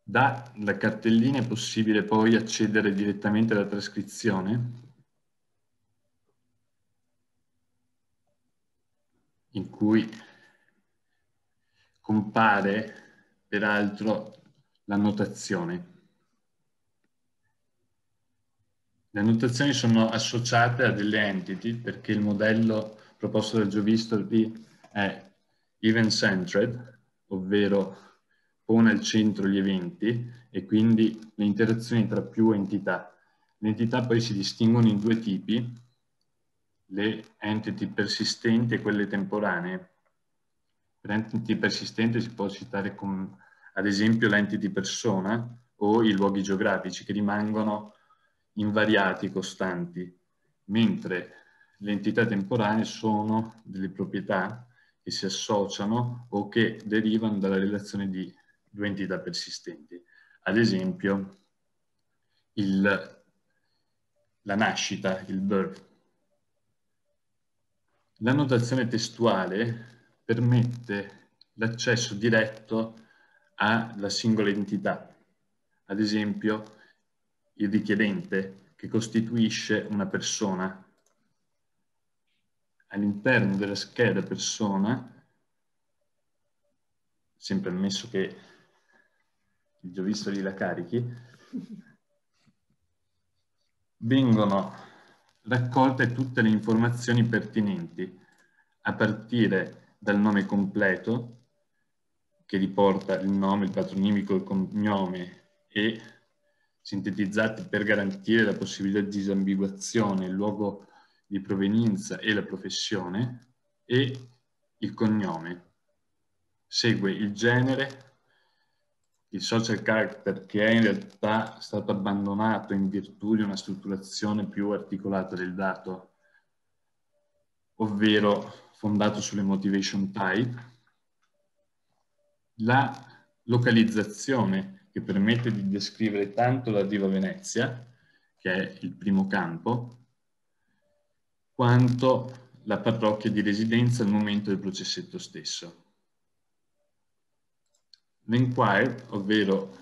Dalla cartellina è possibile poi accedere direttamente alla trascrizione in cui compare peraltro la notazione. Le annotazioni sono associate a delle entity perché il modello proposto da Giovistoli è event-centered, ovvero pone al centro gli eventi e quindi le interazioni tra più entità. Le entità poi si distinguono in due tipi, le entity persistenti e quelle temporanee. Per entity persistenti si può citare come, ad esempio l'entity persona o i luoghi geografici che rimangono invariati, costanti, mentre le entità temporanee sono delle proprietà che si associano o che derivano dalla relazione di due entità persistenti. Ad esempio, il, la nascita, il birth. La notazione testuale permette l'accesso diretto alla singola entità. Ad esempio, il richiedente che costituisce una persona all'interno della scheda persona, sempre ammesso che il giovistoli la carichi, vengono raccolte tutte le informazioni pertinenti a partire dal nome completo che riporta il nome, il patronimico, il cognome e sintetizzati per garantire la possibilità di disambiguazione, il luogo di provenienza e la professione e il cognome. Segue il genere, il social character che è in realtà stato abbandonato in virtù di una strutturazione più articolata del dato, ovvero fondato sulle motivation type, la localizzazione che permette di descrivere tanto l'arrivo a Venezia, che è il primo campo, quanto la parrocchia di residenza al momento del processetto stesso. L'inquire, ovvero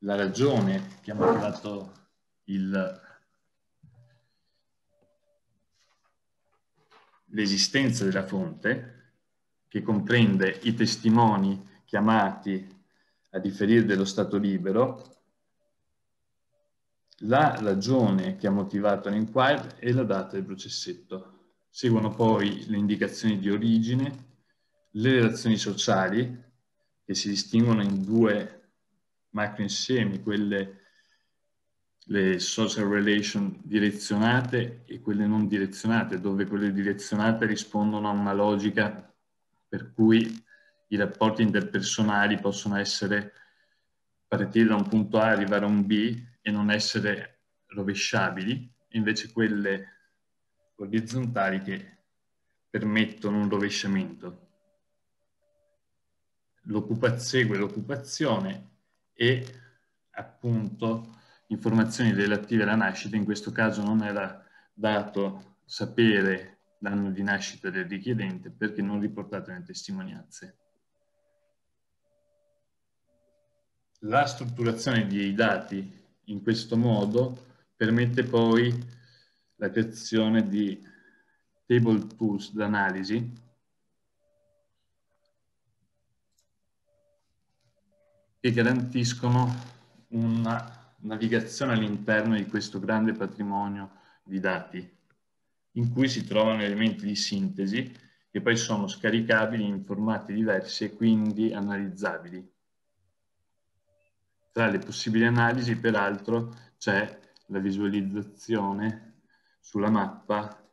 la ragione che ha motivato l'esistenza della fonte, che comprende i testimoni chiamati a differire dello stato libero, la ragione che ha motivato l'inquiry e la data del processetto. Seguono poi le indicazioni di origine, le relazioni sociali, che si distinguono in due macroinsiemi, quelle le social relation direzionate e quelle non direzionate, dove quelle direzionate rispondono a una logica per cui i rapporti interpersonali possono essere partire da un punto A arrivare a un B e non essere rovesciabili, invece quelle orizzontali che permettono un rovesciamento. segue l'occupazione e appunto informazioni relative alla nascita, in questo caso non era dato sapere l'anno di nascita del richiedente perché non riportato nelle testimonianze. La strutturazione dei dati in questo modo permette poi la creazione di table tools d'analisi che garantiscono una navigazione all'interno di questo grande patrimonio di dati in cui si trovano elementi di sintesi che poi sono scaricabili in formati diversi e quindi analizzabili. Tra le possibili analisi, peraltro, c'è la visualizzazione sulla mappa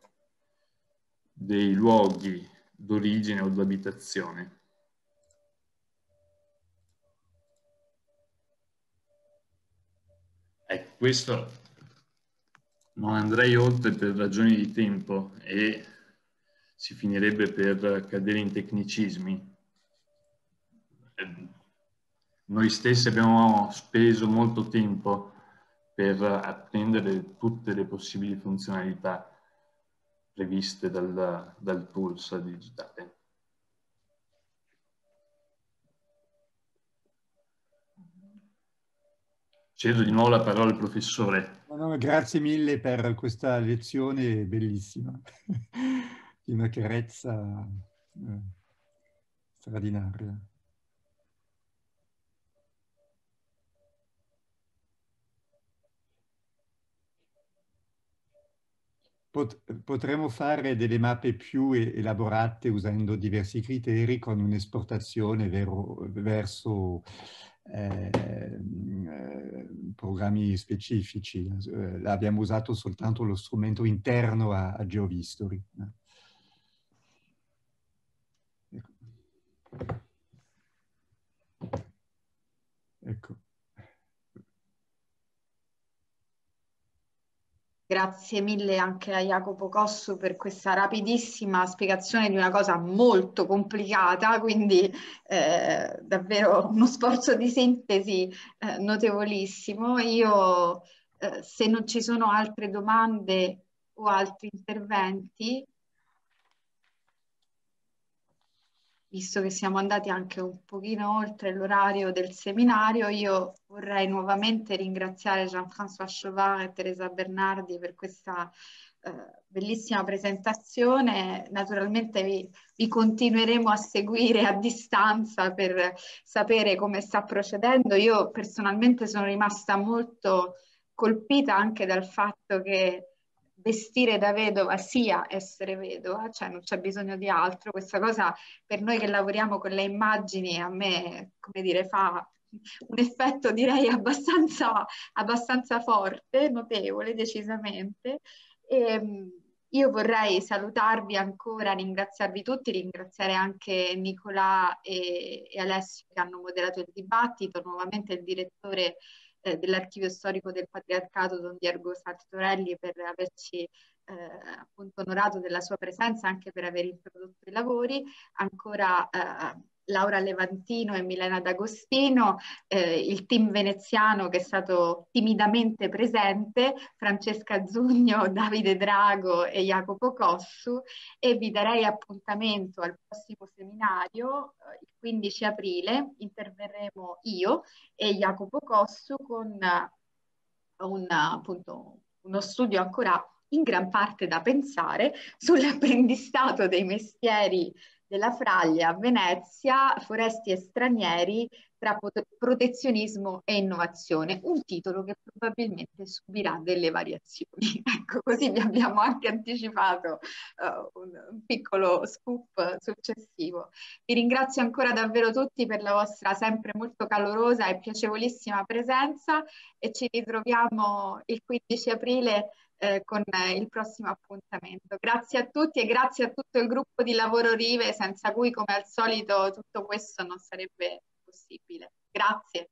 dei luoghi d'origine o d'abitazione. Ecco, questo non andrei oltre per ragioni di tempo e si finirebbe per cadere in tecnicismi noi stessi abbiamo speso molto tempo per apprendere tutte le possibili funzionalità previste dal, dal Pulse digitale. Cedo di nuovo la parola al professore. No, no, grazie mille per questa lezione bellissima, di una chiarezza eh, straordinaria. potremmo fare delle mappe più elaborate usando diversi criteri con un'esportazione verso eh, eh, programmi specifici. Eh, abbiamo usato soltanto lo strumento interno a, a GeoHistory. Ecco. ecco. Grazie mille anche a Jacopo Cossu per questa rapidissima spiegazione di una cosa molto complicata, quindi eh, davvero uno sforzo di sintesi eh, notevolissimo. Io, eh, se non ci sono altre domande o altri interventi, visto che siamo andati anche un pochino oltre l'orario del seminario, io vorrei nuovamente ringraziare Jean-François Chauvin e Teresa Bernardi per questa eh, bellissima presentazione. Naturalmente vi, vi, continueremo a seguire a distanza per sapere come sta procedendo. Io personalmente sono rimasta molto colpita anche dal fatto che vestire da vedova sia essere vedova, cioè non c'è bisogno di altro. Questa cosa per noi che lavoriamo con le immagini a me, come dire, fa un effetto direi abbastanza, abbastanza forte, notevole decisamente. E, ehm, io vorrei salutarvi ancora, ringraziarvi tutti, ringraziare anche Nicolà e, e Alessio che hanno moderato il dibattito, nuovamente il direttore eh, dell'archivio storico del patriarcato Don Diego Sartorelli per averci eh, appunto onorato della sua presenza anche per aver introdotto i lavori, ancora eh, Laura Levantino e Milena D'Agostino, eh, il team veneziano che è stato timidamente presente, Francesca Zugno, Davide Drago e Jacopo Cossu e vi darei appuntamento al prossimo seminario eh, il 15 aprile, interverremo io e Jacopo Cossu con un, appunto, uno studio ancora in gran parte da pensare sull'apprendistato dei mestieri della Fraglia a Venezia, Foresti e stranieri tra protezionismo e innovazione, un titolo che probabilmente subirà delle variazioni. ecco, così vi abbiamo anche anticipato uh, un, piccolo scoop successivo. Vi ringrazio ancora davvero tutti per la vostra sempre molto calorosa e piacevolissima presenza e ci ritroviamo il 15 aprile eh, con il prossimo appuntamento. Grazie a tutti e grazie a tutto il gruppo di lavoro Rive, senza cui come al solito tutto questo non sarebbe possibile. Grazie.